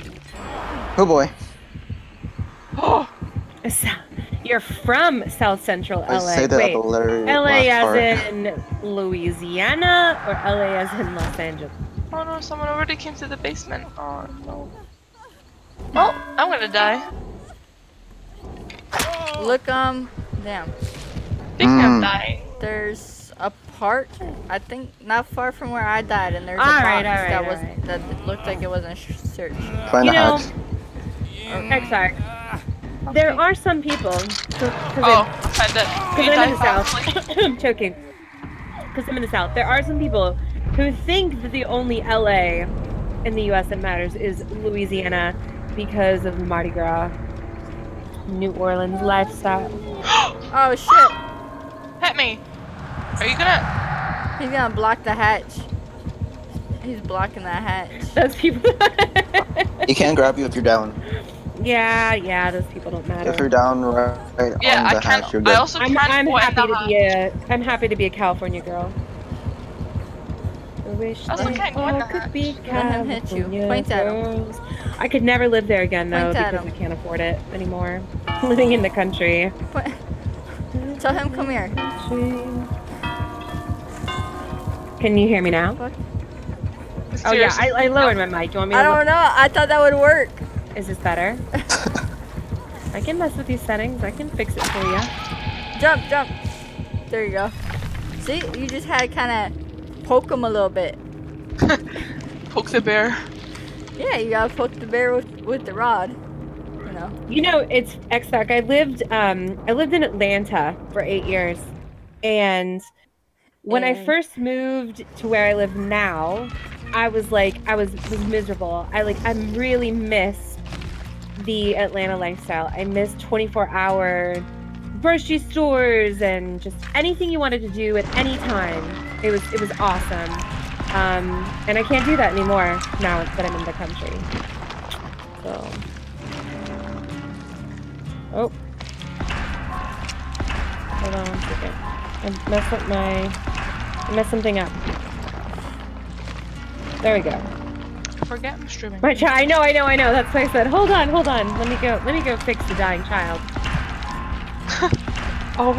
Oh boy. [GASPS] Oh, So- You're from South Central LA. I say that Wait, at LA last as part. in Louisiana or LA as in Los Angeles? oh no, someone already came to the basement. Oh no. Oh, I'm gonna die. Look, um, damn. Speaking of Mm. dying. There's a part, I think, not far from where I died, and there's a Alright, box alright, that was alright. that looked like it wasn't sh- searched. Find You the know, hatch. Exarch, there are some people because Oh, I found it. Because I'm in the. South. I'm [COUGHS] choking. Because I'm in the South. There are some people who think that the only LA in the US that matters is Louisiana because of the Mardi Gras, New Orleans lifestyle. [GASPS] Oh shit! Hit me. Are you gonna? He's gonna block the hatch. He's blocking that hatch. Those people. [LAUGHS] He can grab you if you're down. Yeah, yeah, those people don't matter. If you're down right, right Yeah, on I the can't. hatch, you're good. I also I'm, can't I'm happy to hatch. be a I'm happy to be a California girl. wish I was like, can't go in all could be Let him hit you. California Point at him. girls. I could never live there again though Point because him. I can't afford it anymore. [LAUGHS] Living in the country. What? Tell him come here. Can you hear me now? Oh yeah, I, I lowered my mic. Do you want me to? I lo- don't know. I thought that would work. Is this better? [LAUGHS] I can mess with these settings. I can fix it for you. Jump, jump. There you go. See, you just had to kind of poke him a little bit. [LAUGHS] Poke the bear. Yeah, you gotta poke the bear with, with the rod. You know. You know, it's X-Fac. I lived um I lived in Atlanta for eight years. And when I first moved to where I live now, I was like I was was miserable. I like I really miss the Atlanta lifestyle. I miss 24 hour grocery stores and just anything you wanted to do at any time. It was it was awesome. Um, and I can't do that anymore now that I'm in the country. So Oh. Hold on. I messed up my. I messed something up. There we go. Forget I'm streaming. My child. I know. I know. I know. That's why I said, hold on, hold on. Let me go. Let me go fix the dying child. [LAUGHS] Oh,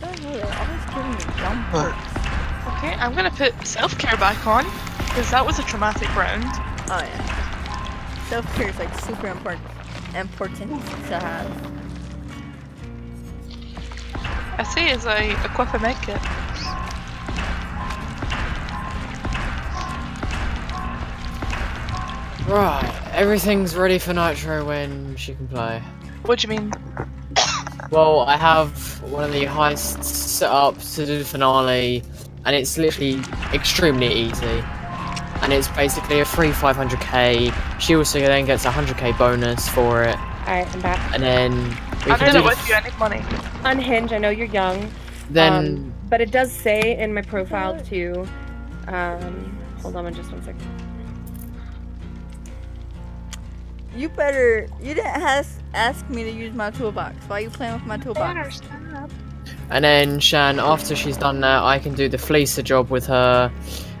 I don't know. They're always giving me dumb perks. okay. I'm gonna put self care back on because that was a traumatic round. Oh yeah. Self care is like super important. Important to have. I see as I equip a med kit. Right, everything's ready for Nitro when she can play. What do you mean? Well, I have one of the heists set up to do the finale, and it's literally extremely easy. And it's basically a free 500k. She also then gets a 100k bonus for it, Alright, I'm back. and then we I'm can doing do it the with you. I need money. Unhinged. I know you're young. then Um, but it does say in my profile too. Um, hold on just one second. You better. You didn't ask ask me to use my toolbox. Why are you playing with my toolbox? And then Shan, after she's done that, I can do the Fleeca job with her,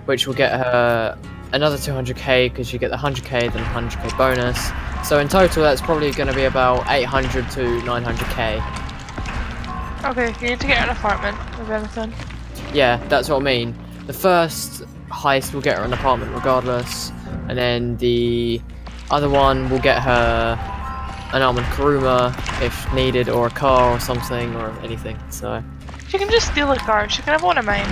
which will get her another 200k because you get the 100k, then 100k bonus. So in total, that's probably going to be about 800 to 900k. Okay, you need to get an apartment with anything. Yeah, that's what I mean. The first heist will get her an apartment regardless, and then the other one will get her an armored Kuruma if needed, or a car or something, or anything. So, She can just steal a car. She can have one of mine.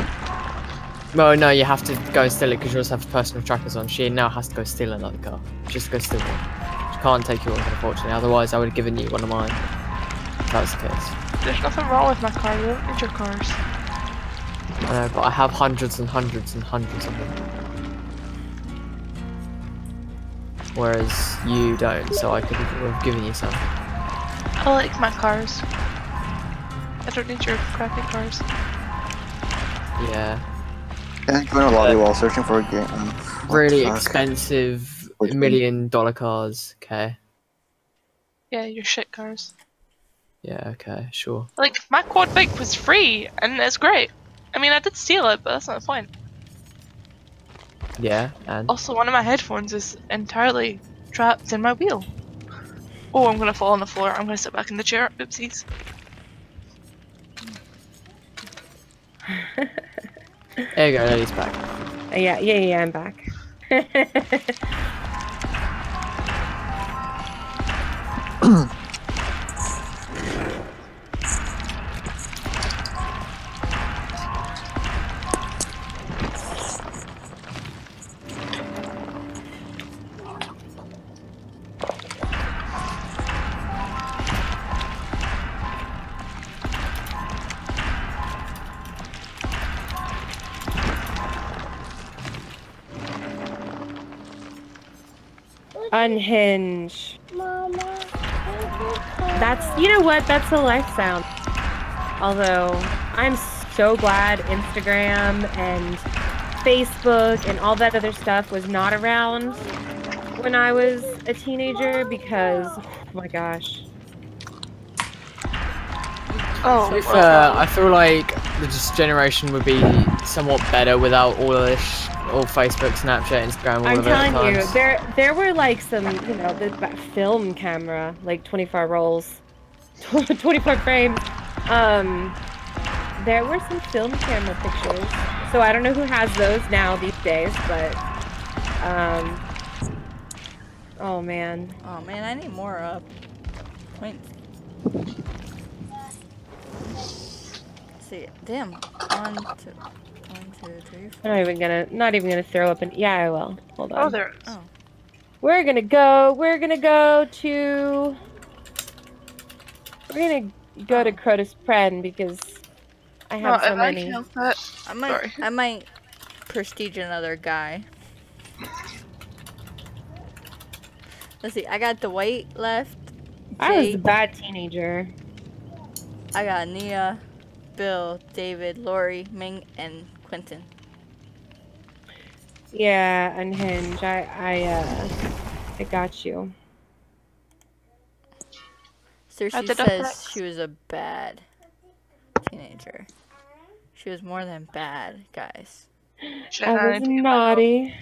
well, no, you have to go and steal it because you also have personal trackers on. She now has to go steal another car. Just go steal one. She can't take yours, unfortunately. Otherwise, I would have given you one of mine. If that was the case. There's nothing wrong with my car. You don't need your cars. I know, but I have hundreds and hundreds and hundreds of them. Whereas you don't, so I could have given you some. I like my cars. I don't need your crappy cars. Yeah. And go in a lobby while searching for a game. what Really expensive Which one? Million dollar cars. Okay. Yeah, your shit cars. Yeah, okay, sure. Like, my quad bike was free, and it's great. I mean, I did steal it, but that's not the point. Yeah, and Also, one of my headphones is entirely trapped in my wheel. Oh, I'm gonna fall on the floor. I'm gonna sit back in the chair. Oopsies. there you go, Lily's back. Uh, yeah, yeah, yeah, I'm back. [LAUGHS] Unhinge. Mama. That's you know what? That's a life sound. Although I'm so glad Instagram and Facebook and all that other stuff was not around when I was a teenager because oh my gosh. Oh, To be fair, I feel like this generation would be somewhat better without all of this, all Facebook, Snapchat, Instagram, all I'm of it. telling you, there there were like some, you know, the film camera, like 24 rolls, [LAUGHS] 24 frames. Um, there were some film camera pictures. So I don't know who has those now these days, but um, oh man, Oh man, I need more uh points. see, damn. One, two, one, two, three, four. I'm not even gonna, not even gonna throw up an. Yeah, I will. Hold oh, on. Oh, there it is. Oh. We're gonna go. We're gonna go to. We're gonna go to oh. Crotus Prenn because I No, have so if I many. can help it. I might, Sorry. I might prestige another guy. Let's see. I got the white left. I was a bad teenager. I got Nea, Bill, David, Laurie, Ming, and Quentin. Yeah, unhinge. I I uh I got you. Cersei did says flex. she was a bad teenager. She was more than bad, guys. Shit, I I, was need to get back up. naughty.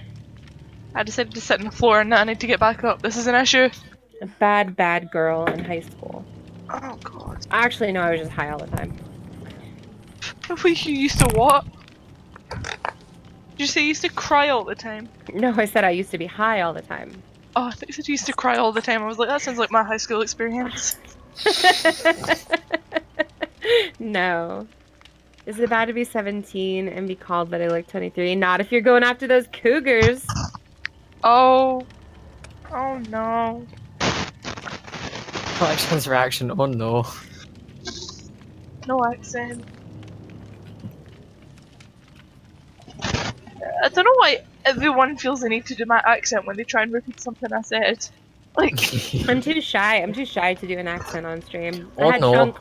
I decided to sit on the floor and now I need to get back up. This is an issue. A bad bad girl in high school. Oh god. Actually, no, I was just high all the time. [LAUGHS] We used to what? Did you say you used to cry all the time? No, I said I used to be high all the time. Oh, I thought you said you used to cry all the time. I was like, that sounds like my high school experience. [LAUGHS] no. Is it bad to be 17 and be called that I look 23? Not if you're going after those cougars. Oh. Oh no. Collection's reaction, oh no. No accent. I don't know why everyone feels the need to do my accent when they try and repeat something I said. Like, [LAUGHS] I'm too shy. I'm too shy to do an accent on stream. Oh, I had no. Chunk,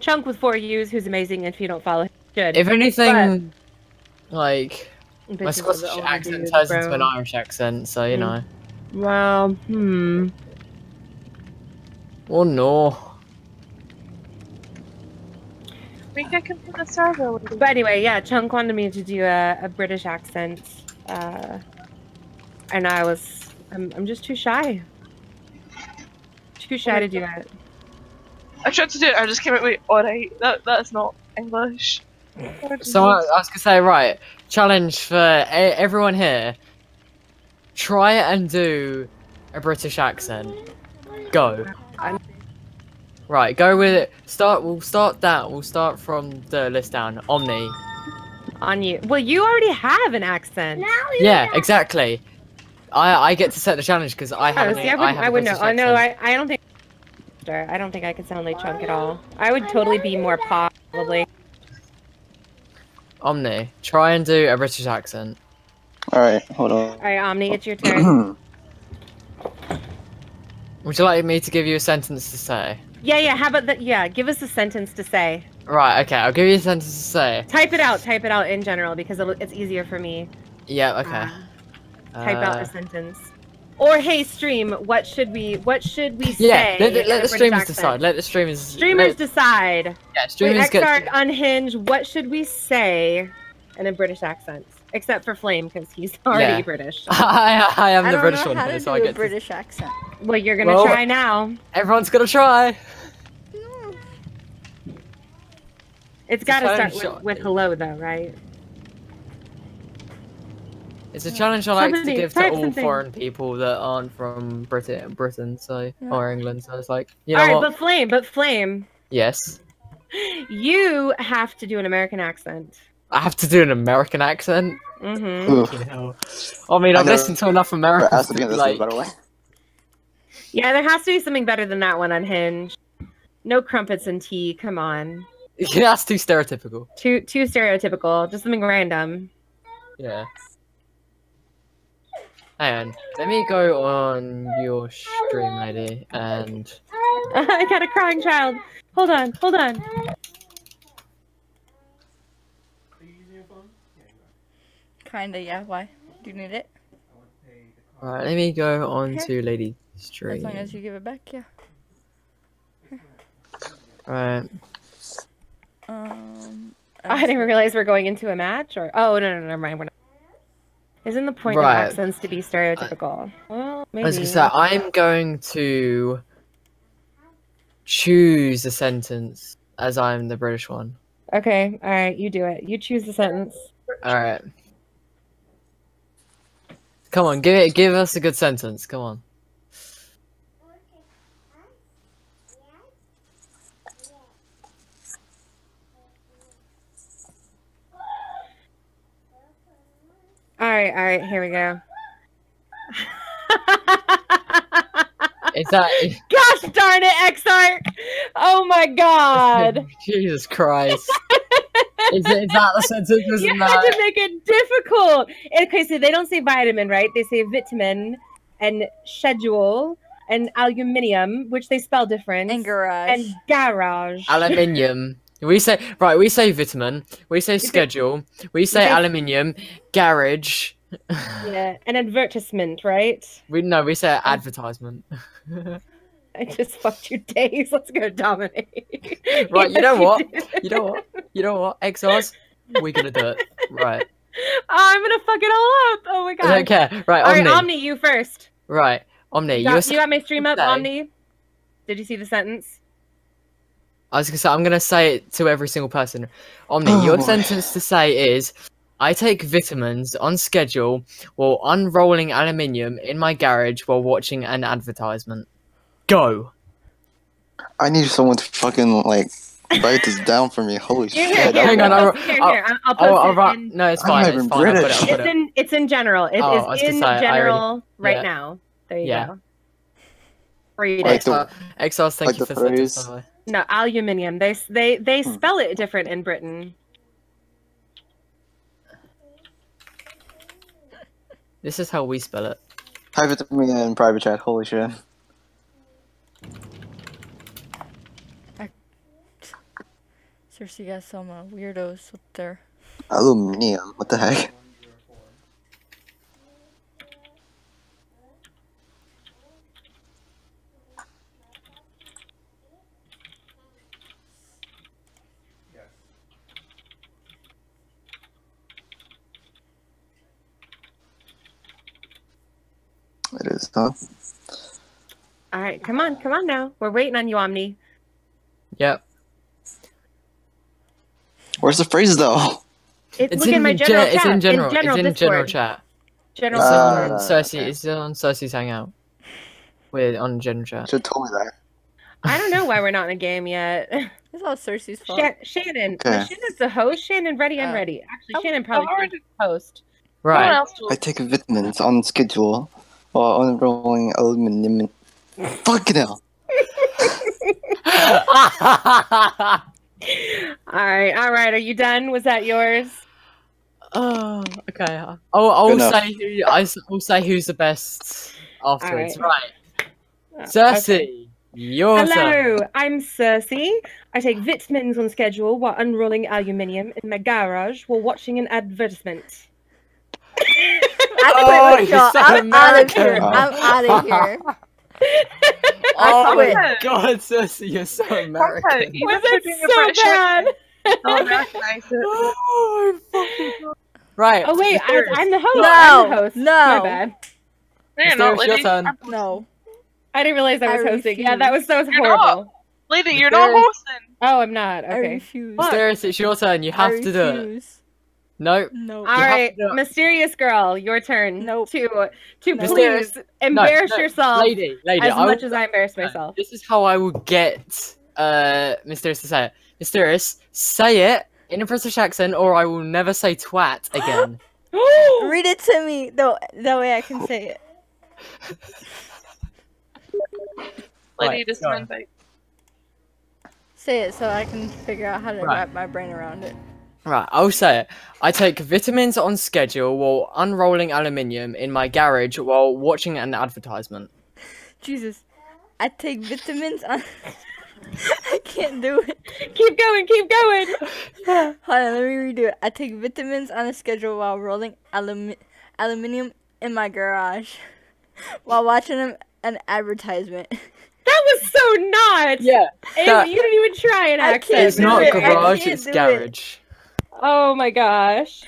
Chunk with four U's, who's amazing. If you don't follow, him, you should. if anything, like, my Bitches are the Scottish accent dudes, turns into an Irish accent, so you Mm. know. Well, hmm. Oh no. Maybe I can put the server a little But anyway, yeah, Chunk wanted me to do a, a British accent, uh, and I was, I'm, I'm just too shy. Too shy to do it. I tried to do it, I just came out with, alright, that, that's not English. So I, I was gonna say, right, challenge for e- everyone here. Try and do a British accent. Go. Right, go with it. Start. We'll start that. We'll start from the list down. Omni. On you. Well, you already have an accent. Now you Yeah, know. exactly. I I get to set the challenge because I Oh, have. see, I wouldn't, I, wouldn't know. Oh, no, I, I don't think. I don't think I could sound like Chunk at all. I would totally be more pop, probably. Omni. Try and do a British accent. Alright, hold on. All right, Omni, it's your turn. [CLEARS THROAT] Would you like me to give you a sentence to say? Yeah, yeah. How about that? Yeah, give us a sentence to say. Right. Okay. I'll give you a sentence to say. Type it out. Type it out in general because it'll, it's easier for me. Yeah. Okay. Type out Uh, a sentence. Or hey, stream. What should we? What should we say? Yeah. Let, the- let the streamers accent? decide. Let the streamers. Streamers let- decide. yeah. Wait, Streamers get. Unhinge. What should we say in a British accent? Except for Flame, because he's [LAUGHS] already Yeah. British. [LAUGHS] I, I am I the don't British know one how here, to so do I a get. To, British accent. Well, you're gonna Well- try now. everyone's gonna try. It's It's got to start with, with hello, though, right? It's a challenge I like to give to all something. foreign people that aren't from Britain, Britain, so Yeah. or England. So it's like, you know All right, what? but Flame, but Flame, Yes, you have to do an American accent. I have to do an American accent. Mm-hmm. Oof. You know, I mean, I I've never- listened to enough Never Americans Yeah, there has to be something better than that one on Hinge. No crumpets and tea. Come on, yeah, [LAUGHS] that's too stereotypical. too too stereotypical. Just something random. Yeah. Hang on, let me go on your stream, lady, and [LAUGHS] I got a crying child. Hold on, hold on. Are you in fun? Yeah. Kinda, yeah. Why? Do you need it? alright, let me go on Okay. to lady As long as you give it back, yeah. Right. Um. I didn't realize we're going into a match, or oh no no no never mind. We're not. Isn't the point Right. of accents to be stereotypical? well, I maybe. was gonna say, I'm going to choose a sentence as I'm the British one. Okay, all right, you do it. You choose the sentence. All right. Come on, give it. Give us a good sentence. Come on. All right, all right, here we go. Is that? [LAUGHS] Gosh darn it, Exarch! Oh my god! [LAUGHS] Jesus Christ. [LAUGHS] is, it, is that the sentence? you Isn't had that? to make it difficult. Okay, so they don't say vitamin, right? They say vitamin and schedule and aluminium, which they spell different. And garage. and garage. Aluminium. We say right. We say vitamin. We say [LAUGHS] schedule. We say aluminium. Garage. yeah, an advertisement, right? We no. We say [LAUGHS] advertisement. I just fucked your days. Let's go, Dominic. [LAUGHS] Right, you know what? You know what? You know what? XRs. We're gonna do it. Right. Oh, I'm gonna fuck it all up. Oh my god. I don't care. Right. All right, Omni. Omni, you first. Right. Omni. You You you got my stream up, Omni? Did you see the sentence? I was gonna say I'm gonna say it to every single person. Omni, Oh, your boy. sentence to say is I take vitamins on schedule while unrolling aluminium in my garage while watching an advertisement. Go. I need someone to fucking like write this down for me. Holy Here, shit! here, that Hang on, I'll- I'll, here, I'll- I'll, I'll Oh, I'll it write- in- no, it's I'm fine. not It's even fine. I'll put it. British. I'll put It's in it's in general. It is Oh, I in say, I already- general right yeah. now. There you Yeah. go. Read Like it. the- XRs, thank like you the for the sentence, phrase- by the way. No, aluminium. They they they Hmm. spell it different in Britain. This is how we spell it. Type it me in private chat. Holy shit! Seriously, got some uh, weirdos with their. Aluminium. What the heck? It is, huh? All right, come on, come on now. We're waiting on you, Omni. Yep. Where's the phrase though? It's, It's look in, in my gen- general it's in general. general it's in general Discord. chat. General It's Uh, on Cersei. okay. It's on Cersei's hangout. We're on general chat. Should have told me that. I don't know why we're not in a game yet. [LAUGHS] It's all Cersei's fault. Shan- Shannon. Okay. Shannon's the host. Shannon, ready and Oh. ready. Actually, Oh, Shannon probably already- should host. Right. I take vitamins on schedule while unrolling aluminum. Fucking hell! All right, all right. Are you done? Was that yours? oh, okay. I'll, I'll Good enough. say who I s- I'll say who's the best afterwards. Alright. Right. Cersei, okay. your turn. Hello, I'm Cersei. I take vitamins on schedule while unrolling aluminium in my garage while watching an advertisement. Oh, [LAUGHS] I Oh, quit. you're No, I'm out of here. I'm out of here. Oh quit. my god, Cersei, you're so American. Even Was if you're that doing a British so bad? accent, they'll recognize it. Oh, fucking God. [LAUGHS] Right. Oh wait, I, I'm the host. No, I'm the host. no. My bad. No, you're not, your turn. No. I didn't realize I I was hosting. Yeah, that was that was You're not. horrible. Lady, you're not hosting. Oh, I'm not. I Okay. refuse. Mysterious, it's your turn. You have to do it. Refuse. No. No. All have right, to mysterious girl, your turn. Nope. To to No. please embarrass no, yourself Lady, lady, as I much will- as I embarrass myself. This is how I will get uh Mysterious to say it. Mysterious, say it in a British accent, or I will never say twat again. [GASPS] [GASPS] Read it to me. though. that way I can say it. Lady, Right, just go. an invite. Say it so I can figure out how to Right. wrap my brain around it. Right, I'll say it. I take vitamins on schedule while unrolling aluminium in my garage while watching an advertisement. Jesus. I take vitamins on. [LAUGHS] I can't do it. keep going, keep going. Hold on, let me redo it. I take vitamins on a schedule while rolling alumi- aluminium in my garage [LAUGHS] while watching an, an advertisement. [LAUGHS] That was so not. Yeah, that- you didn't even try it. I accent. can't it's do not it, I garage, it's garage. it. Garage. Oh my gosh.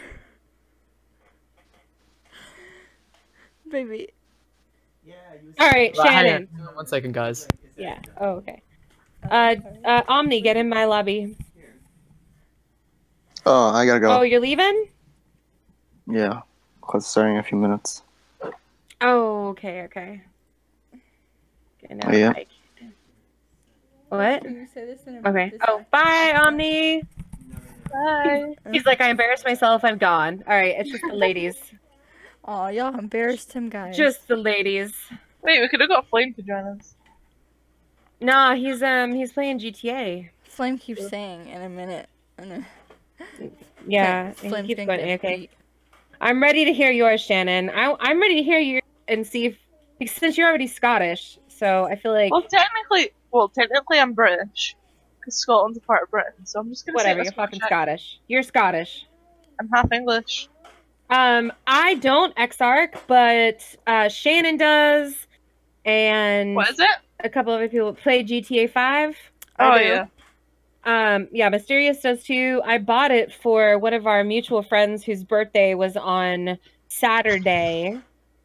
Baby. Yeah, All right, Right, Shannon. on, one second, guys. Yeah. Oh, okay. Uh, uh, Omni, get in my lobby. Oh, I gotta go. Oh, you're leaving? Yeah, class starting in a few minutes. Oh, okay, okay. Okay, now Oh, yeah? I- What? You say this in a Okay. this Oh, bye, Omni. Bye. He's like, I embarrassed myself. I'm gone. All right, it's just the ladies. [LAUGHS] Aw, y'all embarrassed him, guys. Just the ladies. Wait, we could have got Flame to join us. Nah, he's um he's playing GTA. Flame keeps saying in a minute. In a... Yeah, and Flame keeps going. Okay, he- I'm ready to hear yours, Shannon. I I'm ready to hear you and see if because since you're already Scottish, so I feel like Well, technically, well, technically, I'm British, because Scotland's a part of Britain. So I'm just gonna whatever. say You're fucking check. Scottish. You're Scottish. I'm half English. Um, I don't Exarch, but uh, Shannon does, and What is it? a couple other people play GTA Five. Oh yeah. Um, yeah, Mysterious does too. I bought it for one of our mutual friends whose birthday was on Saturday.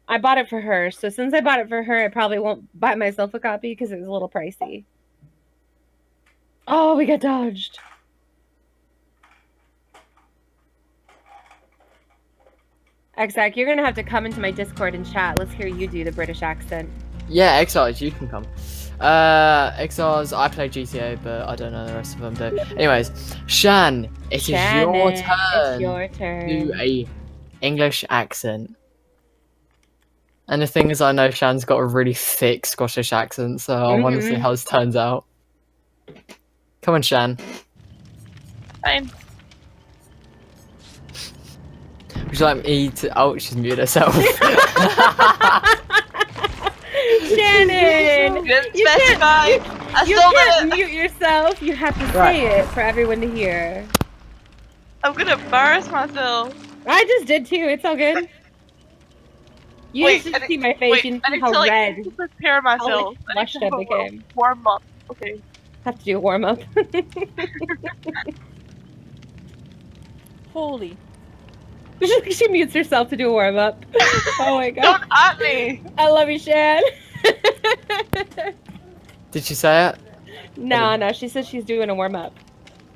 I bought it for her. So since I bought it for her, I probably won't buy myself a copy because it was a little pricey. Oh, we got dodged. Exact, you're gonna have to come into my Discord and chat. Let's hear you do the British accent. Yeah, Exiles, you can come. Uh, Exiles, I play GTA, but I don't know the rest of them do. Anyways, Shan, it is your Shannon, turn It's your turn. to do a English accent. And the thing is, I know Shan's got a really thick Scottish accent, so I want to see how this turns out. Come on, Shan. Fine. Would you like me to? Oh, she's muted herself. [LAUGHS] Shannon! You didn't can't- specify. you- I You still can't it. mute yourself. You have to say Right. it for everyone to hear. I'm gonna embarrass myself. I just did too. It's all good. You Wait, should see my face. Wait, you can I see need how to like red. prepare myself. I need to a little became. warm up. Okay. Have to do a warm up. [LAUGHS] Holy. she, [LAUGHS] she mutes herself to do a warm up. Oh my god. Don't at me. I love you, Shan. [LAUGHS] Did she say it? no, no. She says she's doing a warm up.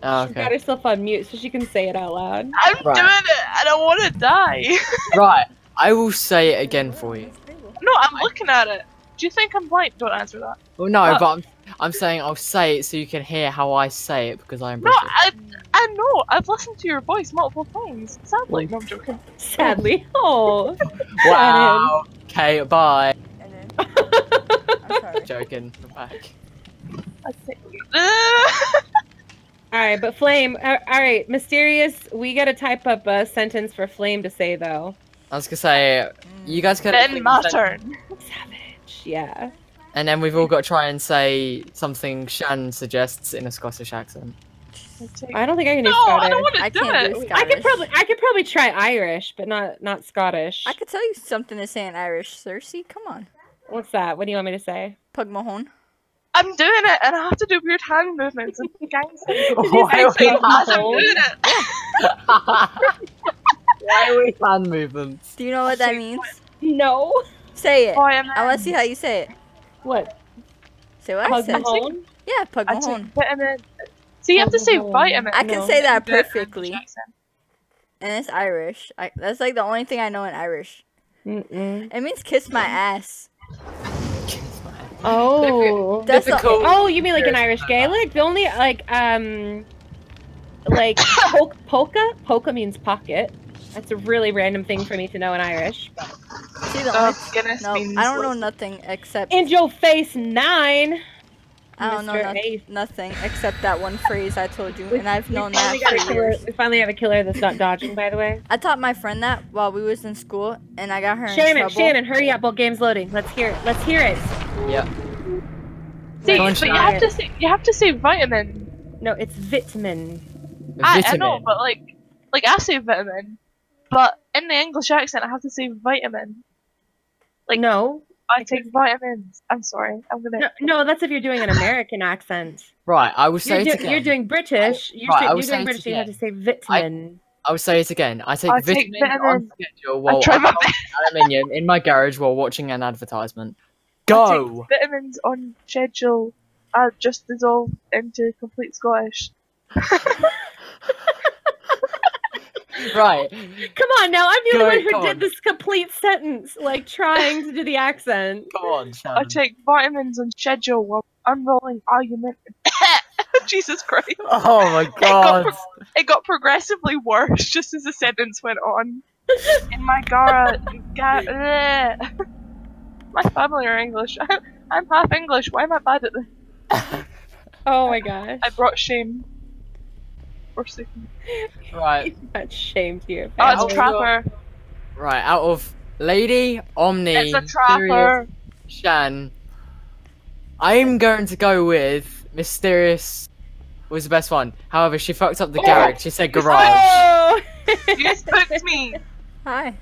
Oh, She's got herself on mute so she can say it out loud. I'm Right. doing it. I don't want to die. Right, I will say it again for you. no, I'm looking at it. Do you think I'm blind? Don't answer that. Well, no, What? but I'm, I'm saying I'll say it so you can hear how I say it because I'm No, I, I know. I've listened to your voice multiple times. Sadly, no, I'm joking. Sadly. [LAUGHS] Oh. [LAUGHS] Wow. Okay, bye. And [LAUGHS] then. I'm. Joking. I'm back. All right, but Flame. Uh, all right, Mysterious. We gotta type up a sentence for Flame to say though. I was gonna say you guys can. then my turn. Savage. Yeah. And then we've all got to try and say something Shan suggests in a Scottish accent. I don't think I can do No, I Scottish. don't want I to do can't it. do I Scottish. could probably I could probably try Irish, but not not Scottish. I could tell you something to say in Irish, Cersei. Come on. What's that? What do you want me to say? Pug Mahone. I'm doing it, and I have to do weird hand movements and [LAUGHS] gang signs. Why are we I'm doing it. Why are hand movements? Do you know what that means? No. Say it. Oh, I. I want to see how you say it. What? Say what I said. Mahone? Yeah, Pug I Mahone. vitamin. So you have to say vitamin. I can No. say that Do it in perfectly. And it's Irish. I, that's like the only thing I know in Irish. Mm-mm. It means kiss my ass. Oh. That's the- Oh, you mean like an Irish Gaelic? The only like um like [COUGHS] po- polka? Polka means pocket. That's a really random thing for me to know in Irish. See the Oh goodness no, I don't know nothing except In your face nine. I don't know no- nothing except that one phrase I told you, and I've known that for years. We finally have a killer that's not dodging, by the way. I taught my friend that while we was in school, and I got her in Shannon, trouble. Shannon, hurry up while game's loading. Let's hear it. Let's hear it. Yeah. See, but you have to say you have to say vitamin. No, it's vitamin. I, I Vitamin. know, but like, like I say vitamin, but in the English accent I have to say vitamin. Like- no. I take vitamins. I'm sorry. I'm gonna. No, no, that's if you're doing an American accent. Right, I will say You're, it do- again. you're doing British. You're, Right, say- you're doing it British. You have to say vitamin. I will say it again. I take I take vitamin on schedule while I'm best. aluminium in my garage while watching an advertisement. [LAUGHS] I Go. take vitamins on schedule. I just dissolve into complete Scottish. [LAUGHS] [LAUGHS] [LAUGHS] Right. Come on, now I'm the Go, only one who did on. this complete sentence, like trying to do the accent. [LAUGHS] Come on, I Shannon. take vitamins on schedule while unrolling argument. [LAUGHS] Jesus Christ! Oh my god. It got progressively worse just as the sentence went on. In my gara, ga- my family are English. I'm half English. Why am I bad at this? Oh my gosh. I brought shame. Or sickness. Right. That's [LAUGHS] shame to your Oh, family. it's Trapper. Right. Out of Lady, Omni, It's a Sirius, Trapper. Shan, I'm going to go with Mysterious was the best one. However, she fucked up the Oh! garage. She said garage. Oh! You spooked me. [LAUGHS] Hi.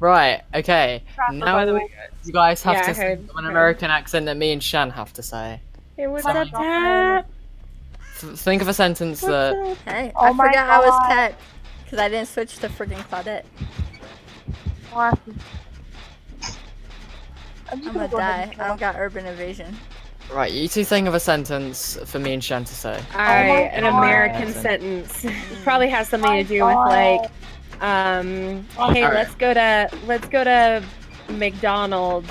Right. Okay. Trapper, Now by the way. you guys have Yeah, to say an. American accent that me and Shan have to say. It was Come up, on. Tap? Th- think of a sentence that. up? Hey, Oh I my forgot I was God. cat because I didn't switch to freaking Claudette. What? I'm, I'm gonna gonna go die. and I don't got urban evasion. Right. You two think of a sentence for me and Shan to say. Alright, an God. American sentence. [LAUGHS] This probably has something to do with Oh, like, um, hey, Alright. let's go to let's go to McDonald's.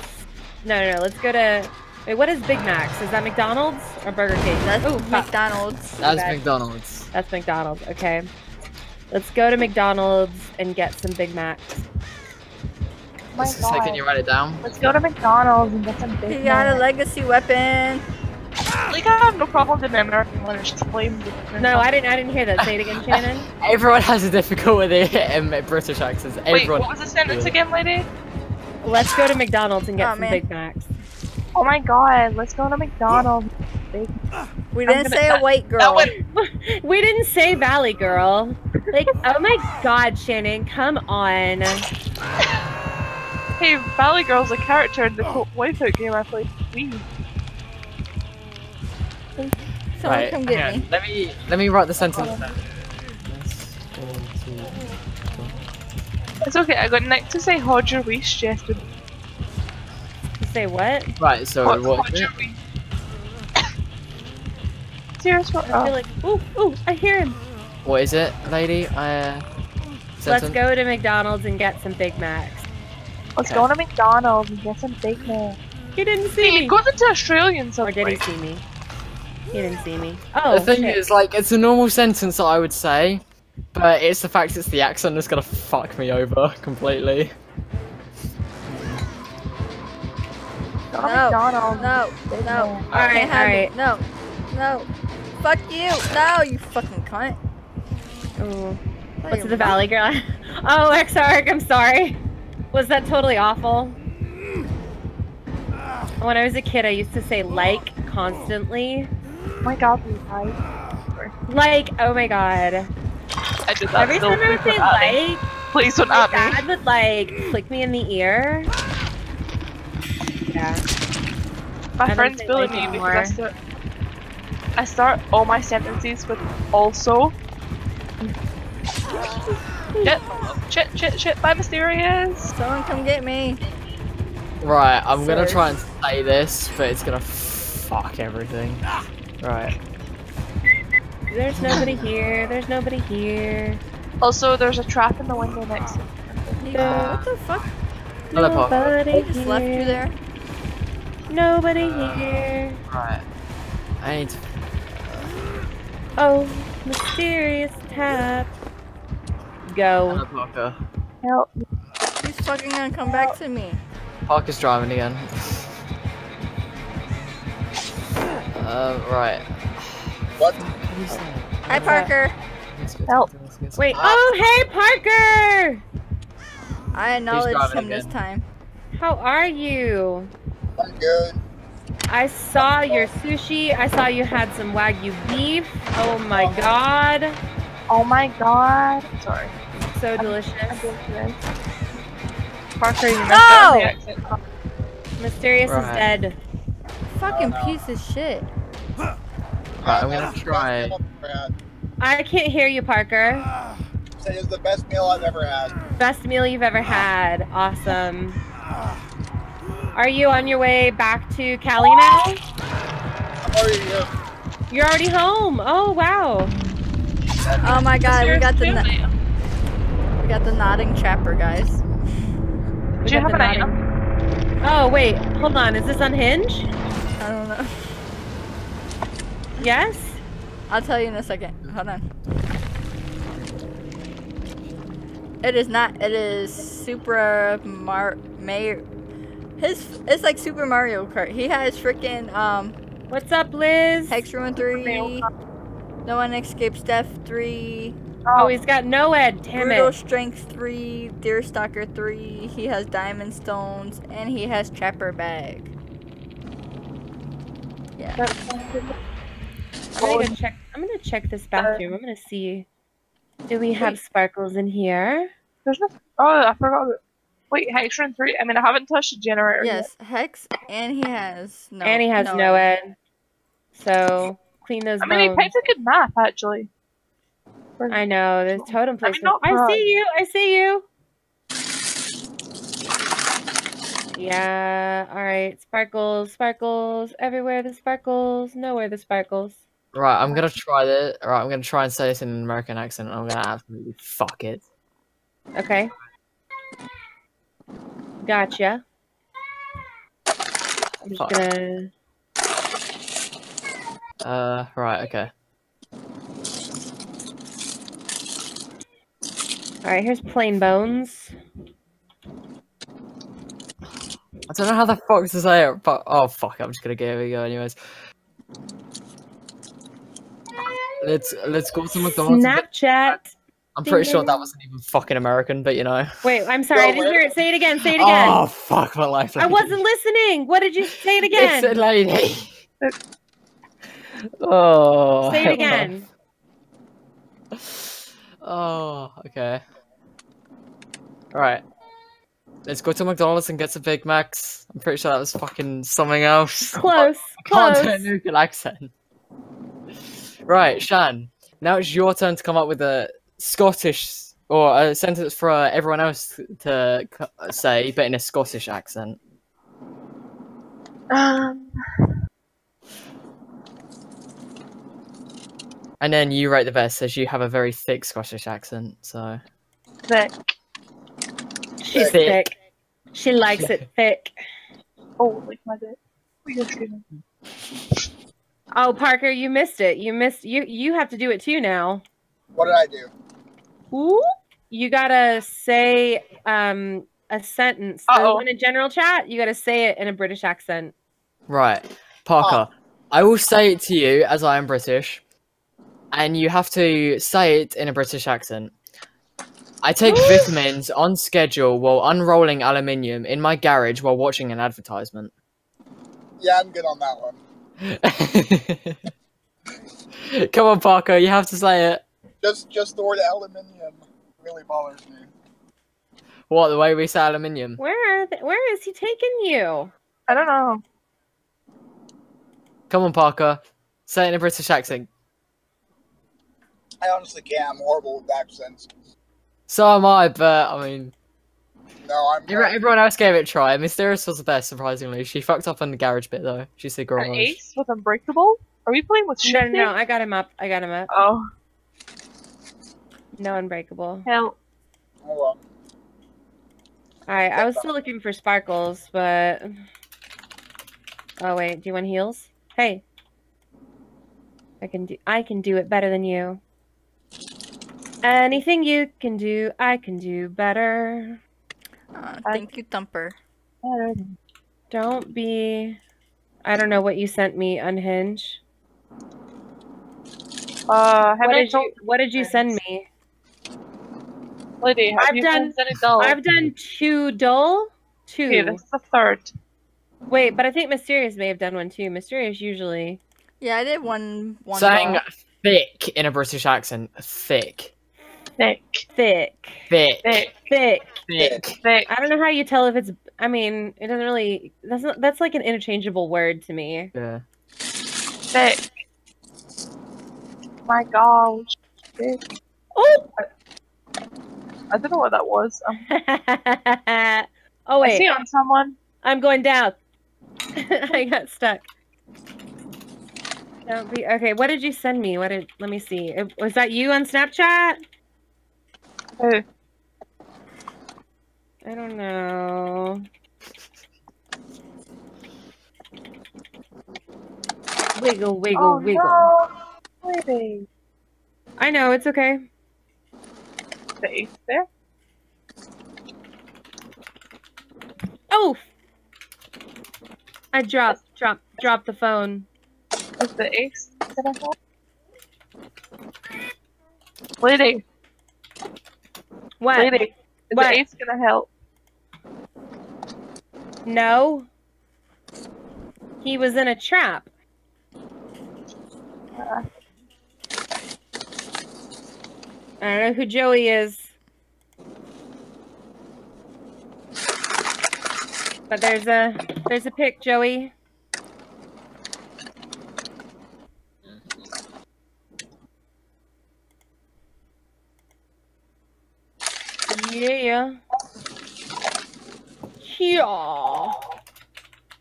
No, no, no, let's go to. Wait, what is Big Macs? Is that McDonald's or Burger King? That's Ooh, fuck. McDonald's. That's bad. McDonald's. That's McDonald's. Okay. Let's go to McDonald's and get some Big Macs. Oh my Just a second, you write it down. Let's go to McDonald's and get some Big Macs. He got a legacy weapon. Like I have no problem with the American one. It's just lame. No, I didn't. I didn't hear that. Say it again, [LAUGHS] Shannon. Everyone has a difficulty with it in British accents. Wait, what was the sentence again, lady? Let's go to McDonald's and get Oh, some man. Big Macs. Oh my God! Let's go to McDonald's. Big. We didn't gonna- say a white girl. one. [LAUGHS] We didn't say Valley Girl. Like, oh my God, Shannon, come on. Hey, Valley Girl's a character in the oh. co- Wipeout game I played. Wii. Someone right. come get hang me. on. Let me let me write the sentence. down. It's okay. I got Nick to say Hodger Weiss yesterday. You say what? Right. So Hod- what? Hodger Weiss. Serious? What? I Oh. feel like, ooh, ooh, I hear him. What is it, lady? Uh, Let's sentence? go to McDonald's and get some Big Macs. Let's Okay. go to McDonald's and get some Big Mac. He didn't see He me. goes into Australian Or somewhere. did he see me? He didn't see me. Oh, the thing shit. is, like, it's a normal sentence that I would say, but it's the fact it's the accent that's gonna fuck me over completely. Go No, McDonald's. No, no. I Alright, can't have alright. it. No, no. Fuck you. No, you fucking cunt. Ooh. Oh, What's the Valley Girl? [LAUGHS] oh, [LAUGHS] XRG, I'm sorry. Was that totally awful? When I was a kid, I used to say like constantly. Oh my God, we died. Like, oh my god. I did that. Every time I would say don't at me. like, Please don't my at me. dad would like click me in the ear. Yeah. My I friends say bully like me because. I start. I start all my sentences with also. Shit, shit, shit, shit, by mysterious. Someone come get me. Right, I'm gonna try and say this, but it's gonna fuck everything. Right. There's nobody here. There's nobody here. Also, there's a trap in the window next to me. Yeah, what the fuck? Hello, Nobody They just left you here. there. Nobody here. Right. I need to. Oh, mysterious tap. Go. Hello, Parker. Help. He's fucking gonna come back to me. Parker's driving again. uh, right. What? What you say? Hi, Parker. Help. let's go, let's go. Wait. Ah, Oh, hey, Parker. I acknowledged driving him this time. How are you? I'm good. I saw your sushi. I saw you had some wagyu beef. Oh my oh. god. Oh my god. Sorry. So I'm delicious. doing this. Parker, you messed No! up the. Mysterious Right. is dead. Fucking Oh, no. piece of shit. Right, I'm gonna try. best I've ever had. I can't hear you, Parker. Say it's the best meal I've ever had. Best meal you've ever had. Awesome. Are you on your way back to Cali now? I'm already here. You're already home. Oh wow. Oh my god, we got the we got the nodding trapper, guys. We Do you have an item? Oh wait, hold on. Is this unhinged? I don't know. Yes. I'll tell you in a second. Hold on. It is not. It is Super Mar Mayor. His it's like Super Mario Kart. He has freaking um What's up, Liz? Hex Ruin three. No one escapes death three. Oh, he's got Noed. Damn Brutal it. Strength three. Deer Stalker three. He has Diamond Stones and he has Trapper Bag. Yeah. I'm gonna go check. I'm gonna check this bathroom. I'm gonna see. Do we have sparkles in here? There's no. Oh, I forgot. About... Wait, Hextron three. I mean, I haven't touched the generator. yet. Yes, Hex, and he has no. and he has no. Noed. So clean those I mean, he bones. picked a good map actually. I know the totem I mean, placement. I see you. I see you. Yeah. All right. Sparkles. Sparkles. Everywhere the sparkles. Nowhere the sparkles. Right, I'm gonna try this. Right, I'm gonna try and say this in an American accent. and I'm gonna absolutely fuck it. Okay. Gotcha. I'm Fuck. gonna. Uh, right, okay. All right. Here's plain bones. I don't know how the fuck to say it, but oh fuck, I'm just gonna give it a go anyways. Let's let's go to McDonald's. Snapchat. I'm pretty sure that wasn't even fucking American, but you know. Wait. I'm sorry. I didn't hear it. Say it again. Say it oh, again. Oh fuck my life. I wasn't listening. What did you say it again? It's a lady. [LAUGHS] [LAUGHS] oh. Say it again. Oh, okay. All right. Let's go to McDonald's and get some Big Macs. I'm pretty sure that was fucking something else. [LAUGHS] Close. Can't do a Close. Accent. Right, Shan. Now it's your turn to come up with a Scottish or a sentence for uh, everyone else to c- say, but in a Scottish accent. Um, And then you write the verse as you have a very thick Scottish accent. So thick. She's Thick. thick. She likes it [LAUGHS] thick. Oh, like my dick. What are you screaming? Oh, Parker, you missed it. You missed. You you have to do it too now. What did I do? Ooh. You gotta say um a sentence. So Uh-oh. in a general chat, you gotta say it in a British accent. right, Parker, I will say it to you as I am British, and you have to say it in a British accent. I take [GASPS] vitamins on schedule while unrolling aluminium in my garage while watching an advertisement. Yeah, I'm good on that one. [LAUGHS] Come on, Parker, you have to say it. Just just the word aluminium really bothers me. What, the way we say aluminium? Where are th- where is he taking you? I don't know. Come on, Parker. Say it in a British accent. I honestly can't. I'm horrible with accents. So am I, but I mean, No, I'm. every- everyone else gave it a try. Mysterious was the best, surprisingly. She fucked up on the garage bit, though. She said An garage. ace with Unbreakable? Are we playing with No, no, no, I got him up. I got him up. Oh, No unbreakable. hell. Hold on. All right, I was still looking for sparkles, but oh wait, do you want heals? Hey, I can do. I can do it better than you. Anything you can do, I can do better. Uh, I- thank you, Thumper. Don't be. I don't know what you sent me. Unhinge. Uh, What did told you What did you send me? Lady, have I've you done- done any dull? I've done two dull. Two. Okay, this is the third. Wait, but I think Mysterious may have done one too. Mysterious usually. Yeah, I did one. one Saying ball. thick in a British accent. Thick. Thick. Thick. Thick. Thick. Thick. Thick. Thick. I don't know how you tell if it's I mean, it doesn't really. That's not. That's like an interchangeable word to me. Yeah. Thick. My gosh. Thick. Oh. I don't know what that was. Um, [LAUGHS] oh I see on someone. I'm going down. [LAUGHS] I got stuck. Don't be okay. What did you send me? What did? Let me see. It- Was that you on Snapchat? Who? I don't know. Wiggle, wiggle, Oh wiggle. no. I know it's okay. The ace there. Oh, I dropped, dropped, dropped the phone. Is the ace gonna help? Lady, What? lady, is What? the ace gonna help? No. He was in a trap. Uh, I don't know who Joey is. But there's a there's a pic, Joey. Yeah. Yeah. Are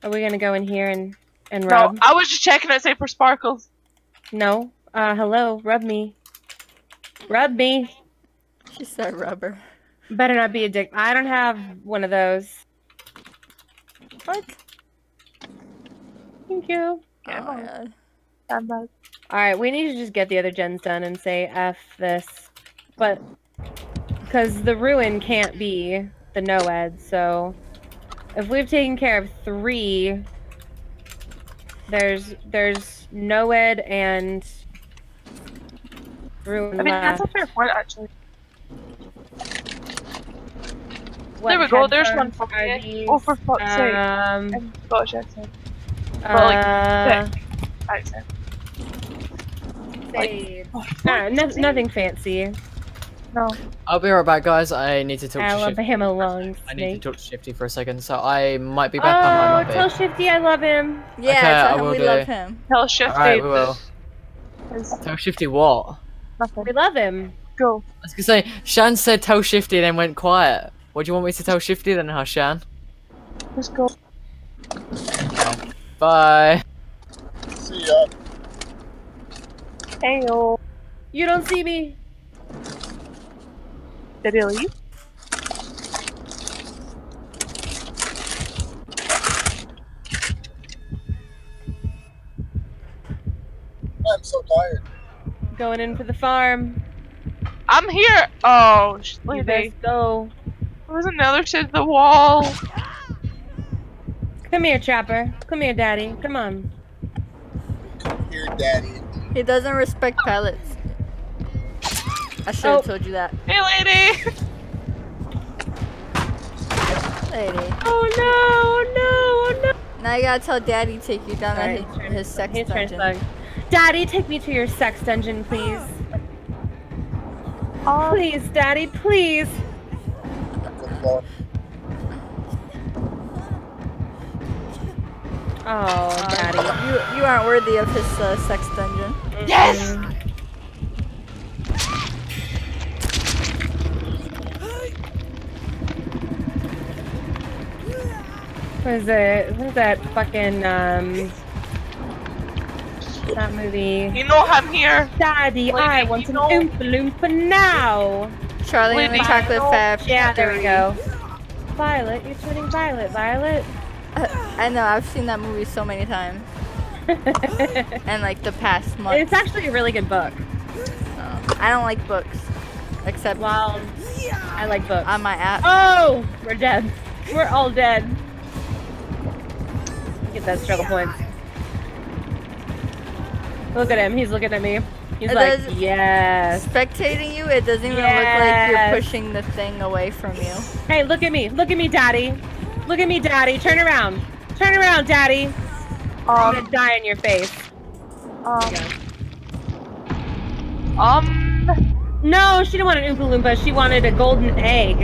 we gonna go in here and and no, rub? I was just checking I say for sparkles. No. Uh, hello. Rub me. Rub me. She said rubber. Better not be a dick. I don't have one of those. What? Thank you. Oh my god. I'm All right, we need to just get the other gens done and say f this, but because the ruin can't be the Noed. So if we've taken care of three, there's there's Noed and ruin I mean, that's a fair point, actually. What there we go, there's one for are me. Oh, for fuck's sake. Um, I'm Scottish accent. uh, like, Accent. save. Oh, fuck's no, nothing fancy. No. I'll be right back, guys. I need to talk to Shifty. Alabama long I need to talk to Shifty for a second, so I might be back. Oh, might not tell be. Shifty I love him. Yeah, Okay, tell I him we do. love him. Tell Shifty Alright, we will. Tell Shifty what? Nothing. We love him. Go. I was gonna say, Shan said tell Shifty and then went quiet. What do you want me to tell Shifty then, huh, Shan? Just go. Bye. See ya. Heyo. You don't see me. Did he leave? I'm so tired. Going in for the farm. I'm here. Oh, sh- You lady. best go. There was another side of the wall. Come here, Trapper. Come here, Daddy. Come on. Come here, Daddy. He doesn't respect pellets. I should Oh. have told you that, Hey, lady. lady. Oh no! Oh no! Oh Now you gotta tell Daddy to take you down Alright, at he's his, his sex! He's dungeon. Daddy, take me to your sex dungeon, please. Oh, Please, Daddy, please. Oh, Daddy. You you aren't worthy of his uh, sex dungeon. yes. What is it? What is that fucking um? That movie. You know I'm here. Daddy, I want you an know- Oompa Loompa now. Charlie and the Chocolate I know- Fab. Yeah, there we go. Violet, you're turning violet, Violet. [LAUGHS] I know. I've seen that movie so many times, [LAUGHS] and like the past month. it's actually a really good book. Um, I don't like books, except Well, I like books. on my app. Oh, we're dead. We're all dead. Get that struggle points. Look at him. He's looking at me. He's It like, does- yes. Spectating you, it doesn't even look like you're pushing the thing away from you. Hey, look at me. Look at me, Daddy. Look at me, Daddy. Turn around. Turn around, Daddy. I'm Um, gonna die in your face. um, um, No, she didn't want an Oompa Loompa. She wanted a golden egg.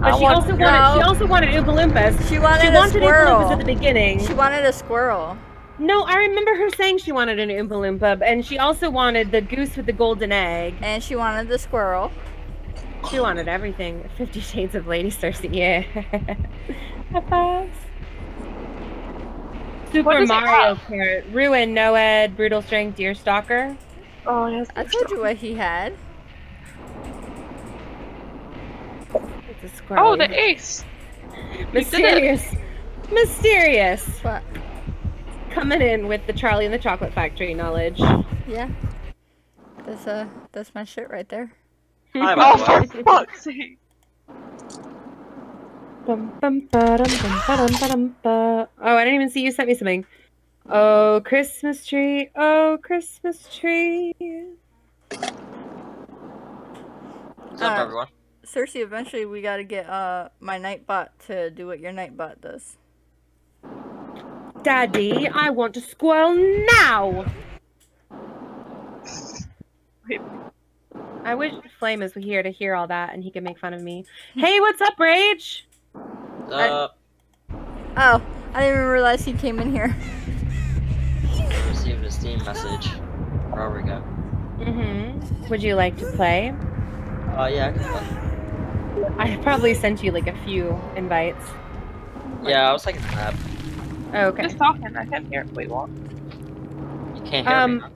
But I she want- also wanted she also wanted Oompa Loompas. She wanted She a wanted Oompa. Loompas at the beginning. She wanted a squirrel. No, I remember her saying she wanted an Oompa Loompa, and she also wanted the goose with the golden egg. And she wanted the squirrel. She wanted everything. Fifty Shades of Lady Cersei. Yeah. High fives. Super What does it Mario have? Kart. Ruin, Noed, Brutal Strength, Deer Stalker. Oh, yes. I told you what he had. It's a squirrel. Oh, the ace. [LAUGHS] mysterious. Mysterious. What? Coming in with the Charlie and the Chocolate Factory knowledge. Yeah. That's uh that's my shit right there. Hi, Oh, by the for fuck's sake. Bum, bum, ba-dum, bum, ba-dum, ba-dum. Oh, I didn't even see you sent me something. Oh, Christmas tree. Oh, Christmas tree. What's up, Uh, everyone? Cersei, eventually we gotta get uh my nightbot to do what your nightbot does. Daddy, I want to squirrel now. I wish Flame was here to hear all that and he could make fun of me. [LAUGHS] Hey, what's up, Rage? Uh, Oh, I didn't even realize he came in here. received a Steam message. Where we go? Mm-hmm. Would you like to play? Uh, yeah, I can play. I probably sent you like a few invites. Yeah, I was taking a nap. Okay. Just talking. I can't hear. Wait, what? You can't hear Um, me. huh?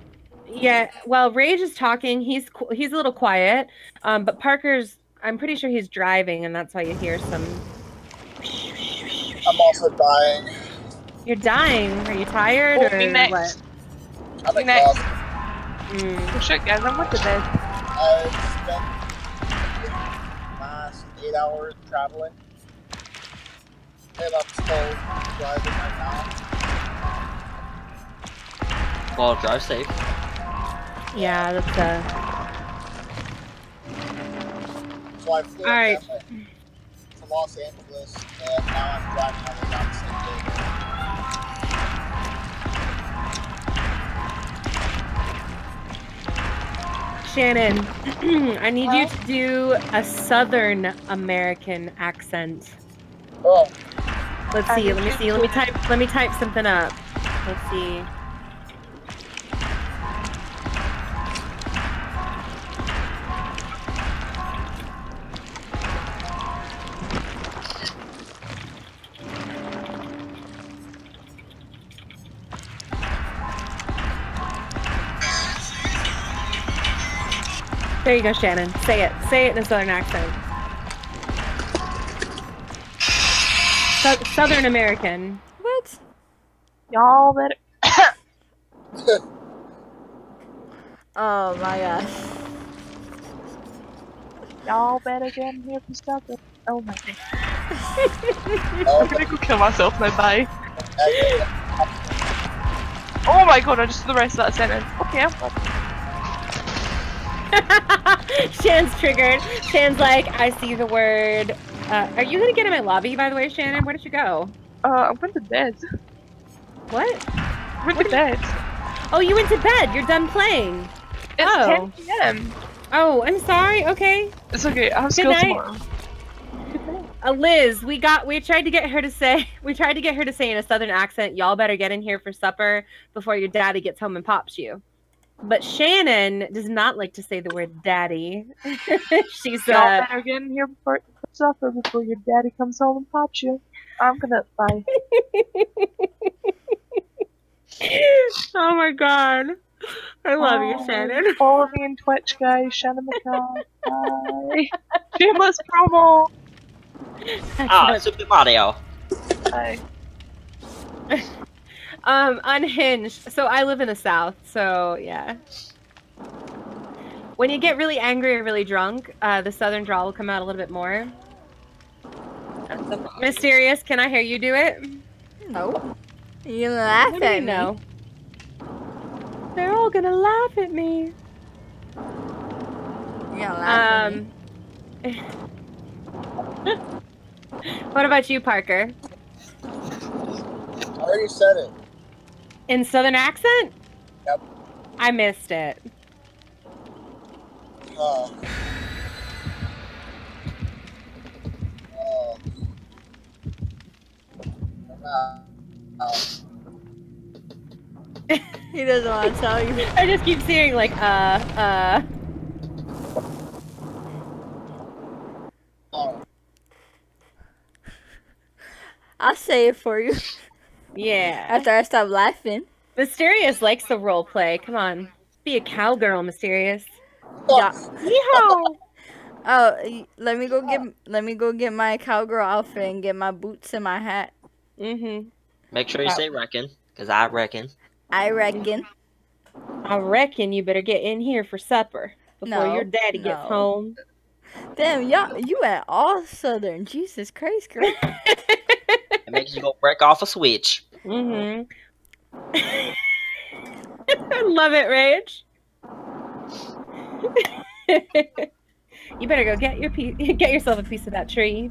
Yeah, well, Rage is talking. He's he's a little quiet, um, but Parker's. I'm pretty sure he's driving, and that's why you hear some. I'm also dying. You're dying. Are you tired Oh, or me next. what? I'm Good night. exhausted. Mm. Oh, shit, guys. I'm with the bed. I spent the last eight hours traveling. I left Skull driving right now. Well, drive safe. Yeah, that's uh. So I flew All right. to, to Los Angeles, and now I'm driving all the way down to San Diego. Shannon, [CLEARS THROAT] I need you to do a Southern American accent. Oh, Let's see. Let me see. Let me type. Let me type something up. Let's see. There you go, Shannon. Say it. Say it in a Southern accent. Sou- Southern American. What? Y'all better. [COUGHS] Oh my gosh. Y'all better get in here for stuff. Oh my god. oh, [LAUGHS] I'm gonna go kill myself now. Bye. Oh my god, I just did the rest of that sentence. Okay, I'm fine. [LAUGHS] Shan's triggered. Shan's like, I see the word. Uh, are you gonna get in my lobby, by the way, Shannon? Where did you go? Uh, I went to bed. What? I'm going to bed. Oh, you went to bed. You're done playing. It's Oh. 10 p.m. Oh, I'm sorry. Okay. It's okay. I have Good school night. tomorrow. Uh, Liz, we got. We tried to get her to say. [LAUGHS] We tried to get her to say in a southern accent, "Y'all better get in here for supper before your daddy gets home and pops you." But Shannon does not like to say the word "daddy." [LAUGHS] She's Y'all uh, better get in here before for supper before your daddy comes home and pops you. I'm gonna bye. [LAUGHS] oh my god. I love you, Oh, Shannon. [LAUGHS] Follow me on Twitch, guys. Shannon McCall. Bye. Shameless promo. Ah, Super Mario. Bye. [LAUGHS] um, unhinged. So I live in the south, so yeah. When you get really angry or really drunk, uh, the southern drawl will come out a little bit more. Mysterious, can I hear you do it? No. You laugh What do you me. know? They're all gonna laugh at me. You gonna laugh at me. Um. [LAUGHS] what about you, Parker? I already said it. In southern accent? Yep. I missed it. Uh, Uh, uh, [LAUGHS] He doesn't want to tell you. [LAUGHS] I just keep seeing like uh uh. oh, I'll say it for you Yeah. after I stop laughing. Mysterious likes the role play. Come on, be a cowgirl, Mysterious. Yeah. Yeehaw! [LAUGHS] Oh, let me go get let me go get my cowgirl outfit and get my boots and my hat. Mm-hmm. Make sure you say reckon, because I reckon. I reckon. I reckon you better get in here for supper before No, your daddy gets home. Damn, y'all, you at all southern. Jesus Christ, girl. [LAUGHS] It makes you go break off a switch. Mm-hmm. I [LAUGHS] love it, Rage. [LAUGHS] you better go get your piece, get yourself a piece of that tree.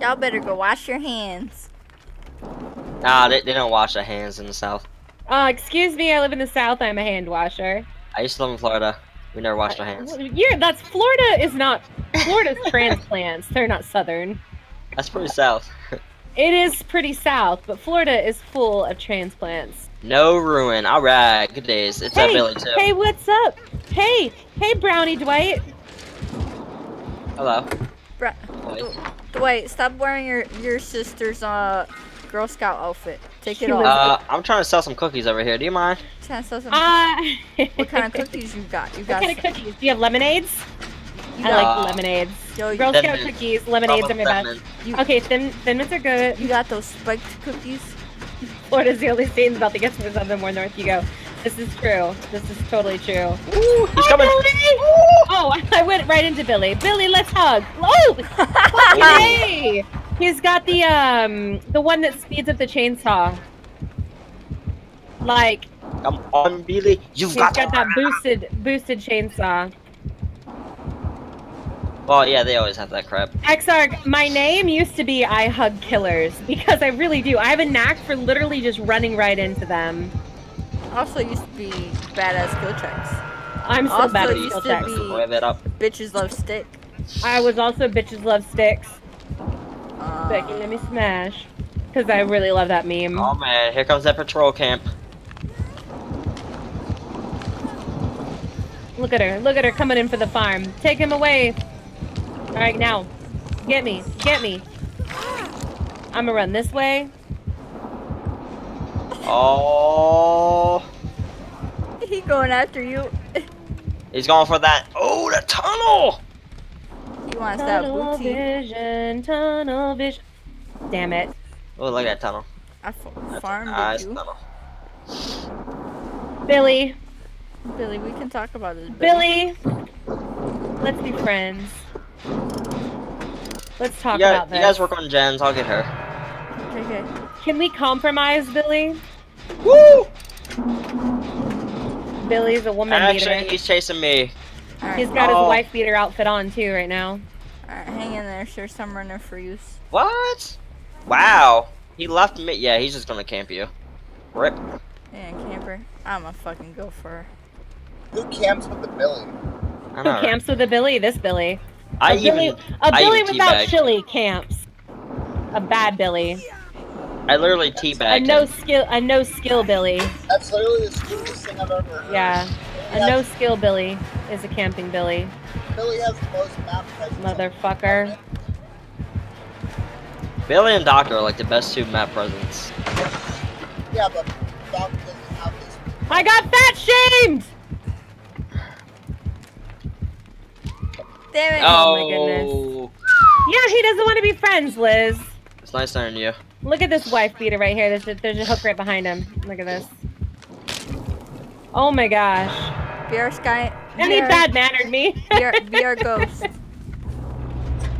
Y'all better go wash your hands. nah, they, they don't wash their hands in the South. Uh, excuse me, I live in the South. I'm a hand washer. I used to live in Florida. We never washed our hands. You're, that's Florida is not Florida's [LAUGHS] transplants. They're not Southern. That's pretty South. [LAUGHS] It is pretty South, but Florida is full of transplants. No ruin. Alright, good days. It's that Hey, Billy too. hey, what's up? Hey, hey, Brownie Dwight. Hello. Bru- Wait. Stop wearing your your sister's uh Girl Scout outfit. Take it She off. Uh, I'm trying to sell some cookies over here. Do you mind? Trying to sell some- Uh, what kind of cookies you got? You got What got kind of cookies? Do you have lemonades? you I got, like Uh, lemonades. yo, Girl Scout Mint. cookies, lemonades are my best. Thin Mint. Okay, thin thin mints are good. you got those spiked cookies? [LAUGHS] Florida's the only state about to get to the south the more north you go. This is true. This is totally true. Ooh, he's Hi, coming. Billy! Oh, I went right into Billy. Billy, let's hug. Oh! [LAUGHS] He's got the um the one that speeds up the chainsaw. Like Come on, Billy. You've he's got, got that boosted boosted chainsaw. Well, yeah, they always have that crap. Exarch, my name used to be I Hug Killers because I really do. I have a knack for literally just running right into them. Also used to be badass skill checks. I'm so Also bad at used skill to checks. be- Rev it up. Bitches love stick. I was also bitches love sticks. Uh, Becky, let me smash. Because I really love that meme. Oh man, here comes that patrol camp. Look at her. Look at her coming in for the farm. Take him away. All right, now. Get me. Get me. I'm gonna run this way. Oh, he going after you. he's going for that. Oh, the tunnel. He wants that Tunnel booty. vision. Tunnel vision. Damn it. Oh, look at that tunnel. I f- That's farmed a nice you. tunnel. Billy. Billy, we can talk about this. Billy. Let's be friends. Let's talk You guys, about this. you guys work on gens. I'll get her. Okay, okay. Can we compromise, Billy? Woo! Billy's a woman Actually, beater. he's chasing me. Alright, He's got his Oh. wife beater outfit on too right now. alright, hang in there. There's some runner for use. What? Wow. He left me. Yeah, he's just gonna camp you. Rip. Yeah, camper. I'ma fucking gopher. who camps with the Billy? Who know. camps with a Billy? This Billy. I a Billy, a I Billy even without teabag. chili camps. A bad Billy. I literally A teabagged no him. skill. A no skill Billy. That's literally the stupidest thing I've ever heard. Yeah. A no skill Billy is a camping Billy. Billy has the most map presence. Motherfucker. Billy and Doctor are like the best two map presidents. Yeah, but Doc doesn't have this. I got fat shamed. Damn it! Oh my goodness. Oh. Yeah, he doesn't want to be friends, Liz. It's nice knowing you. Look at this wife beater right here. There's a, there's a hook right behind him. Look at this. Oh my gosh. VR Sky. And he bad mannered me. [LAUGHS] VR, VR Ghost.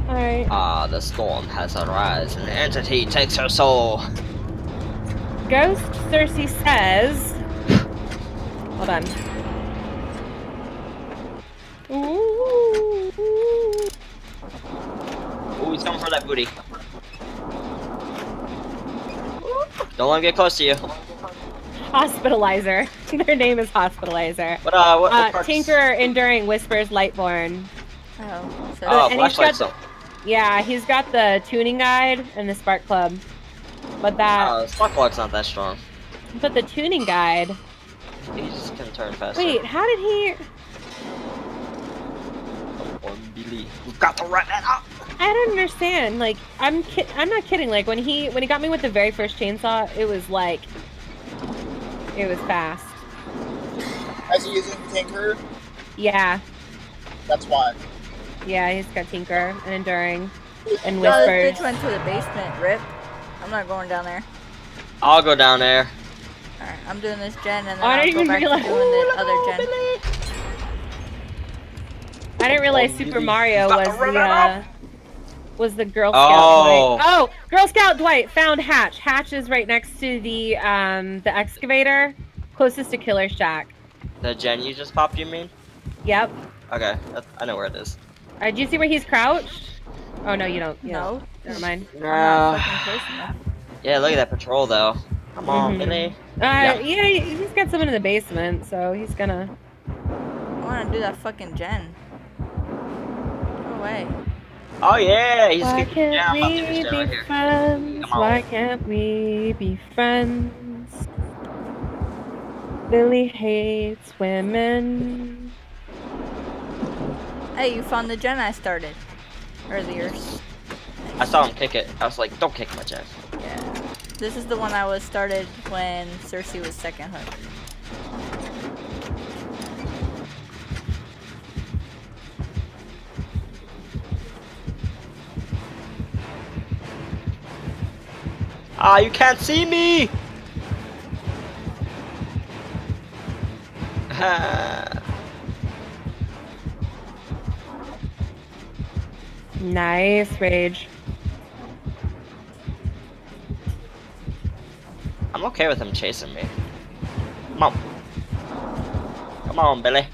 Alright. Ah, the storm has arisen. The entity takes her soul. Ghost Cersei says. Hold on. Ooh. Ooh, he's coming for that booty. Don't let him get close to you. Hospitalizer. [LAUGHS] Their name is Hospitalizer. But uh, what, what Uh, parts- Tinker Enduring Whispers Lightborn. Oh, so Oh, and he's got flashlights. though. Yeah, he's got the tuning guide and the spark plug. But that, Uh, Spark Plug's not that strong. but the tuning guide. He just can turn faster. Wait, how did he? Unbelievable. We've got to run that up. I don't understand. Like, I'm ki- I'm not kidding. Like when he when he got me with the very first chainsaw, it was like, it was fast. Is he using Tinker? Yeah, That's why. yeah. He's got tinker and enduring and Whispers. No, this whispers. bitch went to the basement. Rip. I'm not going down there. I'll go down there. Alright, I'm doing this gen and then Oh, I I'll didn't go back realize- to doing the [LAUGHS] other gen. I didn't realize Oh, Super Mario was to the uh, was the Girl Scout Oh. Dwight. Oh, Girl Scout Dwight found Hatch. Hatch is right next to the um the excavator, closest to Killer Shack. The gen you just popped, you mean? Yep. Okay, I know where it is. Uh, do you see where he's crouched? Oh no, you don't. You No. don't. Never mind. I'm not fucking close enough. yeah, look at that patrol though. Come on, Mhm. Billy. Uh, Yeah. yeah. he- he's got someone in the basement, so he's gonna. I wanna do that fucking gen. Go away. Oh yeah, he's Why kicking can't down. we I'll do this gen right be friends? Why can't we be friends? Billy hates women. Hey, you found the gen I started earlier. I saw him kick it. I was like, don't kick my gen. Yeah. This is the one I was started when Cersei was second hook. Ah, you can't see me! [LAUGHS] Nice rage. I'm okay with him chasing me. Come on. Come on, Billy.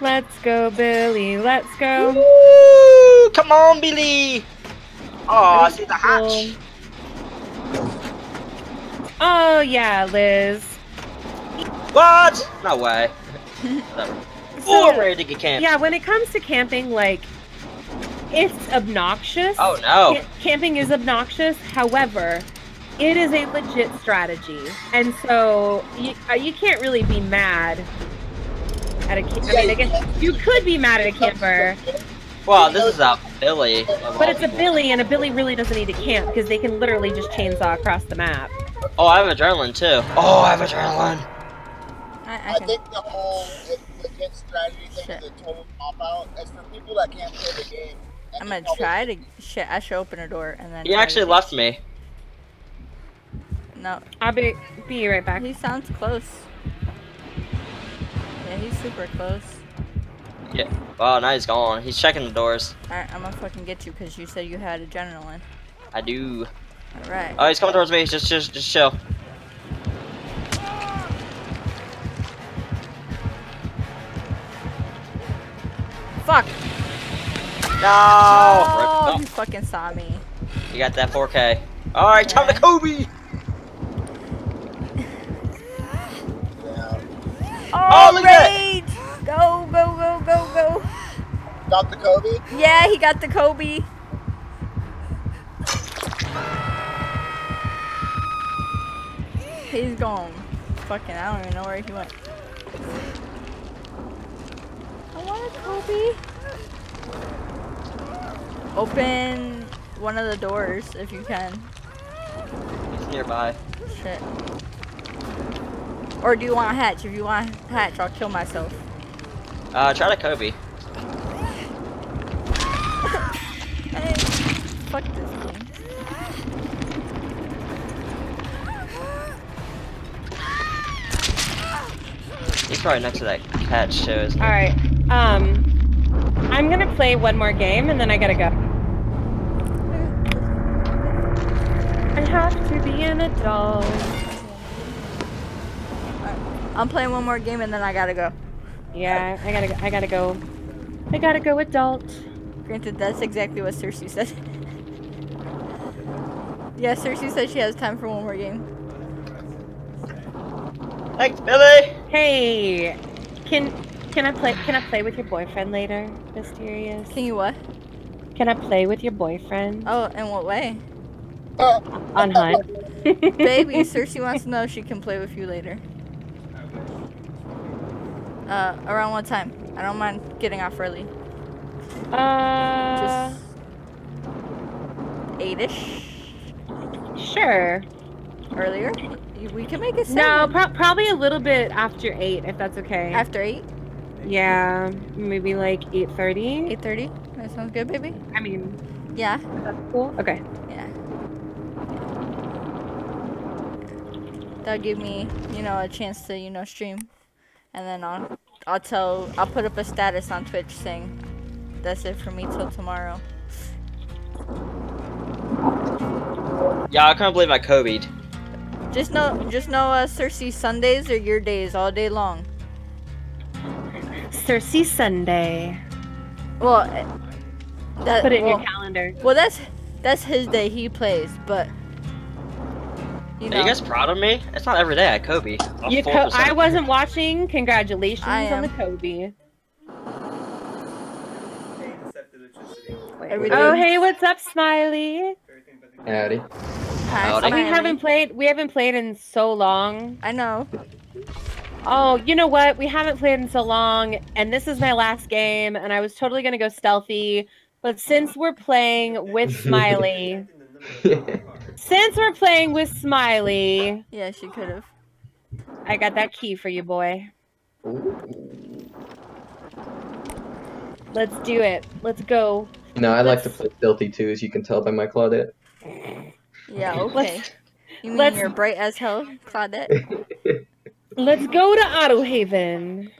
Let's go, Billy. Let's go. Woo! Come on, Billy! Oh, I see the hatch. Oh yeah, Liz. What? No way. Whatever. Oh, I'm ready to get camped. Yeah, when it comes to camping, like it's obnoxious. Oh no. Ca- camping is obnoxious. However, it is a legit strategy, and so you, uh, you can't really be mad at a. Ca- I mean, I guess you could be mad at a camper, Well, this is a Billy. but all it's a. Billy, and a Billy really doesn't need to camp because they can literally just chainsaw across the map. Oh, I have adrenaline too. Oh, I have adrenaline. I, I I think the whole it- legit strategy thing Shit. is a total pop out. As for people that can't play the game. I'm gonna try to. Shit, I should open a door and then. He actually left me. No, I'll be be right back. he sounds close. Yeah, he's super close. Yeah. Well, now he's gone. He's checking the doors. Alright, I'm gonna fucking get you because you said you had adrenaline. I do. Alright. Oh, he's coming towards me. Just, just, just chill. Fuck! No. Oh, Rip- he fucking saw me. oh, you got that 4K. All right, time to Kobe. Oh, look at rage! Go, go, go, go, go! Got the Kobe. Yeah, he got the Kobe. He's gone. Fucking, I don't even know where he went. I want a Kobe. Open one of the doors if you can. He's nearby. Shit. Or do you want a hatch? If you want a hatch, I'll kill myself. Uh, try to Kobe. Hey, [LAUGHS] fuck this game. He's probably next to that hatch too. Isn't he? All right. Um, I'm gonna play one more game and then I gotta go. I have to be an adult. I'm playing one more game and then I gotta go. Yeah, I gotta, go- I gotta go. I gotta go adult. Granted, that's exactly what Cersei said. [LAUGHS] yeah, Cersei said she has time for one more game. Thanks, Billy. Hey, can Can I play? Can I play with your boyfriend later, Mysterious? Can you what? Can I play with your boyfriend Oh, in what way? Uh, on [LAUGHS] Hunt? Baby, [LAUGHS] Cersei wants to know if she can play with you later. Uh, around what time? I don't mind getting off early. Uh, Just eight-ish sure. earlier. We can make it No, pro- probably a little bit after eight, if that's okay. after eight, yeah, maybe like eight thirty. eight thirty. That sounds good, baby. I mean, Yeah, that's cool. Okay. yeah. That'll give me, you know, a chance to, you know, stream, and then I'll, I'll tell, I'll put up a status on Twitch saying, that's it for me till tomorrow. Yeah, I can't believe I Kobe'd. Just know, just know, uh, Cersei, Sundays are your days all day long. Cersei Sunday. Well, eh, that, Put it in well, your calendar. well, that's that's his day. He plays, but you Are you guys proud of me? It's not every day I Kobe. I'm You co- I wasn't watching. Congratulations on the am. Kobe. every Oh, hey, what's up, Smiley? Howdy. Hi, Howdy. We haven't played. We haven't played in so long. I know. Oh, you know what? We haven't played in so long, and this is my last game, and I was totally gonna go stealthy, but since we're playing with [LAUGHS] Smiley, [LAUGHS] since we're playing with Smiley, Yeah, she could have. I got that key for you, boy. Let's do it. Let's go. You know, I like to play stealthy too, as you can tell by my Claudette. Yeah, [LAUGHS] okay. Let's You mean let's- you're bright as hell, Claudette? [LAUGHS] let's go to Auto Haven.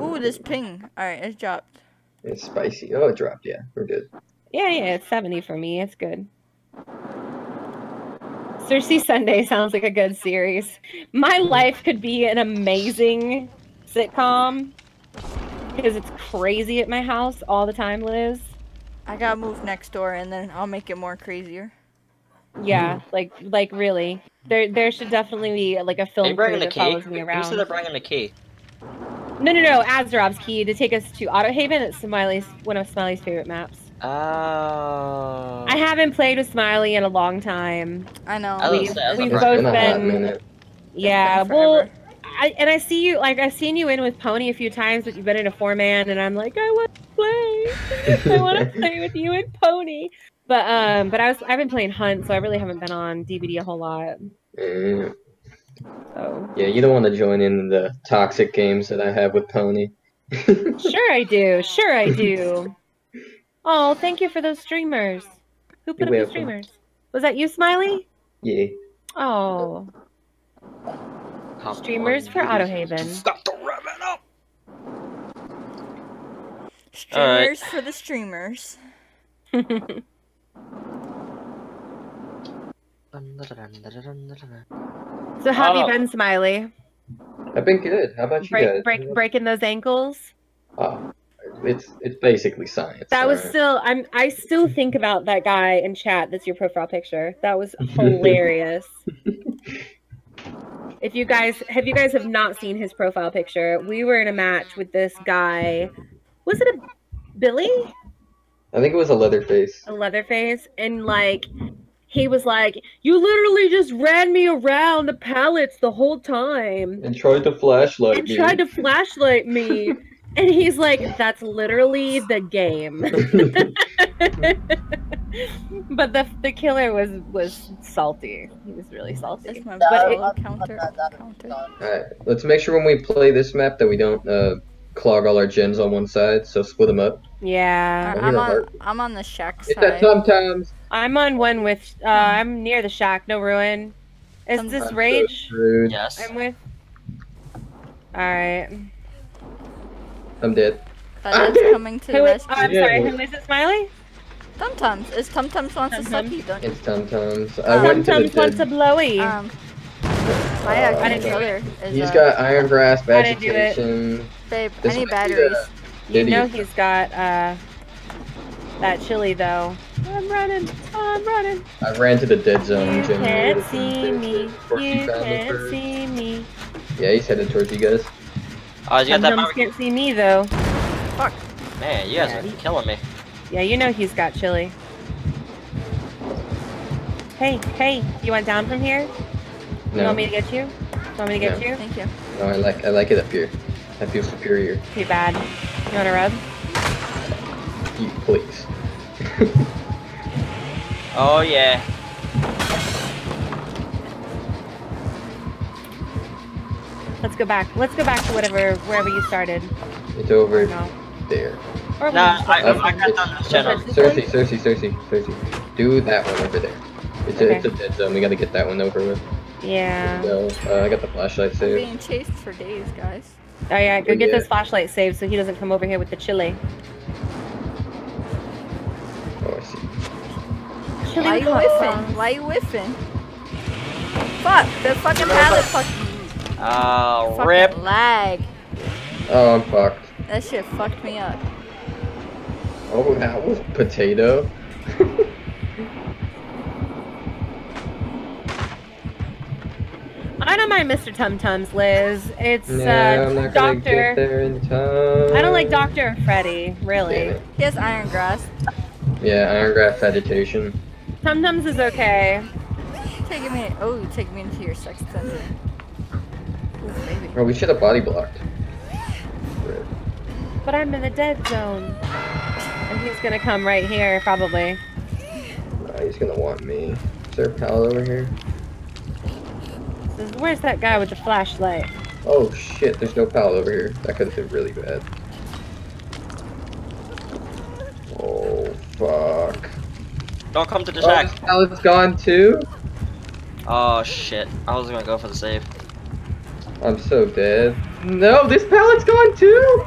Ooh, this ping. All right, it's dropped. It's spicy. Oh, it dropped. Yeah, we're good. Yeah, yeah, it's 70 for me. It's good. Cersei Sunday sounds like a good series. My life could be an amazing sitcom because it's crazy at my house all the time, Liz. I gotta move next door, and then I'll make it more crazier. Yeah, like like really. There there should definitely be like a film you crew the that key? follows me Who around. said they're bringing the key? No, no, no. Azarov's key to take us to Auto Haven. It's Smiley's one of Smiley's favorite maps. Oh. I haven't played with Smiley in a long time. I know. I We've, say, we've both been been. Yeah, been well. I and I see you like I've seen you in with Pony a few times, but you've been in a four man, and I'm like, I want to play. [LAUGHS] I want to play with you and Pony. But um, but I was I've been playing Hunt, so I really haven't been on DBD a whole lot. Mm, So yeah, you don't want to join in the toxic games that I have with Pony. [LAUGHS] sure I do, sure I do. Oh, thank you for those streamers. Who put You're up the streamers? Was that you, Smiley? Yeah. Oh, streamers for Auto Haven. Got to rev it up. Streamers Alright. for the streamers. [LAUGHS] So how have Oh. you been, Smiley? I've been good. How about you Break, guys? break, breaking those ankles. Oh, it's it's basically science. That was still I'm I still think about that guy in chat that's your profile picture. That was hilarious. [LAUGHS] if you guys have you guys have not seen his profile picture, we were in a match with this guy. Was it a Billy? I think it was a Leatherface. A Leatherface and like he was like, "You literally just ran me around the pallets the whole time And tried to flashlight and me. tried to flashlight me." [LAUGHS] And he's like, "That's literally the game." [LAUGHS] but the the killer was was salty. He was really salty. That's my But but it- counter. that, that, counter. Alright, let's make sure when we play this map that we don't uh, clog all our gens on one side, so split them up. Yeah, I I'm on. heart. I'm on the shack Hit side. sometimes. I'm on one with. Uh, I'm near the shack. No ruin. Is this rage? so. Yes. I'm with. All right. I'm dead. That's [LAUGHS] coming to the Who is? rescue. Oh, I'm sorry. well- Who is it? Smiley? Tumtums. Is Tumtums wants to suck Tum-Tums. you, don't It's Tum Tums. I went to the wants a blowy. Um, my I actual didn't do it. killer is He's uh, got iron grasp, I didn't do it. agitation. babe. This I need might be batteries. the- you know he? he's got uh that chili though. I'm running. I'm running. I ran to the dead zone. You can't see me. You can't see me. Yeah, he's headed towards you guys. Oh, you got that Tum-tums barbecue? can't see me though. Fuck. Man, you guys Yeah, are he- killing me. Yeah, you know he's got chili. Hey, hey, you went down from here? You No, want me to get you? You want me to get No. you? Thank you. no, I like I like it up here. I feel superior. Too bad. You want to rub? You please. [LAUGHS] Oh yeah. Let's go back. Let's go back to whatever, wherever you started. It's over No. there. Or Nah, we'll- I, Uh, I got done this channel. Cersei, Cersei, Cersei, Cersei. Do that one over there. It's, a, Okay. it's a dead zone. We gotta get that one over with. yeah. So, uh, I got the flashlight We're saved. being chased for days, guys. Oh yeah, go get Yeah. this flashlight saved so he doesn't come over here with the chili. Oh, I see. Chili Why you whiffing? hot Why you whiffing? Fuck! The fucking pallet fucking, Oh, fucking rip. lag. Oh, I'm fucked. That shit fucked me up. Oh, that was potato. [LAUGHS] I don't mind Mr. Tum Tums, Liz. It's Yeah, uh, I'm not gonna get Doctor. there in time. I don't like Doctor Freddy, really. it. He has iron grasp. Yeah, iron grasp vegetation. Tum Tums is okay. [LAUGHS] Taking me. Oh, you taking me into your sex dungeon. Ooh. Oh, we should have body blocked. But I'm in the dead zone. And he's gonna come right here, probably. Nah, he's gonna want me. Is there a pallet over here? Where's that guy with the flashlight? Oh shit, there's no pallet over here. That could have been really bad. Oh fuck. Don't come to the Oh, shack. this pallet's gone too? Oh shit. I was gonna go for the save. I'm so dead. No, this pallet's gone too!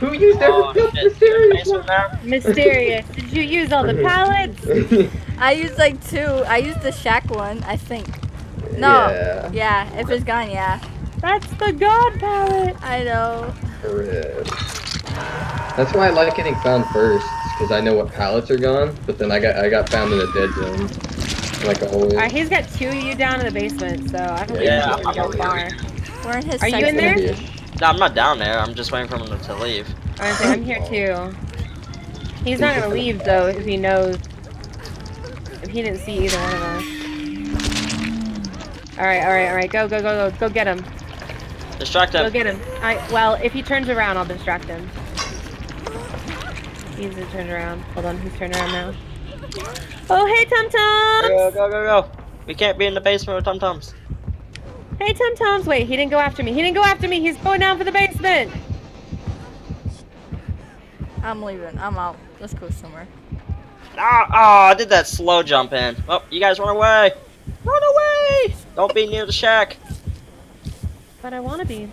Who used Oh every shit. mysterious Basement? Mysterious. Did you use all the [LAUGHS] pallets? [LAUGHS] I used like two. I used the shack one, I think. No. Yeah. Yeah, if it's gone, yeah. That's the god pallet. I know. Rip. That's why I like getting found first, because I know what pallets are gone. But then I got I got found in a dead zone, like always. Alright, he's got two of you down in the basement, so I don't Yeah, think he's I'm gonna go over far. We're in his Are you in there? dungeon. No, I'm not down there. I'm just waiting for him to leave. Honestly, I'm here too. He's not gonna leave though if he knows. If he didn't see either one of us. Alright, alright, alright. Go, go, go, go. Go get him. Distract him. Go get him. Alright, well, if he turns around, I'll distract him. He's turned around. Hold on, he's turned around now. Oh, hey, Tum Go, go, go, go. We can't be in the basement with Tum Tums. Hey, Tum Tums! Wait, he didn't go after me. He didn't go after me. He's going down for the basement. I'm leaving. I'm out. Let's go somewhere. Ah, oh, I did that slow jump in. Oh, you guys run away. Run away. Don't be near the shack. But I want to be.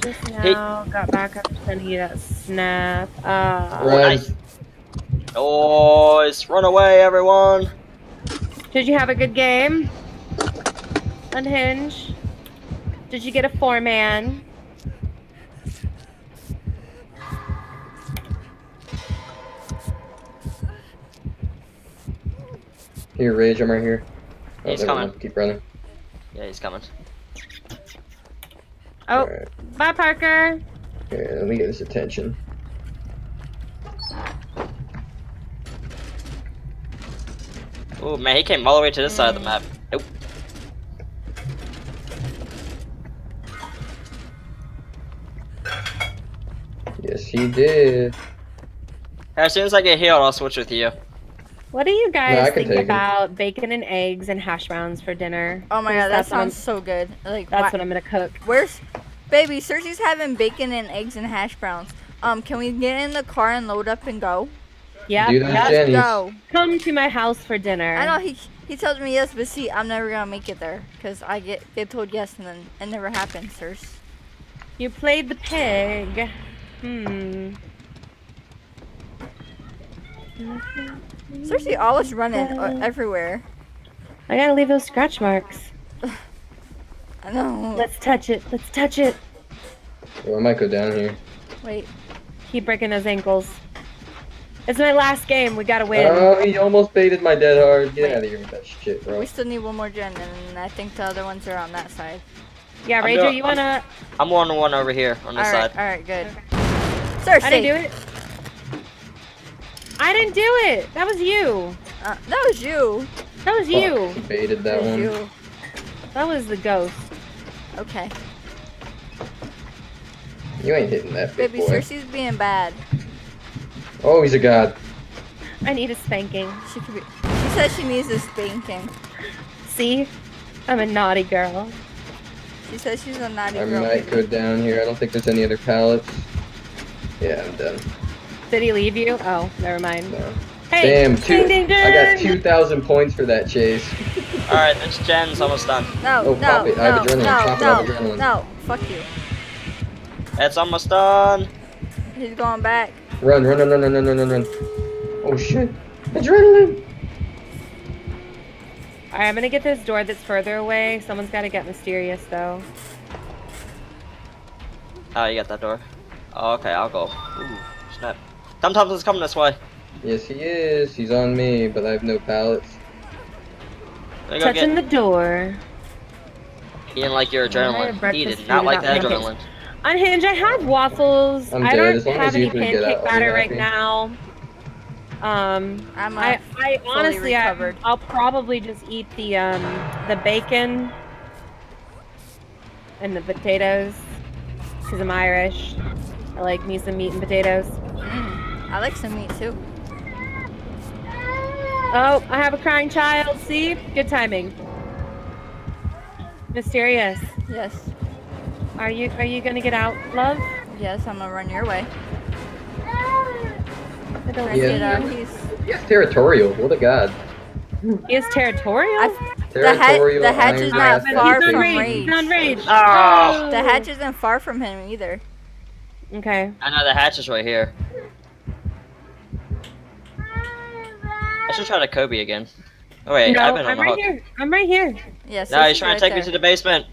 Just now got back up sending you that snap. Uh, Run. Nice. Boys, run away, everyone. did you have a good game? Unhinge. Did you get a four man? Here, Rage, I'm right here. Oh, He's coming. mind. Keep running. Yeah, he's coming. Oh, Alright. bye, Parker. Here, let me get his attention. Oh man, he came all the way to this side of the map. Nope. Yes, he did. As soon as I get healed, I'll switch with you. What do you guys can think take it. about bacon and eggs and hash browns for dinner? Oh my god, that that's what I'm- sounds so good. Like, That's what I'm gonna cook. Where's, baby? Cersei's having bacon and eggs and hash browns. Um, can we get in the car and load up and go? Yeah, Do those yeah. Jennies. Go. Come to my house for dinner. I know he he tells me yes, but see, I'm never gonna make it there because I get get told yes and then it never happens, Cers. You played the pig. Hmm. Cersei always running uh, everywhere. I gotta leave those scratch marks. I know. Let's touch it. Let's touch it. Well, I might go down here. Wait. Keep breaking those ankles. It's my last game. We gotta win. Oh, he almost baited my dead hard. Get Wait. out of here with that shit, bro. We still need one more gen, and I think the other ones are on that side. Yeah, I'm Ranger, doing- you wanna? I'm one on one over here on this Alright, side. alright, good. Cersei! I didn't do it. I didn't do it. That was you. Uh, that was you. That was you. Fuck, baited that That was one. you. That was the ghost. Okay. You ain't hitting that big Baby, boy. Cersei's being bad. Oh, he's a god. I need a spanking. She could be. She says she needs a spanking. See, I'm a naughty girl. She says she's a naughty I girl. I might go down here. I don't think there's any other pallets. Yeah, I'm done. Did he leave you? Oh, never mind. No. Hey, Damn, two, ding, ding, ding. I got 2,000 points for that chase. [LAUGHS] Alright, this gen's almost done. No, oh, no, pop it. I have no, adrenaline. No, pop no, it up adrenaline. No, fuck you. It's almost done. He's going back. Run, run, run, run, run, run, run, run. Oh shit. Adrenaline. Alright, I'm gonna get this door that's further away. Someone's gotta get mysterious though. Oh, you got that door. Oh, okay, I'll go. Ooh, snap. Tom Thompson's coming this way. Yes, he is. He's on me, but I have no pallets. Let me go Touching get. the door. He didn't like your adrenaline. He did not like that adrenaline. Unhinge, I have waffles. I'm I don't as long have as any you three pancake out, I'll be batter right happy. now. Um, I'm uh, I, I honestly, I, recovered. I'll probably just eat the um the bacon and the potatoes because I'm Irish. I like me some meat and potatoes. Mm, I like some meat too. Oh, I have a crying child. See, good timing. Mysterious. Yes. Are you are you gonna get out, love? Yes, I'm gonna run your way. I don't Let's Yeah. get, uh, he's, He's territorial. What a god. He is territorial. I, the, hat, Territorial. the hatch is not far from rage. rage. He's on rage. Oh! The hatch isn't far from him either. Okay. I know the hatch is right here. I should try to Kobe again. Oh wait, no, I've been on I'm the right hook. here. I'm right here. Yes. No, he's trying to take me to the basement.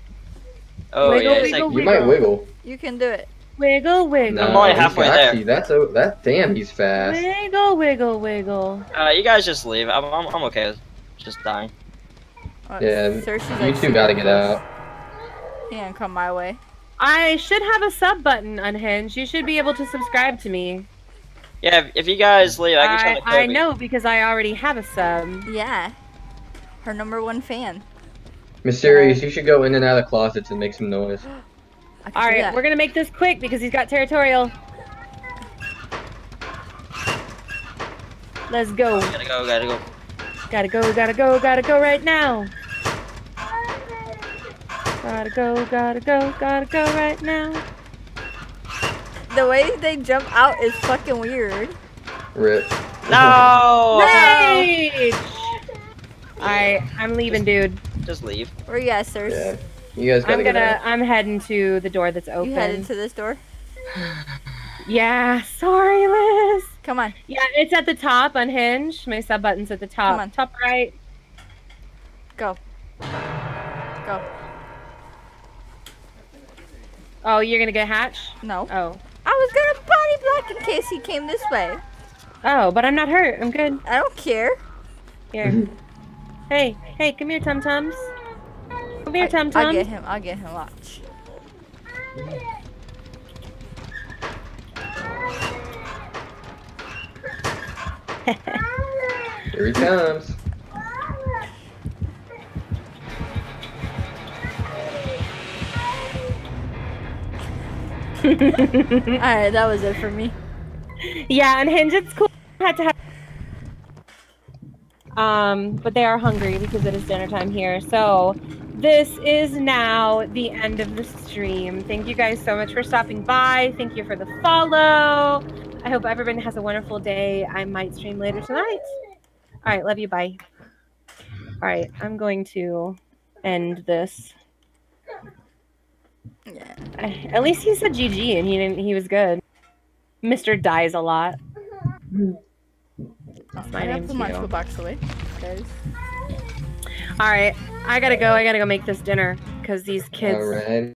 Oh Wiggle, yeah, wiggle, like, You might wiggle. You can do it. Wiggle, wiggle. No, I'm only he's halfway there. you. That's o- that. Damn, he's fast. Wiggle, wiggle, wiggle. uh, you guys just leave. I'm, I'm, I'm okay with just dying. Uh, Yeah, Cersei's you like two gotta get out. He ain't come my way. I should have a sub button unhinged. You should be able to subscribe to me. Yeah, if, if you guys leave, I can try I, to Kobe. I know because I already have a sub. Yeah. Her number one fan. Mysterious, you should go in and out of closets and make some noise. [GASPS] [GASPS] [GASPS] I can All do right, that. we're gonna make this quick because he's got territorial. Let's go. Gotta go, gotta go. Gotta go, gotta go, gotta go right now. Gotta go, gotta go, gotta go right now. The way they jump out is fucking weird. Rip. No! [LAUGHS] Rage! Alright, I'm leaving, dude. Just leave. Where you at, Cersei? Yeah. You guys gotta I'm gonna, out. I'm heading to the door that's open. You headed to this door? [SIGHS] Yeah, sorry, Liz. Come on. Yeah, it's at the top, Unhinge. My sub button's at the top. Come on. Top right. Go. Go. Oh, you're gonna get hatch? No. Oh. I was gonna body block in case he came this way. Oh, but I'm not hurt. I'm good. I don't care. Here. [LAUGHS] hey, hey, come here, Tum Tums. Come here, Tum I'll get him. I'll get him. Watch. [LAUGHS] Here he comes. [LAUGHS] Alright, that was it for me. Yeah, unhinged. It's cool. I had to have. Um, but they are hungry because it is dinner time here. So this is now the end of the stream. Thank you guys so much for stopping by. Thank you for the follow. I hope everyone has a wonderful day. I might stream later tonight. All right, love you. Bye. All right, I'm going to end this. Yeah. At least he said GG and he didn't. He was good. Mister dies a lot. That's my I gotta name put my too. away, guys. All right, I gotta go. I gotta go make this dinner because these kids Alright.